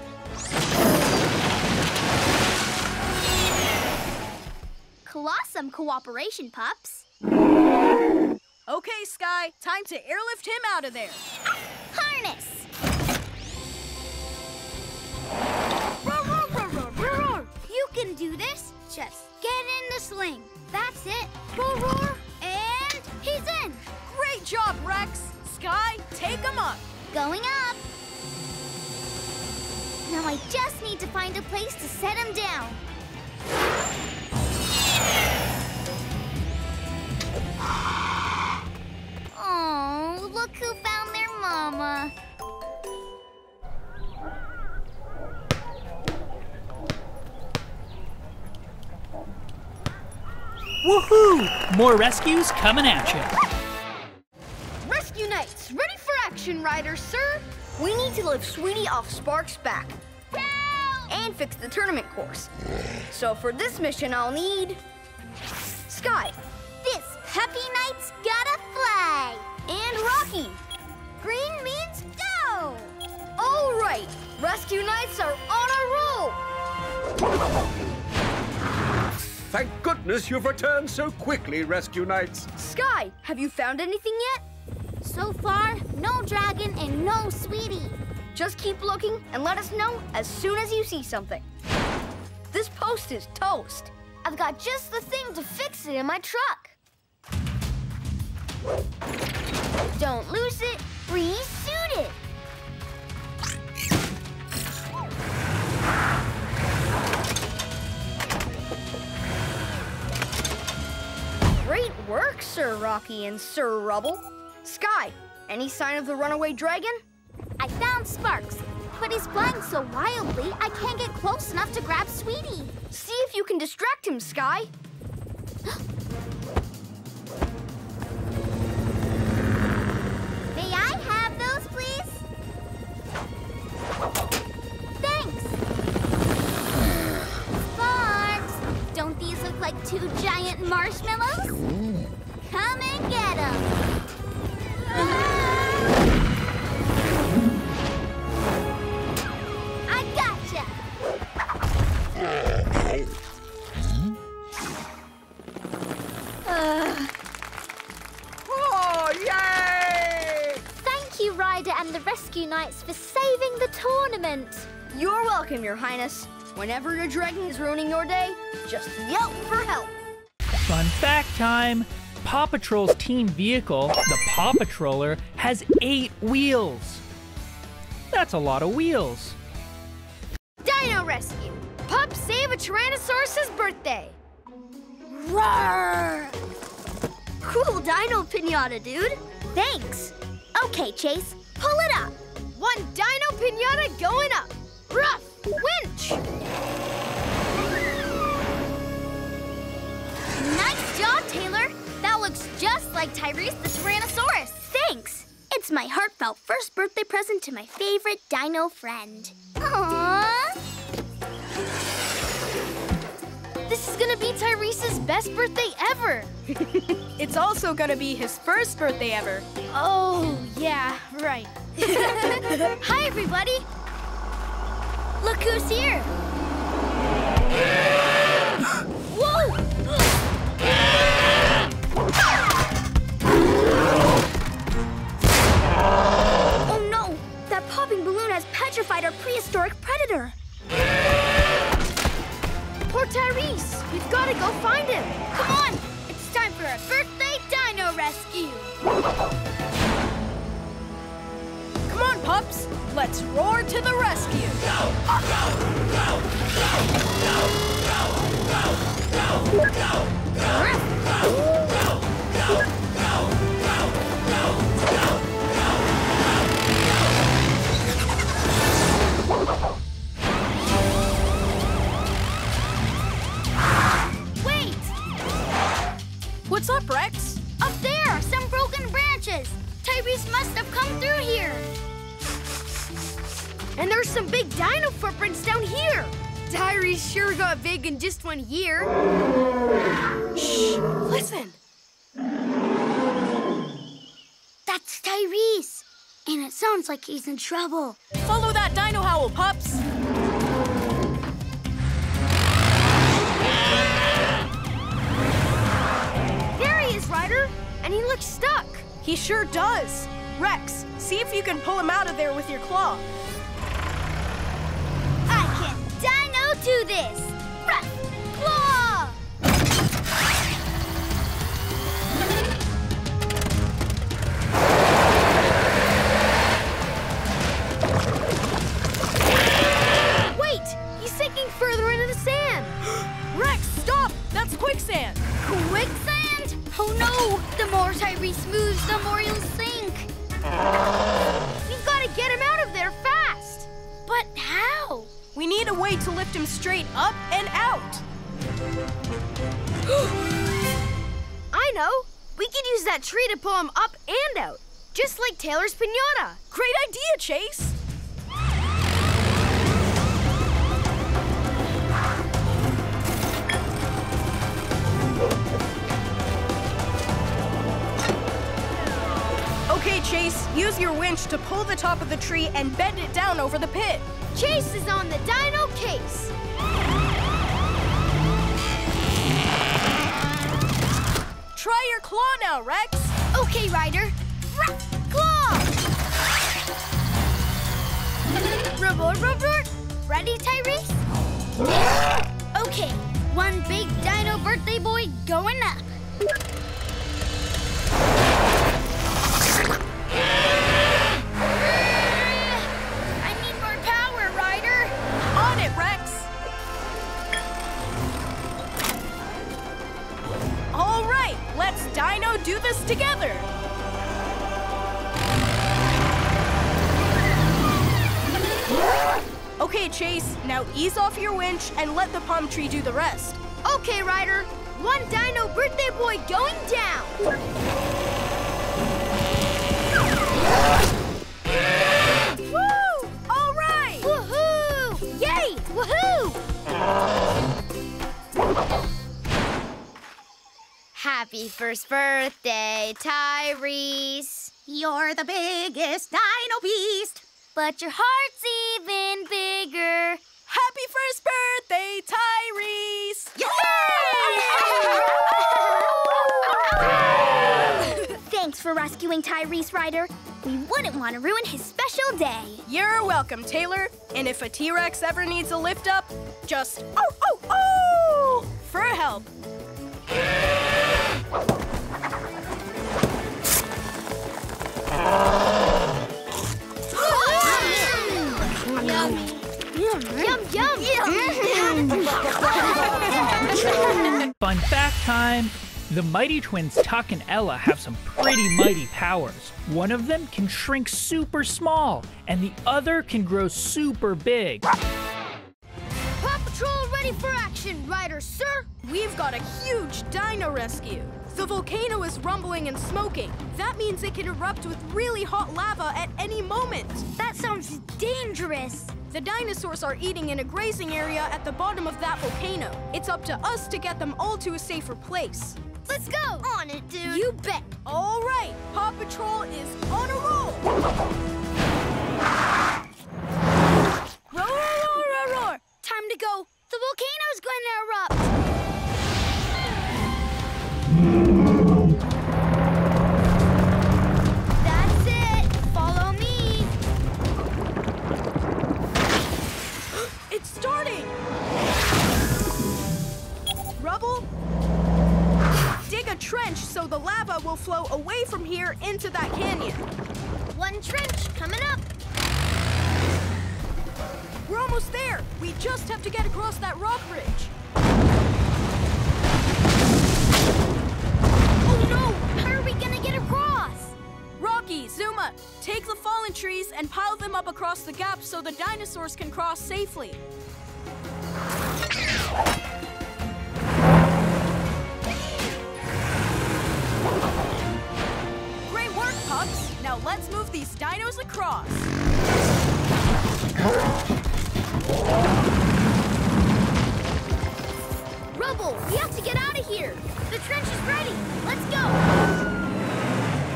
Colossum cooperation, pups. Okay, Sky, time to airlift him out of there. Harness! You can do this. Just get in the sling. That's it. Roar, roar, and he's in. Great job, Rex. Sky, take him up. Going up. Now I just need to find a place to set him down. Oh, look who found their mama. Woohoo! More rescues coming at you. Rescue Knights, ready for action, Riders, sir. We need to lift Sweetie off Spark's back. And fix the tournament course. So for this mission, I'll need... Sky. This Peppy Knight's gotta fly. And Rocky. Green means go. All right, Rescue Knights are on a roll. Thank goodness you've returned so quickly, Rescue Knights. Sky, have you found anything yet? So far, no dragon and no sweetie. Just keep looking and let us know as soon as you see something. This post is toast. I've got just the thing to fix it in my truck. Don't lose it, resuit it. Great work, Sir Rocky and Sir Rubble. Sky, any sign of the runaway dragon? I found Sparks, but he's flying so wildly I can't get close enough to grab Sweetie. See if you can distract him, Sky. Thanks. Sparks, don't these look like two giant marshmallows? Come and get them. I gotcha. Uh, Oh, yay! Thank you, Ryder and the Rescue Knights, for saving the tournament. You're welcome, Your Highness. Whenever your dragon is ruining your day, just yelp for help. Fun fact time! Paw Patrol's team vehicle, the Paw Patroller, has eight wheels. That's a lot of wheels. Dino Rescue. Pup save a Tyrannosaurus's birthday. Roar! Cool dino pinata, dude. Thanks. Okay, Chase, pull it up. One dino pinata going up. Rough winch. Nice job, Taylor. That looks just like Tyrese the Tyrannosaurus. Thanks. It's my heartfelt first birthday present to my favorite dino friend. Aww. This is gonna be Tyrese's best birthday ever. It's also gonna be his first birthday ever. Oh, yeah, right. Hi, everybody. Look who's here. Whoa! Oh no! That popping balloon has petrified our prehistoric predator. Poor Tyrese. We've got to go find him. Come on. It's time for a birthday dino rescue. Come on, pups. Let's roar to the rescue. Wait! What's up, Rex? Up there, some broken branches. Tyrese must have come through here. And there's some big dino footprints down here. Tyrese sure got big in just one year. Shh, listen. That's Tyrese. And it sounds like he's in trouble. Follow that dino howl, pups. He. And he looks stuck. He sure does. Rex, see if you can pull him out of there with your claw. I can dino do this. Rough claw. Wait, he's sinking further into the sand. Rex, stop! That's quicksand. Quicksand? Oh no! The more Tyrese moves, the more he'll sink. We've got to get him out of there fast. But how? We need a way to lift him straight up and out. I know. We could use that tree to pull him up and out, just like Taylor's pinata. Great idea, Chase. Chase, use your winch to pull the top of the tree and bend it down over the pit. Chase is on the dino case. Try your claw now, Rex. Okay, Ryder. Rough claw. Roar, roar. Ready, Tyrese? Okay, one big dino birthday boy going up. I need more power, Ryder. On it, Rex. All right, let's Dino do this together. Okay, Chase, now ease off your winch and let the palm tree do the rest. Okay, Ryder. One dino birthday boy going down. Woo! All right! Woohoo! Yay! Woohoo! Happy first birthday, Tyrese. You're the biggest dino beast. But your heart's even bigger. Happy first birthday, Tyrese! Thanks for rescuing Tyrese Ryder. We wouldn't want to ruin his special day. You're welcome, Taylor. And if a T-Rex ever needs a lift up, just oh, oh, oh for help. Yum, yum. Fun fact time! The Mighty Twins Tuck and Ella have some pretty mighty powers. One of them can shrink super small, and the other can grow super big. Paw Patrol ready Ready for action, Ryder, sir! We've got a huge dino rescue. The volcano is rumbling and smoking. That means it can erupt with really hot lava at any moment. That sounds dangerous. The dinosaurs are eating in a grazing area at the bottom of that volcano. It's up to us to get them all to a safer place. Let's go! On it, dude! You bet! All right, Paw Patrol is on a roll! Roar, roar, roar, roar! Time to go! The volcano's going to erupt! Trench so the lava will flow away from here into that canyon. One trench coming up. We're almost there. We just have to get across that rock ridge. Oh no! How are we gonna get across? Rocky, Zuma, take the fallen trees and pile them up across the gap so the dinosaurs can cross safely. Now let's move these dinos across. Rubble, we have to get out of here. The trench is ready. Let's go.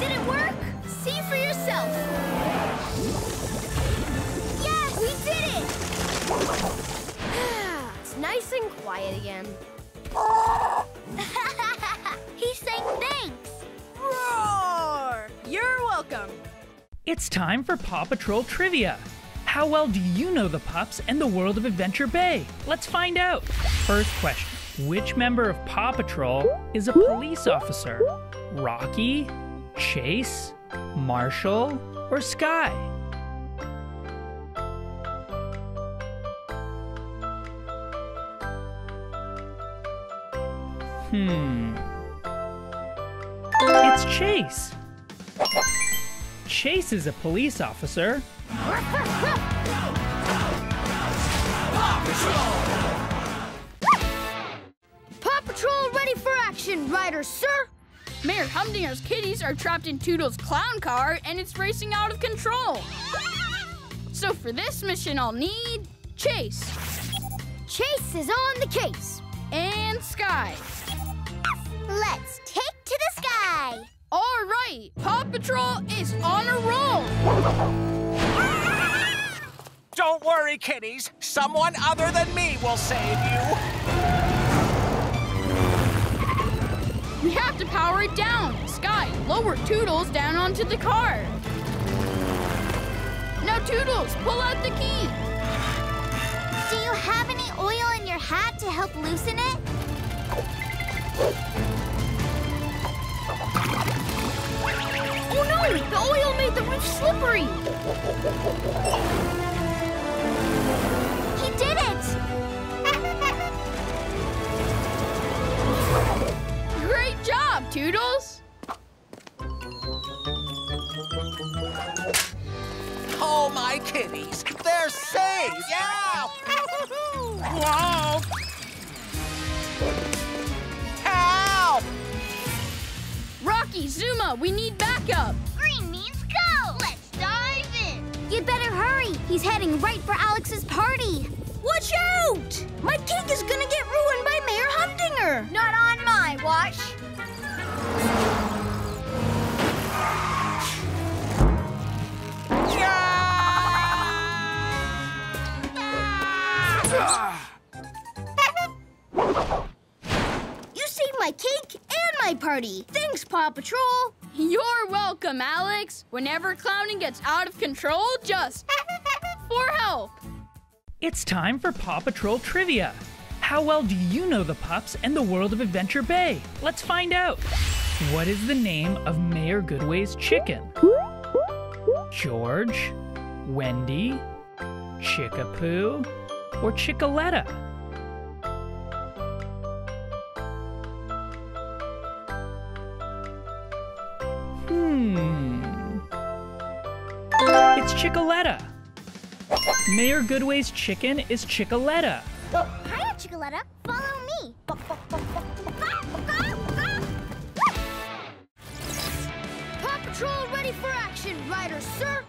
Did it work? See for yourself. Yes, we did it. it's nice and quiet again. welcome. It's time for Paw Patrol Trivia. How well do you know the pups and the world of Adventure Bay? Let's find out. First question Which member of Paw Patrol is a police officer? Rocky, Chase, Marshall, or Sky? Hmm. It's Chase. Chase is a police officer. Paw Patrol ready for action, Ryder, sir. Mayor Humdinger's kitties are trapped in Toodle's clown car and it's racing out of control. So for this mission, I'll need Chase. Chase is on the case. And Sky. Let's take to the sky. All right, Paw Patrol is on a roll. Don't worry, kitties. Someone other than me will save you. We have to power it down. Sky, lower Toodles down onto the car. Now, Toodles, pull out the key. Do you have any oil in your hat to help loosen it? No! The oil made the roof slippery. He did it! Great job, Toodles. Oh, my kitties. They're safe. Yeah. Whoa. Help! Rocky, Zuma, we need backup. You'd better hurry. He's heading right for Alex's party. Watch out! My cake is gonna get ruined by Mayor Humdinger. Not on my watch. You saved my cake and my party. Thanks, Paw Patrol. You're welcome, Alex. Whenever clowning gets out of control, just for help. It's time for Paw Patrol Trivia. How well do you know the pups and the world of Adventure Bay? Let's find out. What is the name of Mayor Goodway's chicken? George, Wendy, Chickapoo, or Chickaletta? Hmm. It's Chickaletta. Mayor Goodway's chicken is Chickaletta. Hiya, Chickaletta. Follow me. Paw Patrol ready for action, Ryder, sir.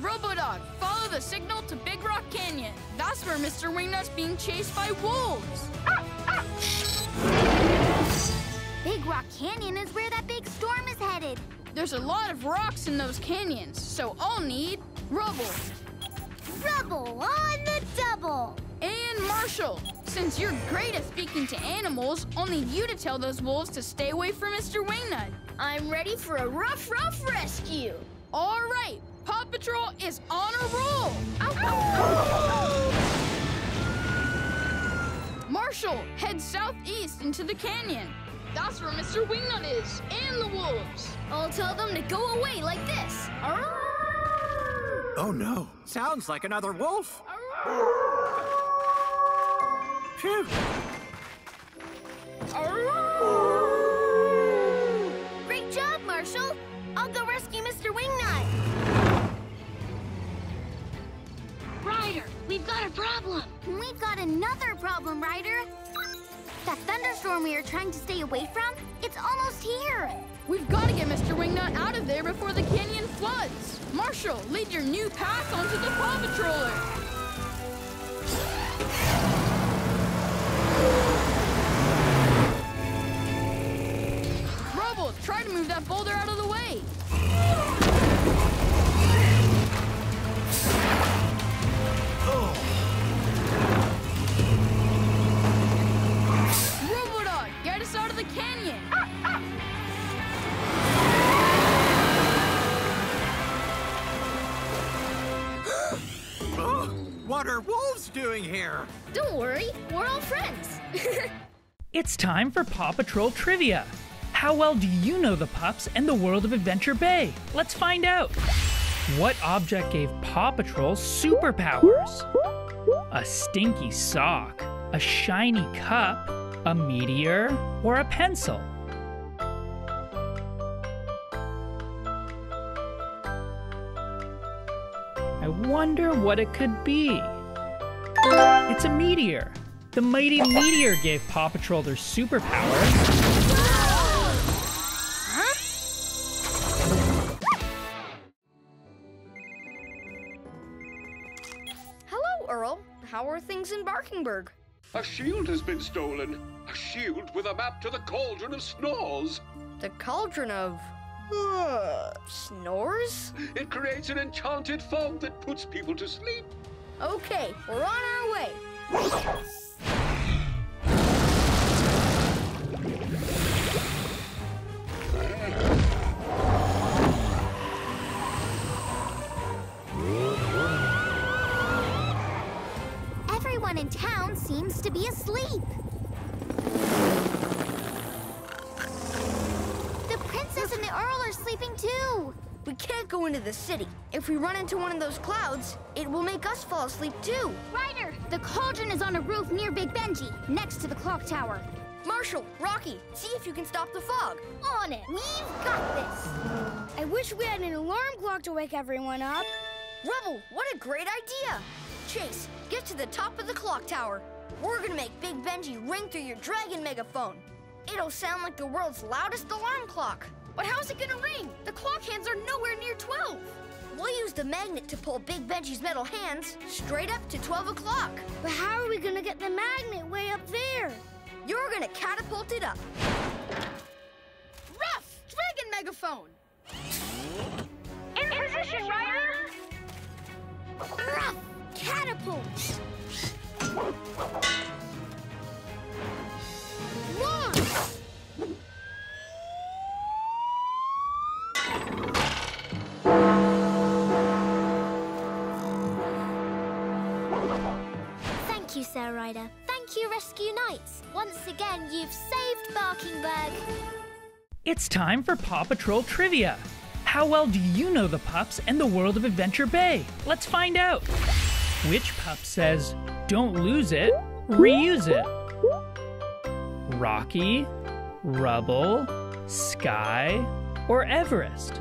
Robodog, follow the signal to Big Rock Canyon. That's where Mr. Wingnut's being chased by wolves. Big Rock Canyon is where that big storm is headed. There's a lot of rocks in those canyons, so I'll need rubble. Rubble on the double. And Marshall, since you're great at speaking to animals, I'll need you to tell those wolves to stay away from Mr. Wingnut. I'm ready for a rough, rough rescue. All right, Paw Patrol is on a roll. Marshall, head southeast into the canyon. That's where Mr. Wingnut is, and the wolves. I'll tell them to go away like this. Oh no, sounds like another wolf. Phew. Great job, Marshall. I'll go rescue Mr. Wingnut. Ryder, we've got a problem. We've got another problem, Ryder. That thunderstorm we are trying to stay away from, it's almost here. We've got to get Mr. Wingnut out of there before the canyon floods. Marshall, lead your new pack onto the Paw Patroller. Rubble, try to move that boulder out of the way. What are wolves doing here? Don't worry, we're all friends. It's time for Paw Patrol Trivia. How well do you know the pups and the world of Adventure Bay? Let's find out. What object gave Paw Patrol superpowers? A stinky sock, a shiny cup, a meteor, or a pencil? Wonder what it could be. It's a meteor. The mighty meteor gave Paw Patrol their superpowers. Hello, Earl. How are things in Barkingburg? A shield has been stolen. A shield with a map to the Cauldron of Snores. The Cauldron of. Uh, snores? It creates an enchanted fog that puts people to sleep. Okay, we're on our way. Everyone in town seems to be asleep. And the earl are sleeping too. We can't go into the city. If we run into one of those clouds, it will make us fall asleep too. Ryder, the cauldron is on a roof near Big Benji, next to the clock tower. Marshall, Rocky, see if you can stop the fog. On it. We've got this. I wish we had an alarm clock to wake everyone up. Rubble, what a great idea! Chase, get to the top of the clock tower. We're gonna make Big Benji ring through your dragon megaphone. It'll sound like the world's loudest alarm clock. But how's it gonna ring? The clock hands are nowhere near 12. We'll use the magnet to pull Big Benji's metal hands straight up to 12 o'clock. But how are we gonna get the magnet way up there? You're gonna catapult it up. Rough! Dragon megaphone! In position, Ryder! Rough! Catapult! Launch! Thank you, Sir Ryder. Thank you, Rescue Knights. Once again, you've saved Barkingburg. It's time for Paw Patrol Trivia. How well do you know the pups and the world of Adventure Bay? Let's find out. Which pup says, don't lose it, reuse it? Rocky, Rubble, Sky, or Everest?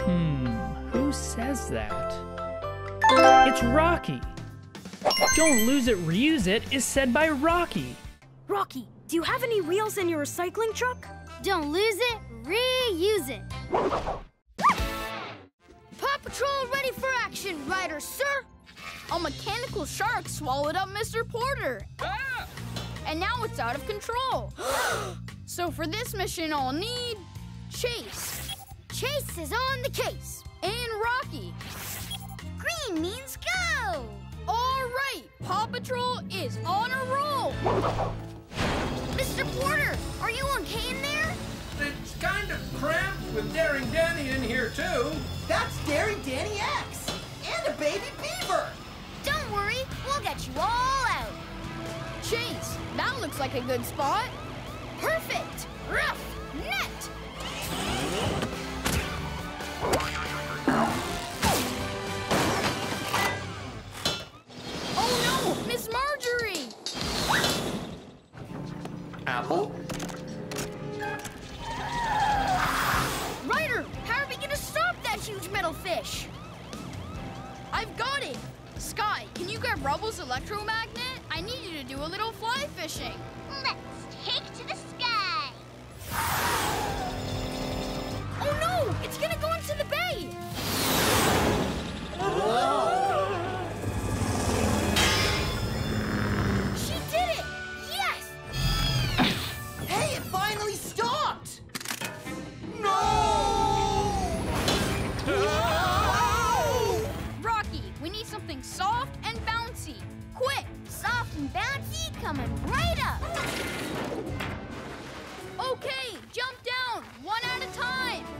Hmm, who says that? It's Rocky. Don't lose it, reuse it is said by Rocky. Rocky, do you have any wheels in your recycling truck? Don't lose it, reuse it. Paw Patrol ready for action, Ryder, sir. A mechanical shark swallowed up Mr. Porter. And now it's out of control. so for this mission, I'll need Chase. Chase is on the case. And Rocky. Green means go. All right, Paw Patrol is on a roll. Mr. Porter, are you okay in there? It's kind of cramped with Daring Danny in here, too. That's Daring Danny X and a baby beaver. Don't worry, we'll get you all out. Chase, that looks like a good spot. Perfect. Rough net. Oh no, Miss Marjorie! Apple? Ryder, how are we gonna stop that huge metal fish? I've got it! Sky, can you grab Rubble's electromagnet? I need you to do a little fly fishing. Let's take to the sky. Oh no! It's gonna go into the bay! She did it! Yes! Hey, it finally stopped! No! Rocky, we need something soft and bouncy. Quick! Soft and bouncy coming right up. Okay, jump down, one at a time.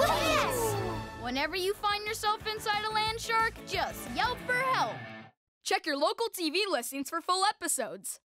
Yes! Whenever you find yourself inside a land shark, just yelp for help. Check your local TV listings for full episodes.